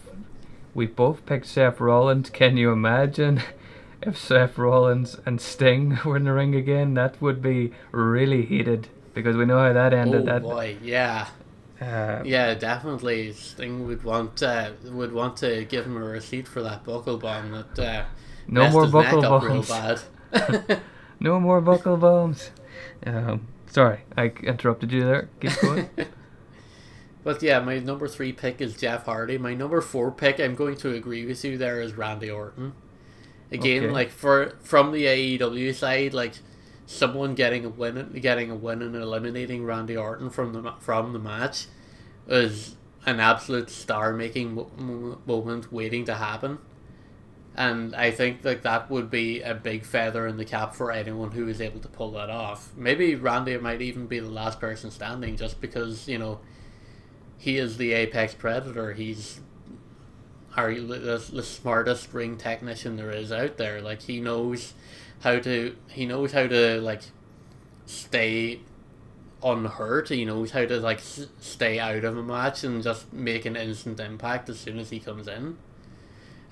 we both picked Seth Rollins. Can you imagine if Seth Rollins and Sting were in the ring again? That would be really heated because we know how that ended. Oh that, boy, yeah. Uh, yeah, definitely. Sting would want uh, would want to give him a receipt for that buckle bomb that uh, no more buckle bombs. no more buckle bombs. Um, sorry, I interrupted you there. Keep going. But yeah, my number three pick is Jeff Hardy. My number four pick, I'm going to agree with you there, is Randy Orton. Again, Okay. like for from the AEW side, like someone getting a win, getting a win and eliminating Randy Orton from the from the match is an absolute star-making mo- mo- moment waiting to happen. And I think like that would be a big feather in the cap for anyone who is able to pull that off. Maybe Randy might even be the last person standing, just because you know he is the apex predator. He's our the, the smartest ring technician there is out there. Like he knows how to he knows how to like stay unhurt. He knows how to like stay out of a match and just make an instant impact as soon as he comes in.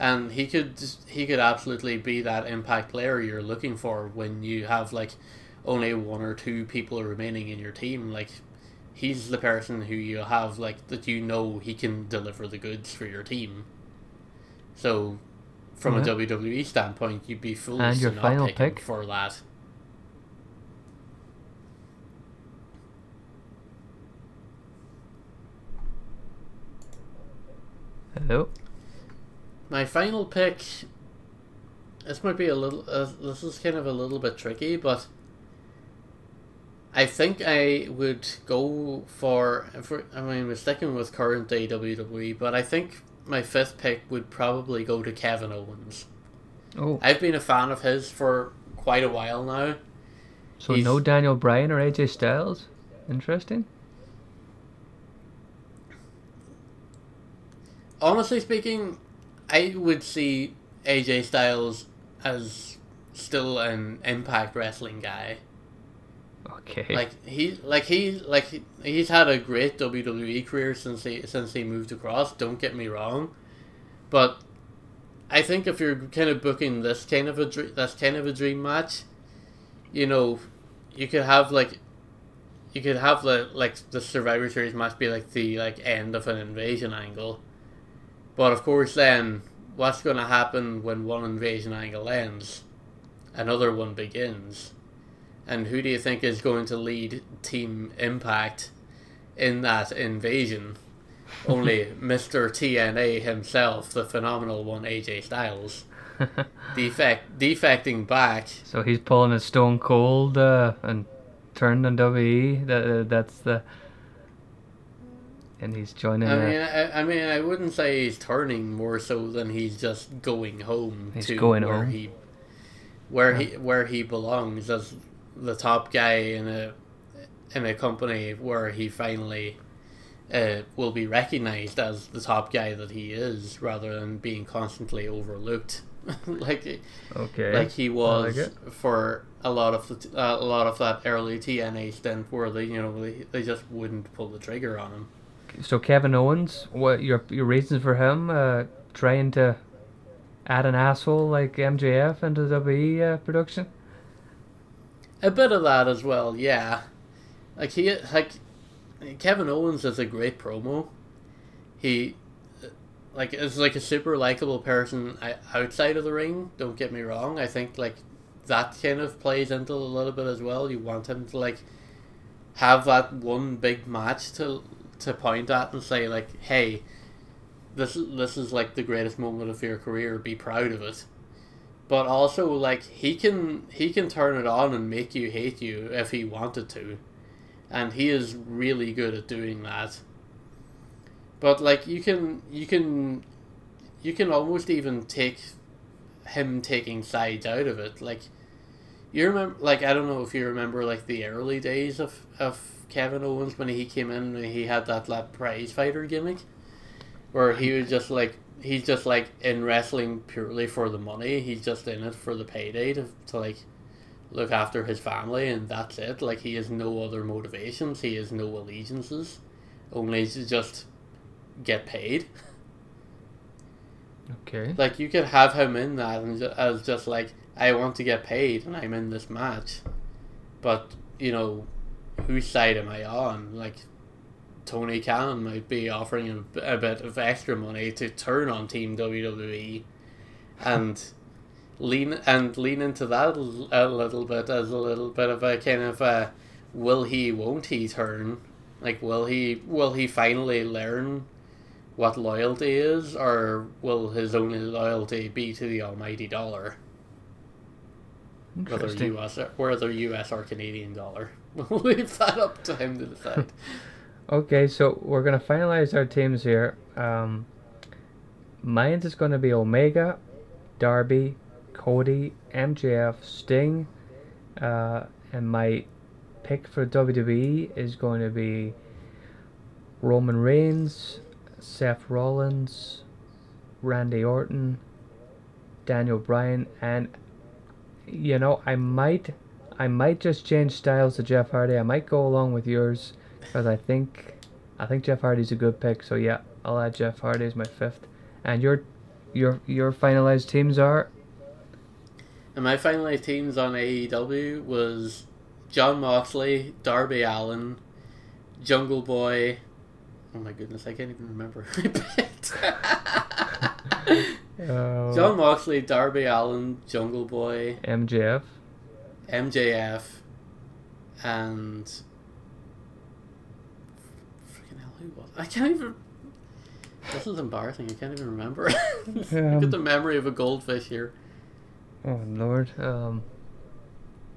And he could he could absolutely be that impact player you're looking for when you have like only one or two people remaining in your team. Like he's the person who you have like that you know he can deliver the goods for your team. So, from Yeah. a WWE standpoint, you'd be foolish And your to not final pick him pick? for that. Hello. My final pick. This might be a little. Uh, this is kind of a little bit tricky, but I think I would go for. for I mean, we're sticking with current day WWE, but I think my fifth pick would probably go to Kevin Owens. Oh, I've been a fan of his for quite a while now. so he's- no Daniel Bryan or AJ Styles. Interesting. Honestly speaking, I would see AJ Styles as still an Impact Wrestling guy. Okay. Like he, like he, like he, he's had a great WWE career since he since he moved across. Don't get me wrong, but I think if you're kind of booking this kind of a dr- this kind of a dream match, you know, you could have like, you could have the like the Survivor Series match be like the like end of an invasion angle, but of course then what's going to happen when one invasion angle ends, another one begins. And who do you think is going to lead Team Impact in that invasion? Only Mr. TNA himself, the phenomenal one, AJ Styles, defect defecting back. so he's pulling a Stone Cold uh, and turned on WWE. That uh, that's the. And he's joining. I mean, I, I mean, I wouldn't say he's turning more so than he's just going home He's to going where home. he, where he where he belongs as the top guy in a in a company where he finally uh, will be recognized as the top guy that he is, rather than being constantly overlooked, like okay. like he was like for a lot of the uh, a lot of that early TNA stint where they you know they, they just wouldn't pull the trigger on him. So Kevin Owens, what your your reasons for him uh, trying to add an asshole like MJF into the WWE uh, production? A bit of that as well, yeah. Like he like Kevin Owens is a great promo. He like is like a super likable person outside of the ring. Don't get me wrong. I think like that kind of plays into a little bit as well. You want him to like have that one big match to to point at and say like, hey, this this is like the greatest moment of your career. Be proud of it. But also like he can he can turn it on and make you hate you if he wanted to. And he is really good at doing that. But like you can you can you can almost even take him taking sides out of it. Like you remember like i don't know if you remember like the early days of of kevin owens when he came in and he had that like prize fighter gimmick where he was just like he's just like in wrestling purely for the money. He's just in it for the payday to, to like look after his family and that's it. Like he has no other motivations. He has no allegiances. Only to just get paid. Okay. Like you could have him in that and ju- as just like I want to get paid and I'm in this match, but you know, whose side am I on? Like Tony Khan might be offering him a bit of extra money to turn on Team WWE, and lean and lean into that a little bit as a little bit of a kind of a will he won't he turn like will he will he finally learn what loyalty is or will his only loyalty be to the almighty dollar whether US or whether US or Canadian dollar. We'll leave that up to him to decide. Okay, so we're gonna finalize our teams here. Um, mine is gonna be Omega, Darby, Cody, MJF, Sting, uh, and my pick for WWE is going to be Roman Reigns, Seth Rollins, Randy Orton, Daniel Bryan, and you know I might, I might just change styles to Jeff Hardy. I might go along with yours because I think, I think Jeff Hardy's a good pick. So yeah, I'll add Jeff Hardy as my fifth. And your, your, your finalized teams are And my finalized teams on AEW was Jon Moxley, Darby Allin, Jungle Boy. Oh my goodness, I can't even remember who I picked. uh, Jon Moxley, Darby Allin, Jungle Boy, MJF. MJF, and freaking hell, who was? I can't even. This is embarrassing. I can't even remember. Look Um, at the memory of a goldfish here. Oh Lord. Um,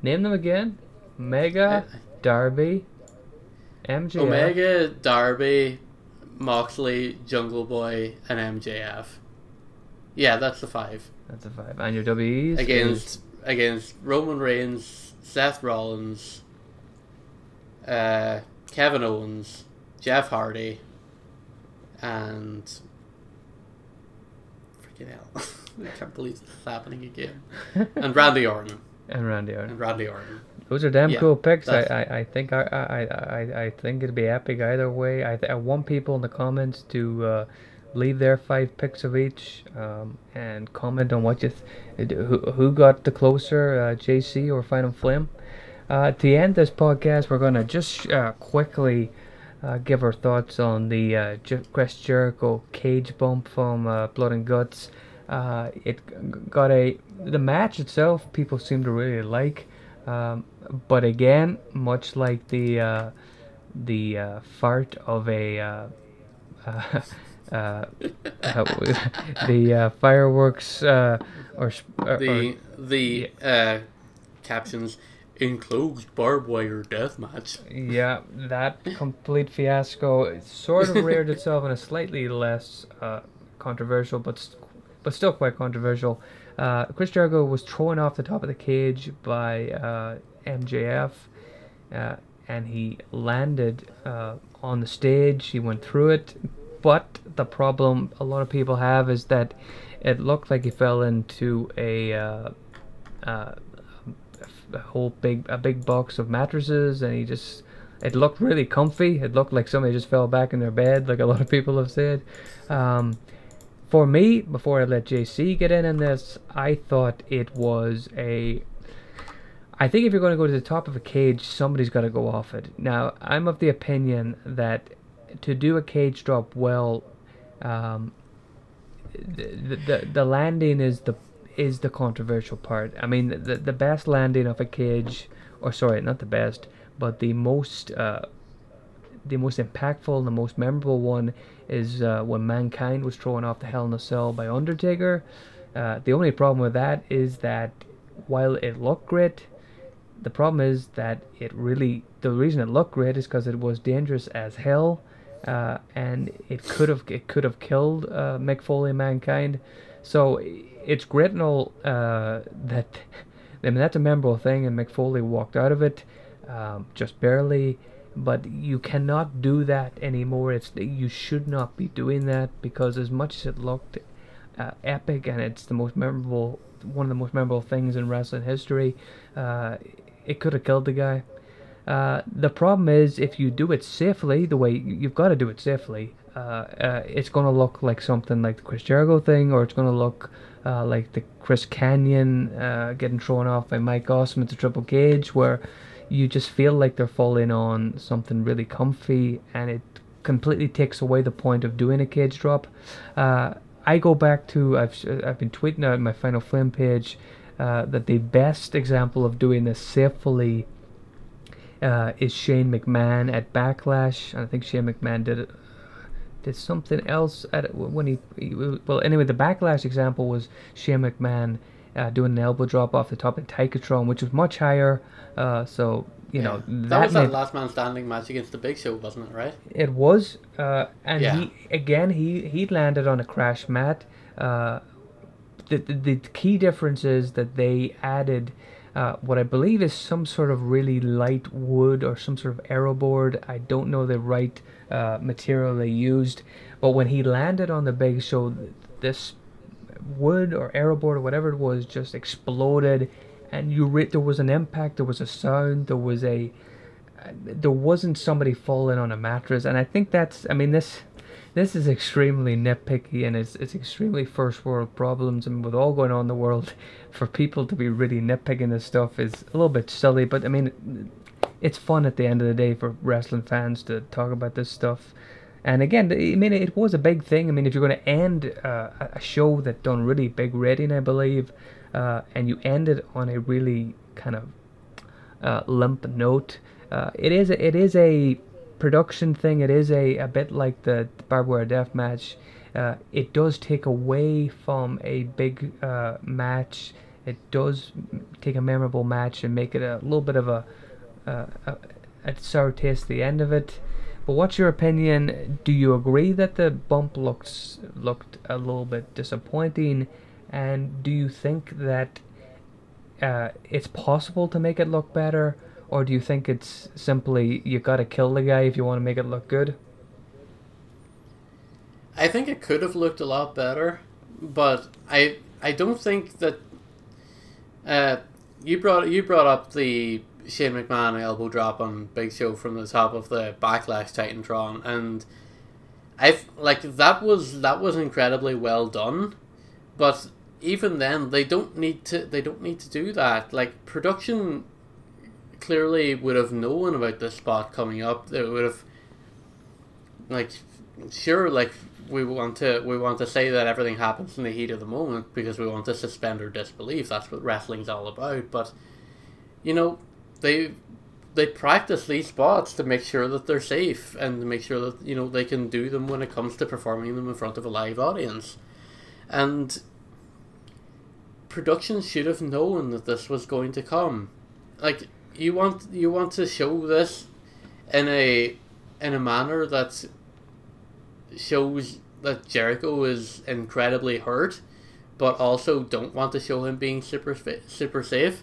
name them again. Mega, Darby, MJF. Omega, Darby, Moxley, Jungle Boy, and MJF. Yeah, that's the five. That's a five. And your WEs is- Against Roman Reigns, Seth Rollins, uh, Kevin Owens, Jeff Hardy, and freaking hell, I can't believe this is happening again. And Randy Orton. and Randy Orton. And Randy Orton. Those are damn Yeah, cool picks. I, I, I think I, I, I, I think it'd be epic either way. I, th- I want people in the comments to uh, leave their five picks of each um, and comment on what you who, who got the closer, uh, JC or Final Flame. Uh, to end of this podcast, we're gonna just uh, quickly uh, give our thoughts on the uh, Chris Jericho cage bump from uh, Blood and Guts. It got a the match itself. People seem to really like. Um, but again, much like the the fart of a uh, uh, uh, uh, the uh, fireworks uh, or, or, The the uh, captions enclosed barbed wire death match. yeah, that complete fiasco sort of reared itself in a slightly less uh, controversial, but but still quite controversial. Uh, Chris Jericho was thrown off the top of the cage by uh, MJF. uh, and he landed uh, on the stage. He went through it, but the problem a lot of people have is that it looked like he fell into a, uh, uh, a whole big a big box of mattresses, and he just it looked really comfy. It looked like somebody just fell back in their bed, like a lot of people have said. Um, for me, before I let JC get in on this, I thought it was a I think if you're going to go to the top of a cage, somebody's got to go off it. Now, I'm of the opinion that to do a cage drop well, um, the, the the landing is the is the controversial part. I mean, the the best landing of a cage, or sorry, not the best, but the most uh, the most impactful and the most memorable one is uh, when Mankind was thrown off the Hell in a Cell by Undertaker. Uh, the only problem with that is that while it looked great, the problem is that it really the reason it looked great is because it was dangerous as hell, uh, and it could have it could have killed uh, Mick Foley and Mankind. So it's all uh, that I mean that's a memorable thing, and Mick Foley walked out of it um, just barely. But you cannot do that anymore. It's you should not be doing that because as much as it looked uh, epic and it's the most memorable, one of the most memorable things in wrestling history, uh, it could have killed the guy. Uh, the problem is if you do it safely, the way you've got to do it safely, uh, uh, it's going to look like something like the Chris Jericho thing, or it's going to look uh, like the Chris Kanyon uh, getting thrown off by Mike Awesome the Triple Cage, where you just feel like they're falling on something really comfy, and it completely takes away the point of doing a cage drop. Uh, I go back to I've I've been tweeting out my Final Flame page that the best example of doing this safely uh, is Shane McMahon at Backlash. I think Shane McMahon did it. Did something else at when he, he well anyway the backlash example was Shane McMahon uh, doing an elbow drop off the top of Titantron, which was much higher. Uh, so you know that, that was that last man standing match against the Big Show, wasn't it? Right? it was, uh, and Yeah. he again he he landed on a crash mat. Uh, the, the the key difference is that they added uh, what I believe is some sort of really light wood or some sort of arrow board. I don't know the right uh, material they used, but when he landed on the big show, this wood or arrow board or whatever it was just exploded, and you re- there was an impact, there was a sound, there was a there wasn't somebody falling on a mattress and i think that's i mean this this is extremely nitpicky and it's, it's extremely first world problems. And with all going on in the world for people to be really nitpicking this stuff is a little bit silly. But i mean it's fun at the end of the day for wrestling fans to talk about this stuff. And again i mean it was a big thing. I mean if you're going to end uh, a show that done really big rating i believe uh, and you end it on a really kind of uh, limp note. Uh, it is a, it is a production thing. It is a, a bit like the barbed wire death match. Uh, it does take away from a big uh, match. It does take a memorable match and make it a little bit of a, uh, a, a sour taste the end of it. But what's your opinion? Do you agree that the bump looks looked a little bit disappointing? And do you think that uh, it's possible to make it look better, or do you think it's simply you gotta kill the guy if you want to make it look good? I think it could have looked a lot better, but I I don't think that. Uh, you brought you brought up the Shane McMahon elbow drop on Big Show from the top of the Backlash Titantron, and I like that was that was incredibly well done, but even then they don't need to they don't need to do that. Like production clearly would have known about this spot coming up. They would have like sure like we want to we want to say that everything happens in the heat of the moment because we want to suspend our disbelief. That's what wrestling's all about. But you know they they practice these spots to make sure that they're safe and to make sure that you know they can do them when it comes to performing them in front of a live audience. And production should have known that this was going to come. Like you want you want to show this in a in a manner that shows that Jericho is incredibly hurt, but also don't want to show him being super super safe.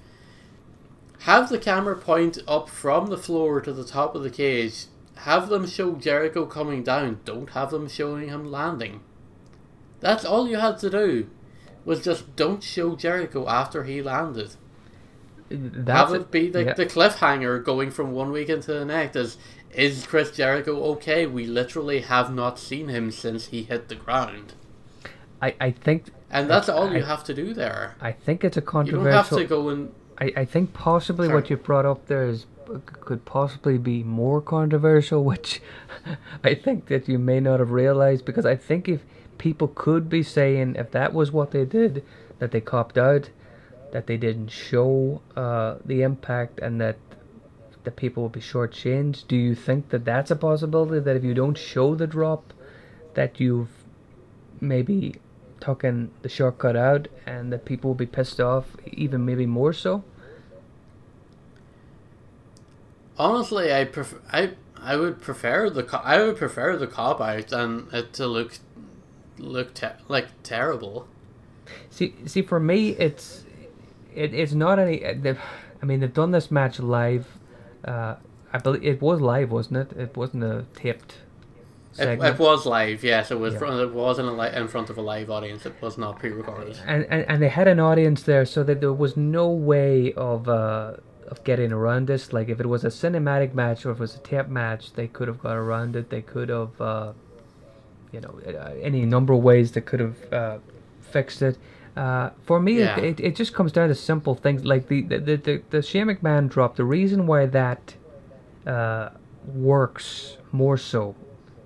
Have the camera point up from the floor to the top of the cage. Have them show Jericho coming down. Don't have them showing him landing. That's all you had to do. Was just don't show Jericho after he landed. That's Have it be the, yeah. the cliffhanger going from one week into the next is is Chris Jericho okay? We literally have not seen him since he hit the ground. I, I think And that's all you I- have to do there. I think it's a controversial. You don't have to go and I, I think possibly Sorry. what you brought up there is could possibly be more controversial, which I think that you may not have realized because I think if people could be saying if that was what they did, that they copped out, that they didn't show uh, the impact, and that the people will be shortchanged. Do you think that that's a possibility? That if you don't show the drop, that you've maybe taken the shortcut out, and that people will be pissed off, even maybe more so? honestly, I prefer I I would prefer the co- I would prefer the cop out than it to look look te- like terrible. See, see, for me, it's it, it's not any. uh, They've, I mean, they've done this match live. Uh, I believe it was live, wasn't it? It wasn't a taped It, it was live, yes. It was. Yeah. Front, it wasn't a li- in front of a live audience. It was not pre-recorded. and, and and they had an audience there, so that there was no way of uh of getting around this. Like if it was a cinematic match or if it was a tape match, they could have got around it. They could have, uh, you know, uh, any number of ways they could have uh, fixed it. Uh, for me, Yeah. it, it, it just comes down to simple things like the the the, the, the Shane McMahon drop. The reason why that uh, works more so,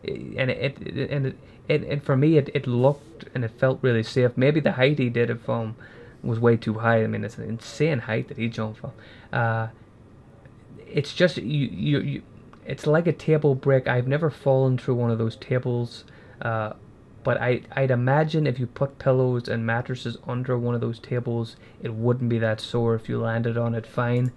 and it, it and it, it and for me it, it looked and it felt really safe. Maybe the height he did it from was way too high. I mean, it's an insane height that he jumped from. Uh, it's just you, you you it's like a table brick. I've never fallen through one of those tables. Uh, but I I'd imagine if you put pillows and mattresses under one of those tables, it wouldn't be that sore if you landed on it fine.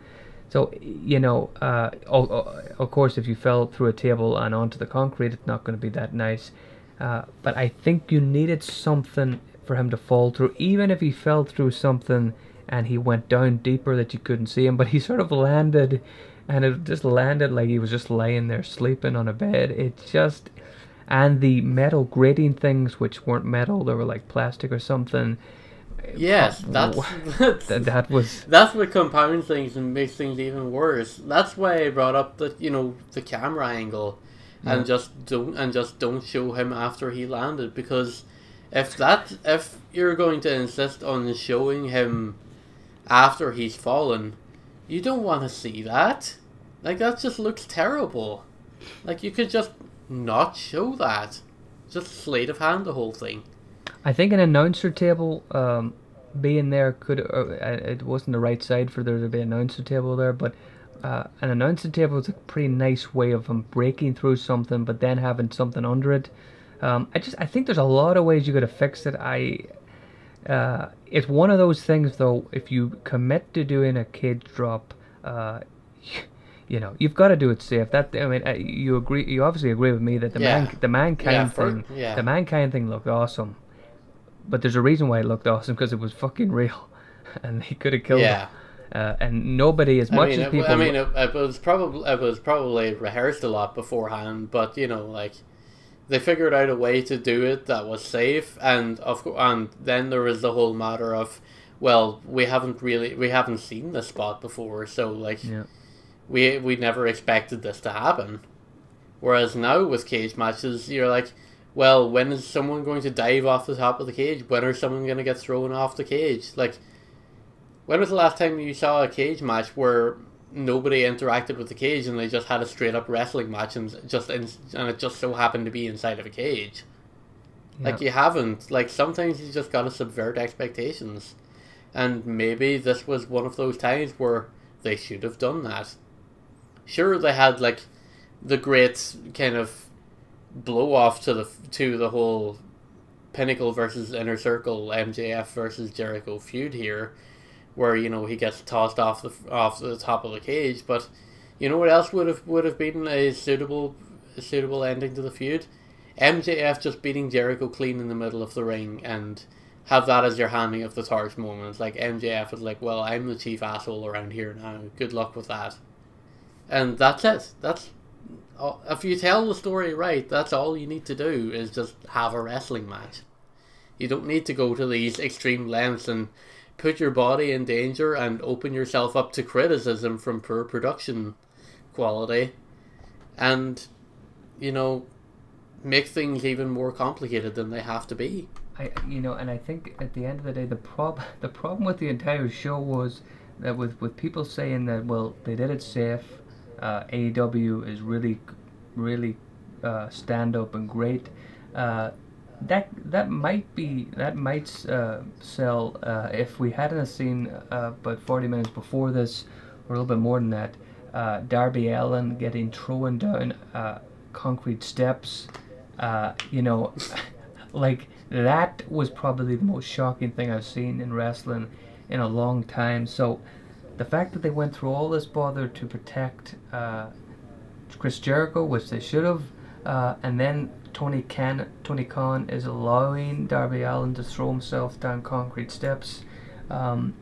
So you know, uh, of course, if you fell through a table and onto the concrete, it's not going to be that nice. Uh, but I think you needed something for him to fall through, even if he fell through something and he went down deeper that you couldn't see him. But he sort of landed, and it just landed like he was just laying there sleeping on a bed. It just, and the metal grating things, which weren't metal, they were like plastic or something. Yes, uh, that's, that's that, that was that's what compounds things and makes things even worse. That's why I brought up the you know the camera angle, and Yeah. just don't and just don't show him after he landed because if that if you're going to insist on showing him after he's fallen, you don't want to see that. Like that just looks terrible. Like you could just not show that. Just sleight of hand the whole thing. I think an announcer table um, being there could uh, it wasn't the right side for there to be an announcer table there, but uh, an announcer table is a pretty nice way of him breaking through something, but then having something under it. Um, I just I think there's a lot of ways you could have fixed it. I uh, it's one of those things though. If you commit to doing a cage drop, uh, you know you've got to do it safe. That I mean, uh, you agree. You obviously agree with me that the Yeah. man the mankind Yeah, for- thing, yeah. the mankind thing looked awesome. But there's a reason why it looked awesome because it was fucking real, and he could have killed Yeah. him. Uh, and nobody, as I much mean, as people, I mean, it, it was probably it was probably rehearsed a lot beforehand, but you know, like they figured out a way to do it that was safe, and of course, and then there was the whole matter of, well, we haven't really we haven't seen this spot before, so like yeah, we we never expected this to happen. Whereas now with cage matches, you're like, well, when is someone going to dive off the top of the cage? When are someone going to get thrown off the cage? Like, when was the last time you saw a cage match where nobody interacted with the cage and they just had a straight up wrestling match and just in, and it just so happened to be inside of a cage? Like you haven't. Like sometimes you just gotta subvert expectations, and maybe this was one of those times where they should have done that. Sure, they had like the great kind of blow off to the to the whole Pinnacle versus Inner Circle MJF versus Jericho feud here, where you know he gets tossed off the off the top of the cage. But you know what else would have would have been a suitable a suitable ending to the feud? MJF just beating Jericho clean in the middle of the ring and have that as your handing of the torch moment. Like MJF is like, well, I'm the chief asshole around here now. Good luck with that. And that's it. That's all- if you tell the story right, that's all you need to do is just have a wrestling match. You don't need to go to these extreme lengths and put your body in danger and open yourself up to criticism from poor production quality. And, you know, make things even more complicated than they have to be. I, you know, and I think at the end of the day, the prob the problem with the entire show was that with with people saying that well they did it safe, uh, AEW is really, really uh, stand up and great. Uh, that that might be that might uh, sell uh, if we hadn't seen uh, about forty minutes before this, or a little bit more than that. Darby Allin getting thrown down concrete steps. You know, like that was probably the most shocking thing I've seen in wrestling in a long time. So the fact that they went through all this bother to protect uh, Chris Jericho, which they should have, uh, and then Tony Khan, Tony Khan is allowing Darby Allin to throw himself down concrete steps. Um,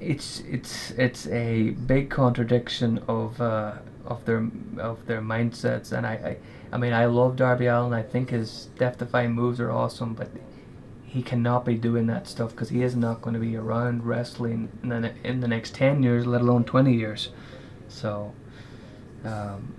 it's it's it's a big contradiction of uh, of their of their mindsets, and I, I I mean I love Darby Allin. I think his death-defying moves are awesome, but he cannot be doing that stuff because he is not going to be around wrestling in the, in the next ten years, let alone twenty years. So, um,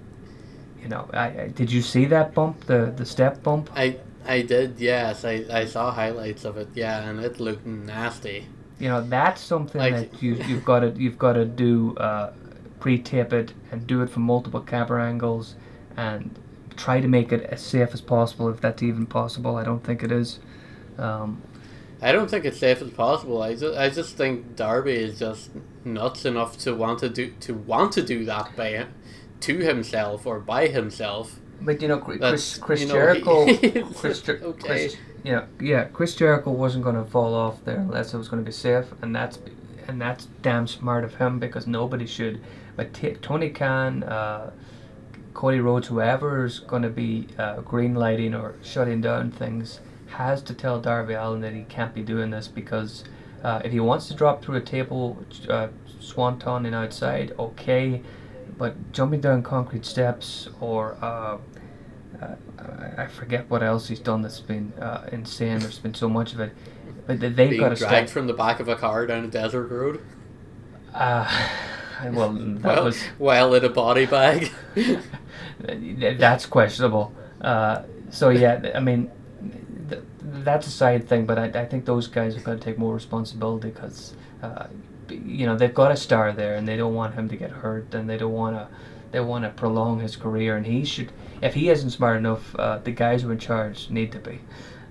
you know, I, I did you see that bump, the the step bump? I I did, yes. I, I saw highlights of it, yeah, and it looked nasty. You know, that's something Like- that you you've got to you've got to do uh, pre-tape it and do it from multiple camera angles and try to make it as safe as possible if that's even possible. I don't think it is. Um, I don't think it's safe as possible. I just, I just think Darby is just nuts enough to want to do to want to do that by him, to himself or by himself. but you know, Chris, That's- Chris you know, Jericho, he- Chris, Jer- okay. Chris, yeah, yeah, Chris Jericho wasn't going to fall off there unless it was going to be safe, and that's and that's damn smart of him because nobody should. But t- Tony Khan, uh, Cody Rhodes, whoever's going to be uh, green lighting or shutting down things, has to tell Darby Allin that he can't be doing this because uh, if he wants to drop through a table, uh, swantoning outside, okay, but jumping down concrete steps or uh, uh, I- forget what else he's done that's been uh, insane. There's been so much of it, but they- they've Being got to dragged stop. from the back of a car down a desert road Uh, well, that while, was while in a body bag. that's questionable. Uh, so yeah, I mean, that's a side thing, but I, I think those guys have got to take more responsibility because, uh, you know, they've got a star there, and they don't want him to get hurt, and they don't want to, they want to prolong his career, and he should, if he isn't smart enough, uh, the guys who are in charge need to be.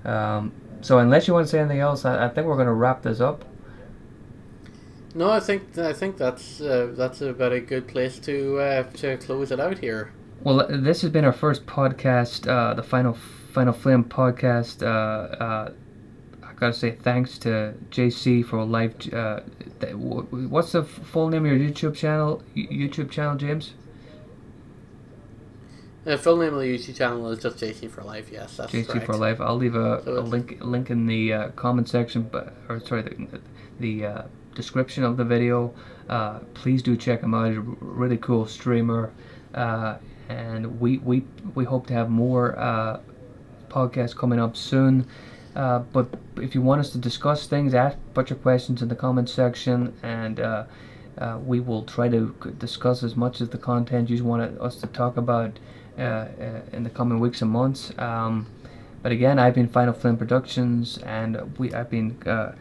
Um, so unless you want to say anything else, I, I think we're going to wrap this up. No, I think I think that's uh, that's a very good place to uh, to close it out here. Well, this has been our first podcast, uh, the final Final Flame podcast. Uh, uh, I gotta say thanks to JC for Life. Uh, th- what's the f- full name of your YouTube channel? Y- YouTube channel, James? The full name of the YouTube channel is just JC for Life. Yes, that's JC correct. for life. I'll leave a, So a link link in the uh, comment section, but or sorry, the, the uh, description of the video. Uh, please do check him out. He's a really cool streamer, uh, and we we we hope to have more podcasts coming up soon. Uh, but if you want us to discuss things, ask put your questions in the comment section, and uh, uh, we will try to discuss as much of the content you want us to talk about uh, uh, in the coming weeks and months. Um, but again, I've been Final Flame Productions, and we I've been uh,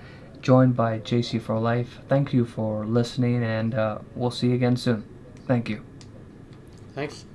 joined by JC for Life. Thank you for listening, and we'll see you again soon. Thank you. Thanks.